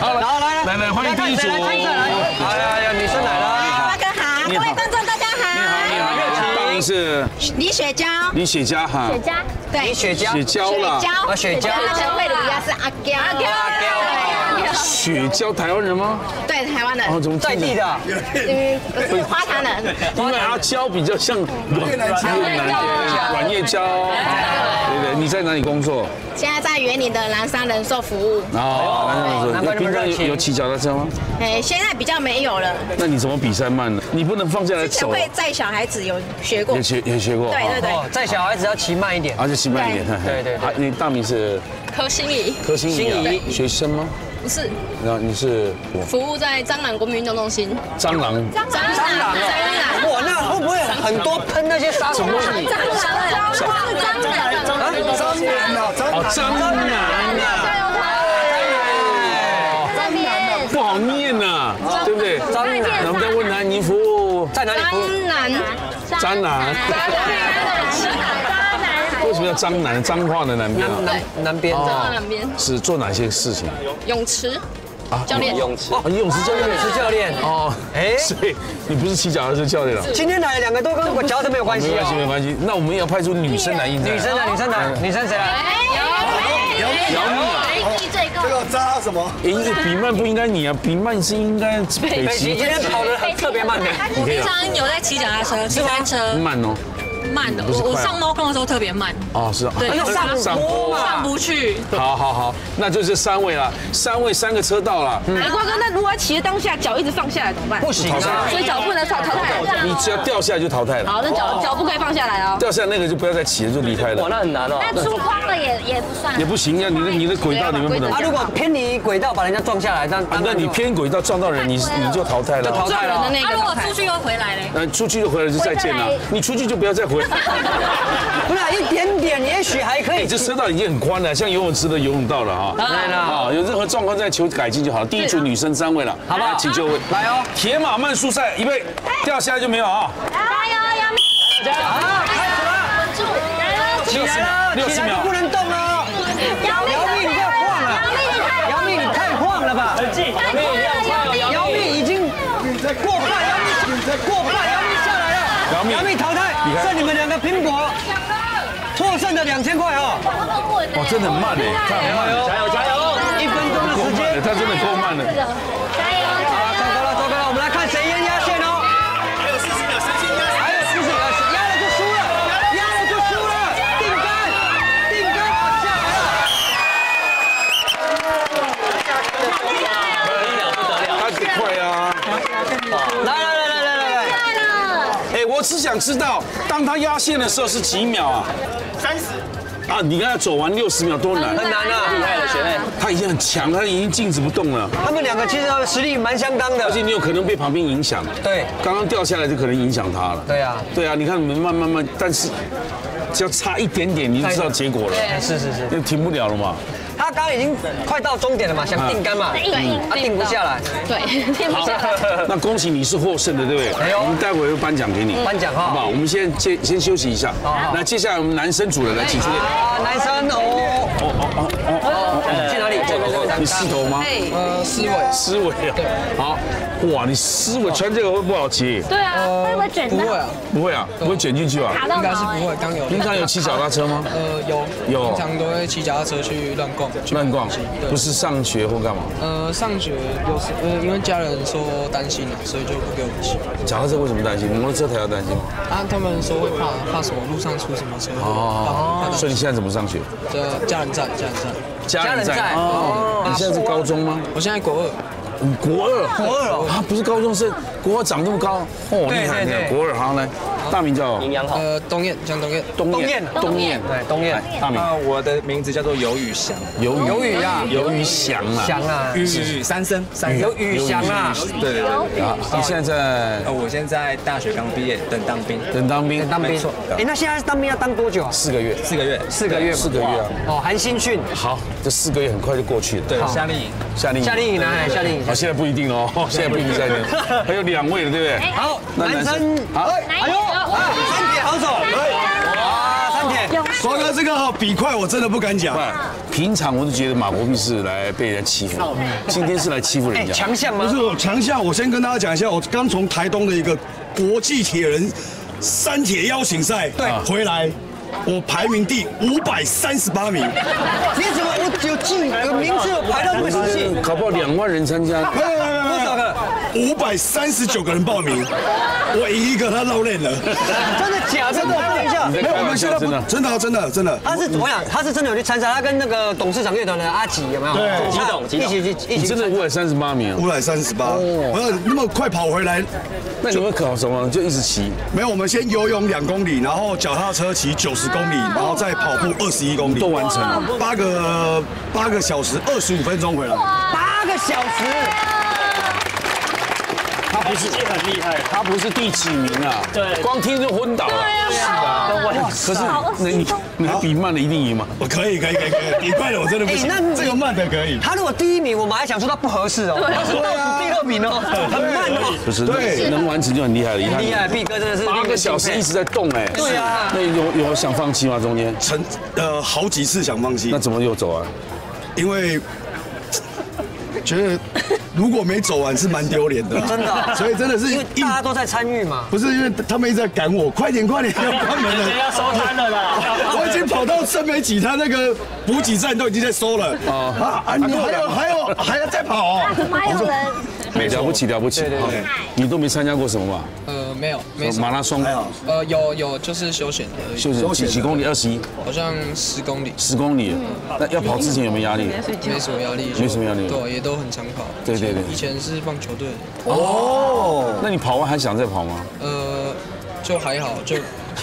[SPEAKER 2] 好了，
[SPEAKER 4] 好来
[SPEAKER 2] 来来欢迎第一组。
[SPEAKER 4] 来看谁来？哎呀呀，女生来了。
[SPEAKER 5] 大哥好，
[SPEAKER 2] 你好
[SPEAKER 5] 各位观众大家好。
[SPEAKER 2] 你好，是？
[SPEAKER 5] 李雪娇，
[SPEAKER 2] 李雪佳哈。
[SPEAKER 14] 雪娇，
[SPEAKER 5] 对，
[SPEAKER 4] 李雪娇。
[SPEAKER 2] 雪娇啦。
[SPEAKER 4] 啊，雪娇。
[SPEAKER 5] 那陈慧茹呀是阿娇，阿娇，
[SPEAKER 2] 雪娇台湾人吗？
[SPEAKER 5] 对，台湾人，
[SPEAKER 2] 哦，怎么
[SPEAKER 4] 在地的？
[SPEAKER 5] 嗯，是花坛人，
[SPEAKER 2] 因为阿娇比较像软软叶娇。对对，你在哪里工作？
[SPEAKER 5] 现在在园林的南山人寿服务，
[SPEAKER 2] 哦，
[SPEAKER 4] 难怪那么
[SPEAKER 2] 平常有有骑脚踏车吗？
[SPEAKER 5] 哎，现在比较没有了，
[SPEAKER 2] 那你怎么比赛慢呢？你不能放下来走。
[SPEAKER 5] 会载小孩子有学过
[SPEAKER 2] 也，学也学过。
[SPEAKER 5] 对对对
[SPEAKER 4] 哦，在小孩子要骑慢一点。
[SPEAKER 2] 而且骑慢一点。
[SPEAKER 4] 对对对
[SPEAKER 2] 啊，你大名是
[SPEAKER 12] 柯心怡
[SPEAKER 2] 柯心怡啊
[SPEAKER 4] 心怡
[SPEAKER 2] 学生吗？
[SPEAKER 12] 不是。
[SPEAKER 2] 那你是
[SPEAKER 12] 服务在蟑螂国民运动中心。
[SPEAKER 2] 蟑螂。
[SPEAKER 12] 蟑螂，蟑螂，
[SPEAKER 4] 哇，那会不会很多喷那些杀虫剂？
[SPEAKER 14] 蟑螂，蟑螂蟑螂，
[SPEAKER 10] 张楠啊，张
[SPEAKER 2] 哦，蟑螂。啊，
[SPEAKER 14] 这边。
[SPEAKER 2] 不好念呐，对不对？
[SPEAKER 4] 蟑螂
[SPEAKER 2] 那我们再问他，您服务。
[SPEAKER 4] 在哪里？服务？
[SPEAKER 12] 蟑螂，
[SPEAKER 2] 蟑螂？为什么叫蟑南？彰化的南边啊？
[SPEAKER 4] 南南边
[SPEAKER 12] 蟑螂
[SPEAKER 4] 的
[SPEAKER 12] 两边，
[SPEAKER 2] 是做哪些事情？
[SPEAKER 12] 泳池
[SPEAKER 2] 啊
[SPEAKER 12] 教练，
[SPEAKER 4] 泳池
[SPEAKER 2] 哦，泳池教练
[SPEAKER 4] 泳池教练。
[SPEAKER 2] 哦，
[SPEAKER 4] 哎
[SPEAKER 2] 所以你不是骑脚踏车教练了？
[SPEAKER 4] 今天来的两个都跟我脚踏车没有关系
[SPEAKER 2] 没关系，没
[SPEAKER 4] 哦。
[SPEAKER 2] 关系。那我们也要派出女生来应战。
[SPEAKER 4] 女生的女生的女生谁来？
[SPEAKER 2] 姚明啊，
[SPEAKER 10] 这个扎什么？
[SPEAKER 2] 哎，比曼不应该你啊，比曼是应该北
[SPEAKER 4] 北极
[SPEAKER 2] 极
[SPEAKER 4] 今天跑的特别慢的。
[SPEAKER 12] 我平常有在骑脚踏车、骑单车，
[SPEAKER 2] 慢哦。
[SPEAKER 12] 慢的。我我上猫空的时候特别慢，
[SPEAKER 2] 哦，是啊。
[SPEAKER 12] 对，
[SPEAKER 2] 上坡
[SPEAKER 12] 上不去。
[SPEAKER 2] 好好好，那就是三位了，三位三个车道了。
[SPEAKER 16] 哎，瓜哥，那如果骑的当下脚一直放下来怎么办？
[SPEAKER 4] 不行啊
[SPEAKER 16] 所以脚不能放淘汰。
[SPEAKER 2] 你只要掉下来就淘汰了。
[SPEAKER 16] 好，那脚脚不可以放下来哦。
[SPEAKER 2] 掉下来那个就不要再骑了，就离开了。
[SPEAKER 4] 哇那很难哦
[SPEAKER 14] 那出框了也也不算
[SPEAKER 2] 也。不行呀，你的你的轨道你们不能。
[SPEAKER 4] 啊，如果偏离轨道把人家撞下来，那
[SPEAKER 2] 啊，那你偏轨道撞到人，你你就淘汰了。
[SPEAKER 4] 就淘汰了。
[SPEAKER 12] 那，如果出去又回来嘞？
[SPEAKER 2] 那出去就回来就再见了，你出去就不要再回来。<laughs>
[SPEAKER 4] 不是一点点，也许还可以。
[SPEAKER 2] 你这车道已经很宽了，像游泳池的游泳道了哈。
[SPEAKER 4] 来了
[SPEAKER 2] 好，有任何状况再求改进就好了。第一组女生三位了，
[SPEAKER 4] 好不好
[SPEAKER 2] 那请就位。
[SPEAKER 4] 来哦，
[SPEAKER 2] 铁马慢速赛，预备，掉下来就没有啊。
[SPEAKER 14] 加油，杨幂！
[SPEAKER 4] 好，开始了。
[SPEAKER 14] 住，来了，
[SPEAKER 4] 起来了，
[SPEAKER 2] 六十秒
[SPEAKER 4] 起来就不能动哦。
[SPEAKER 14] 杨幂，
[SPEAKER 4] 姚明，你太晃了。姚明，你太晃了吧？姚明已经过半，姚明过半，姚明下来了。
[SPEAKER 2] 姚明
[SPEAKER 4] 姚剩你们两个拼搏，获胜的两千块哦。
[SPEAKER 2] 哇，真的很慢哎，
[SPEAKER 4] 加油加油！一分钟的时间，
[SPEAKER 2] 他真的够慢了。
[SPEAKER 4] 我
[SPEAKER 2] 只想知道，当他压线的时候是几秒啊？
[SPEAKER 10] 三十。
[SPEAKER 2] 啊，你看他走完六十秒多难，
[SPEAKER 4] 很难啊，厉害了，学妹。
[SPEAKER 2] 他已经很强，他已经静止不动了。
[SPEAKER 4] 他们两个其实实力蛮相当的，
[SPEAKER 2] 而且你有可能被旁边影响。
[SPEAKER 4] 对，
[SPEAKER 2] 刚刚掉下来就可能影响他了。
[SPEAKER 4] 对啊，
[SPEAKER 2] 对啊，你看你们慢慢慢，但是只要差一点点，你就知道结果了。
[SPEAKER 4] 是是是，
[SPEAKER 2] 就停不了了嘛。
[SPEAKER 4] 他刚刚已经快到终点了嘛，想定杆嘛，
[SPEAKER 14] 对
[SPEAKER 4] 他定不下来。
[SPEAKER 12] 对，<laughs> 定不下来。
[SPEAKER 2] 那恭喜你是获胜的，对不对？
[SPEAKER 4] 哎呦
[SPEAKER 2] 我们待会会颁奖给你。
[SPEAKER 4] 颁奖哈
[SPEAKER 2] 好不好？我们先先先休息一下。那接下来我们男生组的来请出列。
[SPEAKER 4] 啊，男生哦哦哦哦哦，去哪里？
[SPEAKER 2] 你狮头吗？
[SPEAKER 16] 呃，狮尾。
[SPEAKER 2] 狮尾啊。好，哇，你狮尾穿这个会不好骑？
[SPEAKER 14] 对啊，会不会卷到？
[SPEAKER 16] 不会啊，
[SPEAKER 2] 不会啊，不会卷进去吧？
[SPEAKER 16] 应该是。不会。刚有
[SPEAKER 2] 平常有骑脚踏车吗？
[SPEAKER 16] 呃有
[SPEAKER 2] 有
[SPEAKER 16] 平常都会骑脚踏车去乱逛，去
[SPEAKER 2] 乱逛不是上学或干嘛？
[SPEAKER 16] 呃上学有时呃因为家人说担心了，所以就不给我们骑。
[SPEAKER 2] 脚踏车为什么担心？摩托车才要担心。
[SPEAKER 16] 啊，他们说会怕怕什么路上出什么车祸，
[SPEAKER 2] 哦所以你现在怎么上学？
[SPEAKER 16] 这家人在，家人在。
[SPEAKER 2] 家人在哦。你现在是高中吗？
[SPEAKER 16] 我现在国二。
[SPEAKER 2] 你国二，
[SPEAKER 4] 国二哦。
[SPEAKER 2] 啊，不是高中生，国二长这么高，哦，厉害厉害，
[SPEAKER 16] 对。对对
[SPEAKER 2] 国二好来，
[SPEAKER 16] 然
[SPEAKER 2] 大名叫？
[SPEAKER 3] 营养好。
[SPEAKER 16] 呃，东燕，江东燕，
[SPEAKER 2] 东
[SPEAKER 4] 燕
[SPEAKER 2] 燕，东燕，
[SPEAKER 4] 对，东燕。
[SPEAKER 2] 大名。
[SPEAKER 16] 啊，我的名字叫做游宇翔，
[SPEAKER 2] 游
[SPEAKER 4] 游宇啊。
[SPEAKER 2] 游宇翔啊，
[SPEAKER 4] 翔啊，
[SPEAKER 16] 宇宇三声，三声
[SPEAKER 4] 有宇翔啊，
[SPEAKER 16] 对对对。
[SPEAKER 2] 啊，你现在在？
[SPEAKER 16] 呃，我现在大学刚毕业，等当兵，
[SPEAKER 2] 等当兵，
[SPEAKER 4] 当兵。哎，那现在当兵要当多久啊？
[SPEAKER 2] 四个月，
[SPEAKER 16] 四个月，
[SPEAKER 4] 四个月，
[SPEAKER 2] 四个月。啊。
[SPEAKER 4] 哦，韩新训。
[SPEAKER 2] 好，这四个月很快就过去了。
[SPEAKER 16] 对，夏令营，
[SPEAKER 2] 夏令营，
[SPEAKER 4] 夏令营呢？哎夏令营。
[SPEAKER 2] 好，现在不一定哦，<laughs> 现在不一定夏令营，还有两位了，对不对？
[SPEAKER 4] 好，
[SPEAKER 2] 那
[SPEAKER 4] 男生，
[SPEAKER 2] 好，
[SPEAKER 4] 哎呦，啊三铁好手，哇，三铁，
[SPEAKER 10] 光哥这个哈比快，我真的不敢讲。
[SPEAKER 2] 平常我都觉得马国碧是来被人家欺负，今天是来欺负人家。
[SPEAKER 4] 强项吗？
[SPEAKER 10] 不是我强项，我先跟大家讲一下，我刚从台东的一个国际铁人三铁邀请赛
[SPEAKER 4] 对
[SPEAKER 10] 回来，我排名第五百三十八名。
[SPEAKER 4] 你怎么我有进有名字有排到那么仔细？
[SPEAKER 2] 搞不好两万人参加。
[SPEAKER 10] 没有没有没有
[SPEAKER 4] 多少个？
[SPEAKER 10] 五百三十九个人报名，我赢一个，他露脸了。
[SPEAKER 4] 真的假的？真的？
[SPEAKER 10] 没有，我们现在
[SPEAKER 2] 真的
[SPEAKER 10] 真的啊真的真的。
[SPEAKER 4] 他是我想他是真的有去参加，他跟那个董事长乐团的阿吉有没有？
[SPEAKER 10] 对
[SPEAKER 4] 一起
[SPEAKER 3] 激动
[SPEAKER 4] 一起去一起
[SPEAKER 2] 真的五百三十八名啊？
[SPEAKER 10] 五百三十八，我那么快跑回来，
[SPEAKER 2] 那你们考什么？就一直骑。
[SPEAKER 10] 没有，我们先游泳两公里，然后脚踏车骑九十公里，然后再跑步二十一公里，
[SPEAKER 2] 都完成了
[SPEAKER 10] 八个八个小时二十五分钟回来。
[SPEAKER 4] 八个小时。
[SPEAKER 2] 是
[SPEAKER 3] 很厉害。
[SPEAKER 2] 他不是第几名啊？
[SPEAKER 3] 对
[SPEAKER 2] 光听就昏倒了。
[SPEAKER 3] 是啊，跟我
[SPEAKER 2] 可是那你你比慢了一定赢吗？
[SPEAKER 10] 我可以可以可以可以，比快了我真的不行
[SPEAKER 4] 哎那，
[SPEAKER 10] 这个慢的可以。
[SPEAKER 4] 他如果第一名，我们还想说他不合适哦。他是倒数第二名哦，很慢哦。
[SPEAKER 2] 不是，
[SPEAKER 10] 对
[SPEAKER 2] 能完成就很厉害了。
[SPEAKER 4] 很厉害，毕哥真的是
[SPEAKER 2] 八个小时一直在动哎。
[SPEAKER 4] 对啊
[SPEAKER 2] 那有有想放弃吗？中间？
[SPEAKER 10] 成呃好几次想放弃
[SPEAKER 2] 那，怎么又走啊？
[SPEAKER 10] 因为 <laughs> 觉得如果没走完是蛮丢脸的，<laughs>
[SPEAKER 4] 真的啊，
[SPEAKER 10] 所以真的是
[SPEAKER 4] 因为大家都在参与嘛。
[SPEAKER 10] 不是因为他们一直在赶我，快点快点要关门了，<laughs> 要。
[SPEAKER 3] 收摊了啦。
[SPEAKER 10] 我已经跑到圣美几，他那个补给站都已经在收了啊啊！你还有还有还要再跑哦？
[SPEAKER 14] 怎么还有人？
[SPEAKER 2] 了不起了不起。你都没参加过什么吧？
[SPEAKER 16] 呃，没有，没什么。
[SPEAKER 2] 马拉松，
[SPEAKER 16] 呃，有有就是休闲的而已，
[SPEAKER 2] 就是几几公里？二十一，
[SPEAKER 16] 好像十公里，
[SPEAKER 2] 十公里。那要跑之前有没有压力？
[SPEAKER 16] 没什么压力，
[SPEAKER 2] 没什么压力。
[SPEAKER 16] 对，也都很常跑。
[SPEAKER 2] 对对对。
[SPEAKER 16] 以前是棒球队，
[SPEAKER 2] 哦，那你跑完还想再跑吗？
[SPEAKER 16] 呃，就还好，就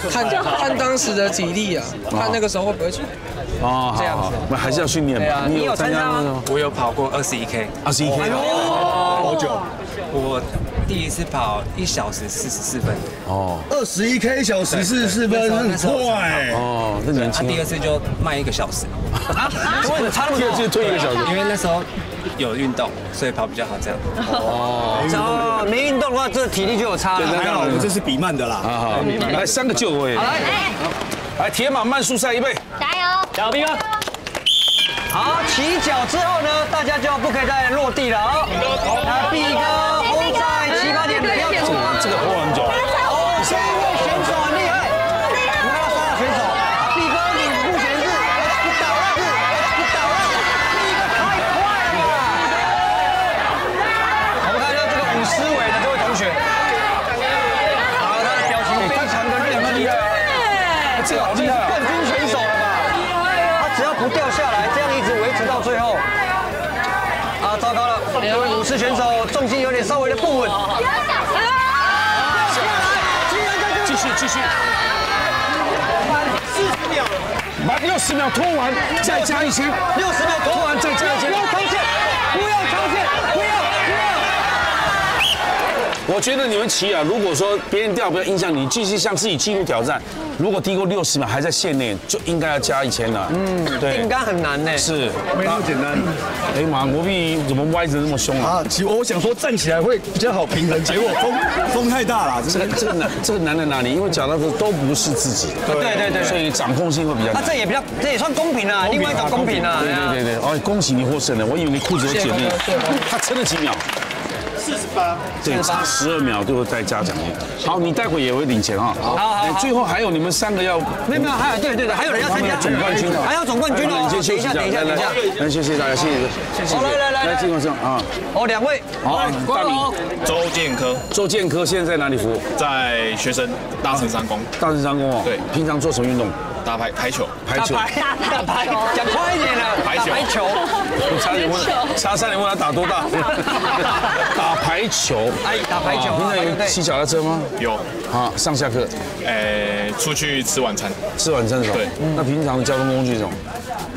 [SPEAKER 16] 看看当时的体力啊，看那个时候会不会去。
[SPEAKER 2] 哦，这样子，那还是要训练嘛。
[SPEAKER 4] 你有参加吗？
[SPEAKER 2] 吗？
[SPEAKER 19] 我有跑过二十一 K，
[SPEAKER 2] 二十一 K，
[SPEAKER 10] 好久，
[SPEAKER 19] 我第一次跑一小时四十四分，
[SPEAKER 2] 哦
[SPEAKER 10] 二十一 K 小时四十四分，很快。
[SPEAKER 2] 哦，那年
[SPEAKER 19] 啊，
[SPEAKER 2] 轻
[SPEAKER 19] 第二次就慢一个小时，
[SPEAKER 4] 为什么差那么多？
[SPEAKER 2] 就退一个小时。
[SPEAKER 19] 因为那时候有运动，所以跑比较好这样。
[SPEAKER 4] 哦，没运动的话，这体力就有差了。
[SPEAKER 10] 还好我们这是比慢的啦。
[SPEAKER 2] 好好，来三个就位。
[SPEAKER 4] 好来，
[SPEAKER 2] 来铁马慢速赛预备。
[SPEAKER 14] 加油！
[SPEAKER 3] 小兵啊，
[SPEAKER 4] 好，起脚之后呢，大家就不可以再落地了哦。那 B 哥轰在起跑点，不要出。
[SPEAKER 2] 这个拖很久。
[SPEAKER 4] 糟糕了，这位武士选手重心有点稍微的不稳。
[SPEAKER 2] 继续继续。四十秒，把六十秒拖完，再加一千。
[SPEAKER 4] 六十秒拖完再加一千，不要超限，不要超限，不要不要。
[SPEAKER 2] 我觉得你们骑啊，如果说别人掉不要影响你，继续向自己纪录挑战。如果低过六十秒还在线内，就应该要加一千了。嗯，对，
[SPEAKER 4] 应该很难呢。
[SPEAKER 2] 是
[SPEAKER 10] 没那么简单。
[SPEAKER 2] 哎，妈国碧怎么歪着那么凶啊？
[SPEAKER 10] 啊，其实我想说站起来会比较好平衡，结果 <laughs> 风风太大了，
[SPEAKER 2] 这个这个难，这个难在哪里？因为讲到的都不是自己的，
[SPEAKER 4] 对对对
[SPEAKER 2] 所以掌控性会比较难。
[SPEAKER 4] 那这也比较，这也算公平啊，另外一种公平啊。
[SPEAKER 2] 对对对对，哦，恭喜你获胜了！我以为你裤子有解密，他撑了几秒？
[SPEAKER 10] 八。
[SPEAKER 2] 对，差十二秒就会再加奖金。好，你待会也会领钱啊。
[SPEAKER 4] 好好好
[SPEAKER 2] 最后还有你们三个要，
[SPEAKER 4] 没有没有，还有对对对，还有人要参加
[SPEAKER 2] 总冠军啊，
[SPEAKER 4] 还有总冠军哦。等一下，等一下，等一下。
[SPEAKER 2] 来，谢谢大家，谢谢，谢谢。
[SPEAKER 4] 好来来来来
[SPEAKER 2] 来，金光生啊，
[SPEAKER 4] 哦，两位，
[SPEAKER 2] 好，大名
[SPEAKER 18] 周建科
[SPEAKER 2] 周建科现在在哪里服务？
[SPEAKER 18] 在学生大城三公，
[SPEAKER 2] 大城三公哦。
[SPEAKER 18] 对
[SPEAKER 2] 平常做什么运动？
[SPEAKER 18] 打排排球，
[SPEAKER 2] 排球，
[SPEAKER 4] 打排球，讲快一点了，
[SPEAKER 18] 排球。
[SPEAKER 4] 排球，
[SPEAKER 2] 我差点问，差差点问他打多大？<laughs> 打排球，
[SPEAKER 4] 哎，打排球，
[SPEAKER 2] 平常有骑脚踏车吗？
[SPEAKER 18] 有，
[SPEAKER 2] 啊，上下课，
[SPEAKER 18] 哎，出去吃晚餐，
[SPEAKER 2] 吃晚餐的时候。
[SPEAKER 18] 对，
[SPEAKER 2] 那平常的交通工具是什么？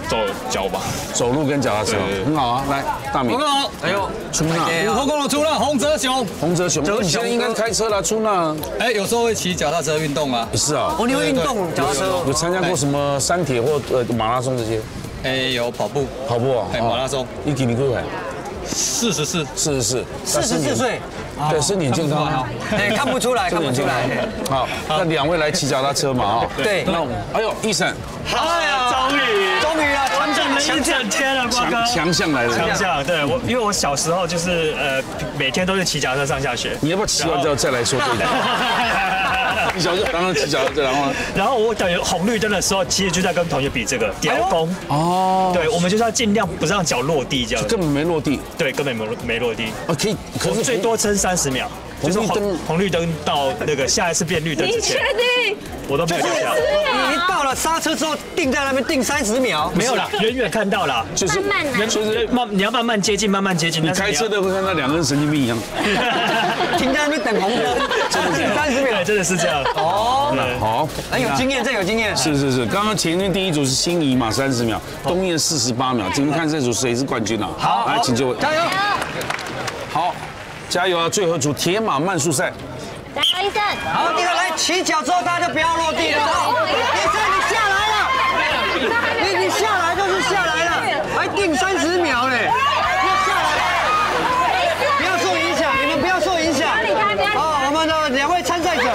[SPEAKER 18] 走脚吧，
[SPEAKER 2] 走路跟脚踏车，很好啊。来，大明，
[SPEAKER 4] 好，哎呦，
[SPEAKER 2] 出纳，
[SPEAKER 4] 五头公的出纳，洪泽雄，
[SPEAKER 2] 洪泽雄，你现在应该开车了，出纳。
[SPEAKER 19] 哎，有时候会骑脚踏车运动啊。
[SPEAKER 2] 是啊，
[SPEAKER 4] 哦，你会运动脚踏车？
[SPEAKER 2] 有参加过什么山铁或呃马拉松这些？
[SPEAKER 19] 哎，有跑步，
[SPEAKER 2] 跑步啊，
[SPEAKER 19] 哎，马拉松。
[SPEAKER 2] 你几年过来？
[SPEAKER 19] 四十四，
[SPEAKER 2] 四十四，
[SPEAKER 4] 四十四岁，
[SPEAKER 2] 对，身体健康。啊，
[SPEAKER 4] 哎，看不出来，看不出来。
[SPEAKER 2] 好，那两位来骑脚踏车嘛，啊，
[SPEAKER 4] 对，
[SPEAKER 2] 那哎呦，医生，
[SPEAKER 3] 哎呀，终于，
[SPEAKER 4] 终于啊，
[SPEAKER 3] 完整了一整天了，瓜哥，
[SPEAKER 2] 强项来了，
[SPEAKER 3] 强项，对。我，因为我小时候就是呃，每天都是骑脚踏车上下学。
[SPEAKER 2] 你要不要骑完之后再来说这个？<laughs> 你小时候刚刚骑脚踏车，然后？
[SPEAKER 3] 然后我等于红绿灯的时候，其实就在跟同学比这个雕弓。哦，对，我们就是要尽量不让脚落地，这样。
[SPEAKER 2] 根本没落地。
[SPEAKER 3] 对，根本没没落地。
[SPEAKER 2] 哦，可以，
[SPEAKER 3] 可是最多撑三十秒，就是红红绿灯到那个下一次变绿灯之前。
[SPEAKER 14] 你确定？
[SPEAKER 3] 我都没有掉下。
[SPEAKER 4] 你到了刹车之后，定在那边定三十秒。
[SPEAKER 3] 没有啦，远远看到了，
[SPEAKER 14] 就是慢慢
[SPEAKER 3] 就是慢，你要慢慢接近，慢慢接近。
[SPEAKER 2] 你开车的会看到两个人神经病一样，<laughs>
[SPEAKER 4] 停在那边等红灯，定三十秒，
[SPEAKER 3] 真的是这样。哦，
[SPEAKER 2] 好，
[SPEAKER 4] 很有经验，这有经验。
[SPEAKER 2] 是是是，刚刚前面第一组是心仪嘛，三十秒，东燕四十八秒，今天看这组谁是冠军啊？
[SPEAKER 4] 好，
[SPEAKER 2] 来，请就位，
[SPEAKER 4] 加油。
[SPEAKER 2] 好，加油啊！最后一组铁马慢速赛。
[SPEAKER 14] 加油，医生。
[SPEAKER 4] 好，第一个来起脚之后，大家就不要落地了。医生，你下来了。你你下来就是下来了，还定三十秒嘞。要下来，不要受影响，你们不要受影响。好，我们的两位参赛者，不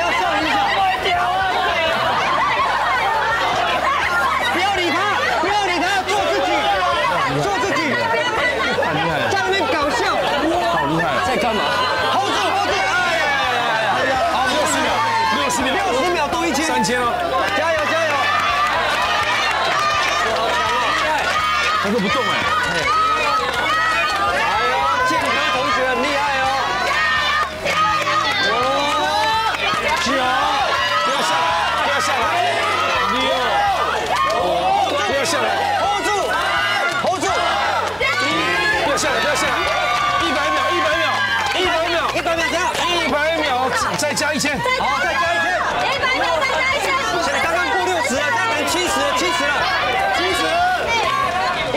[SPEAKER 4] 要受影响。不要理他，不要理他，做自己，做自己。
[SPEAKER 2] 太厉害了，
[SPEAKER 4] 在那边搞笑。
[SPEAKER 2] 好厉害，
[SPEAKER 4] 在干嘛？hold 住，hold 住！哎呀呀呀呀！
[SPEAKER 2] 好，六十秒，六十秒，
[SPEAKER 4] 六十秒多一千，
[SPEAKER 2] 三千了，
[SPEAKER 4] 加油加油！
[SPEAKER 2] 他都不动哎。
[SPEAKER 4] 哎呦，建科同学很厉害哦！
[SPEAKER 2] 九，不要下来，不要下来，六，不要下来
[SPEAKER 4] ，hold 住，hold 住，
[SPEAKER 2] 不要下来，不要下来，一百秒，一百秒，一百秒，
[SPEAKER 4] 一百秒加，
[SPEAKER 2] 一百秒，再加一千，
[SPEAKER 4] 好，再加一千，
[SPEAKER 14] 一百秒再加一千。
[SPEAKER 4] 现在刚刚过六十了，再等七十，七十了，七十，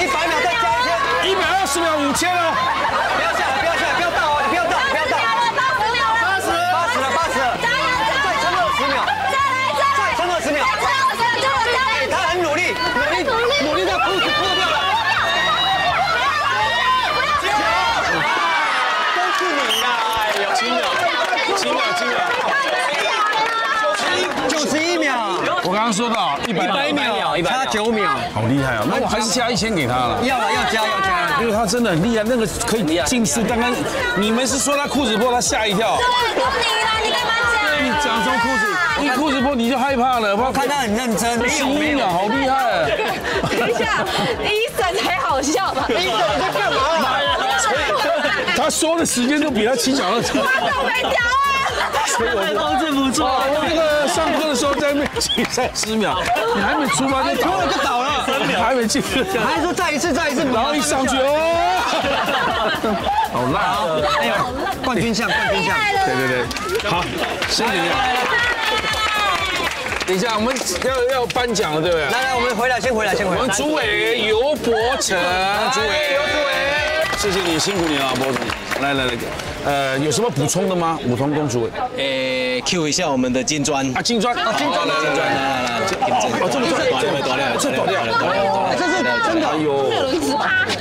[SPEAKER 4] 一百秒再加一千，
[SPEAKER 2] 一百二十秒五千了，刚刚说到一百
[SPEAKER 4] 秒，差九秒，
[SPEAKER 2] 好厉害啊！那我还是加一千给他了。
[SPEAKER 4] 要了，要加，要加，
[SPEAKER 2] 因为他真的很厉害，那个可以近视。刚刚你们是说他裤子破，他吓一跳。
[SPEAKER 14] 对，就你了，你干嘛讲？
[SPEAKER 2] 你讲说裤子，一裤子破你就害怕了。
[SPEAKER 4] 我看他很认真，
[SPEAKER 2] 十一秒，好厉害。
[SPEAKER 5] 等一下，医生才好笑吧？
[SPEAKER 4] 医生你在干嘛？
[SPEAKER 2] 他说的时间都比他骑脚踏车。
[SPEAKER 5] 我都没！
[SPEAKER 2] 所 <laughs> 以我
[SPEAKER 3] 控制不住。
[SPEAKER 2] 我那个上课的时候在那边骑三十秒，你还没出发就倒
[SPEAKER 4] 了，就倒了，
[SPEAKER 2] 三秒还没进，<laughs>
[SPEAKER 4] 还说再一次，再一次，
[SPEAKER 2] 然后一上去哦，好烂啊！
[SPEAKER 4] 哎呀，冠军相，冠军相，
[SPEAKER 2] 对对对，好，先等一下，等一下，我们要要颁奖了，对不对？
[SPEAKER 4] 来来，我们回来，先回来，先回来。
[SPEAKER 2] 我们主委尤伯成，主委
[SPEAKER 4] 尤主委，
[SPEAKER 2] 谢谢你，辛苦你了，伯主。来来来，呃，有什么补充的吗？武桐公主委，
[SPEAKER 15] 诶，Q 一下我们的金砖
[SPEAKER 2] 啊，金砖啊，金砖，
[SPEAKER 15] 金砖，来来来，
[SPEAKER 2] 哦，这么多，
[SPEAKER 15] 这么多料，
[SPEAKER 2] 这多料，
[SPEAKER 4] 这是真的，
[SPEAKER 2] 有
[SPEAKER 14] 轮子吧？
[SPEAKER 2] 可以，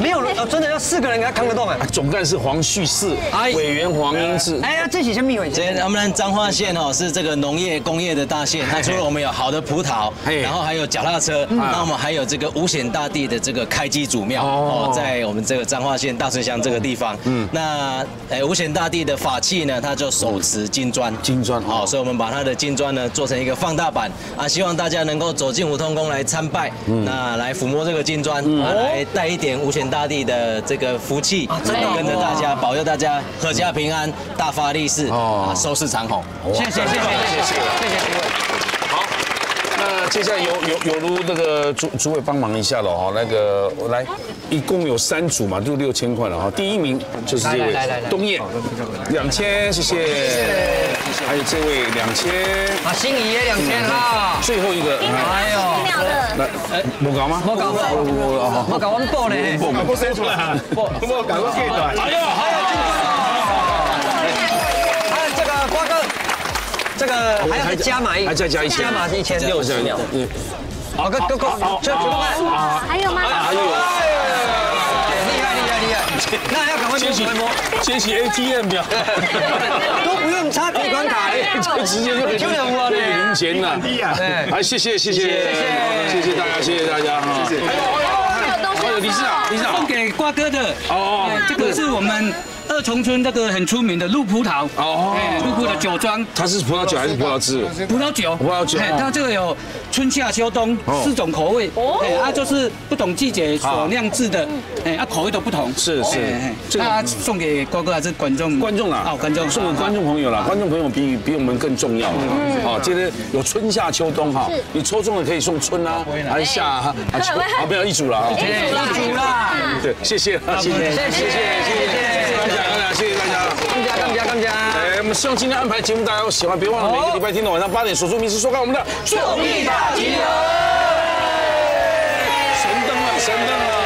[SPEAKER 4] 没有人，真的要四个人给他扛得动啊！
[SPEAKER 2] 总干事黄旭四，委员黄英志，
[SPEAKER 4] 哎呀，这几先密委。
[SPEAKER 15] 今天我们彰化县哦是这个农业工业的大县，它除了我们有好的葡萄，然后还有脚踏车，那我们还有这个五显大帝的这个开基祖庙哦，在我们这个彰化县大村乡这个地方，嗯，那哎五显大帝的法器呢，它就手持金砖，
[SPEAKER 2] 金砖，
[SPEAKER 15] 哦，所以我们把它的金砖呢做成一个放大版啊，希望大家能够走进五通宫来参拜，那来抚摸这个金砖，来带一点五显大帝的这个福气，跟着大家保佑大家阖家平安，大发利市，哦，收视长虹。
[SPEAKER 4] 谢谢谢谢谢谢谢谢。
[SPEAKER 2] 接下来有有有如那个主主委帮忙一下了哈，那个我来，一共有三组嘛，就六千块了哈。第一名就是这位
[SPEAKER 4] 来来来来
[SPEAKER 2] 东燕，两千，谢谢。还有这位两千，
[SPEAKER 4] 啊，心仪也两千哈。
[SPEAKER 2] 最后一个，
[SPEAKER 4] 哎呦，
[SPEAKER 2] 来，哎，没搞吗？
[SPEAKER 4] 没搞，
[SPEAKER 2] 我
[SPEAKER 4] 没搞，我们报呢。
[SPEAKER 2] 我生出来，不，我赶快给来。哎呦，还有进步
[SPEAKER 4] 还有这个还要再加码一
[SPEAKER 2] 还再加一千。
[SPEAKER 4] 加码是一千六十。六
[SPEAKER 2] 嗯。
[SPEAKER 4] 好哥哥哥这怎么办
[SPEAKER 14] 还有吗？
[SPEAKER 2] 还有。
[SPEAKER 4] 厉害厉害厉害。那要赶快
[SPEAKER 2] 先
[SPEAKER 4] 洗
[SPEAKER 2] 先洗 atm 表
[SPEAKER 4] 都不用插提款卡
[SPEAKER 2] 就直接就就能摸对赢钱了对啊谢谢谢谢谢谢谢大家谢谢大家哈。谢谢。还有还有还有东西哦你是啊。
[SPEAKER 8] 你是送给瓜哥的。哦这个是我们二重村这个很出名的鹿葡萄。哦，鹿葡萄酒庄，
[SPEAKER 2] 它是葡萄酒还是葡萄汁？
[SPEAKER 8] 葡萄酒，
[SPEAKER 2] 葡萄酒。
[SPEAKER 8] 它这个有春夏秋冬四种口味，哎，它就是不同季节所酿制的，哎，啊，口味都不同。
[SPEAKER 2] 是是，
[SPEAKER 8] 这个。送给瓜哥还是观众？
[SPEAKER 2] 观众啊，
[SPEAKER 8] 哦，观众，
[SPEAKER 2] 送给观众朋友啦，观众朋友比比我们更重要。哦，今天有春夏秋冬哈，你抽中了可以送春啊，还是夏啊？啊，不要 <laughs> 一组了啊，
[SPEAKER 4] 一组啦。
[SPEAKER 2] 对，谢谢，谢谢，谢谢，谢谢，谢谢大家，谢谢大家，
[SPEAKER 4] 更加更加更加。
[SPEAKER 2] 哎，我们希望今天安排节目大家喜欢，别忘了每个礼拜天的晚上八点，锁住名师收看我们的
[SPEAKER 4] 综艺大集合。
[SPEAKER 2] 神灯啊，神灯了。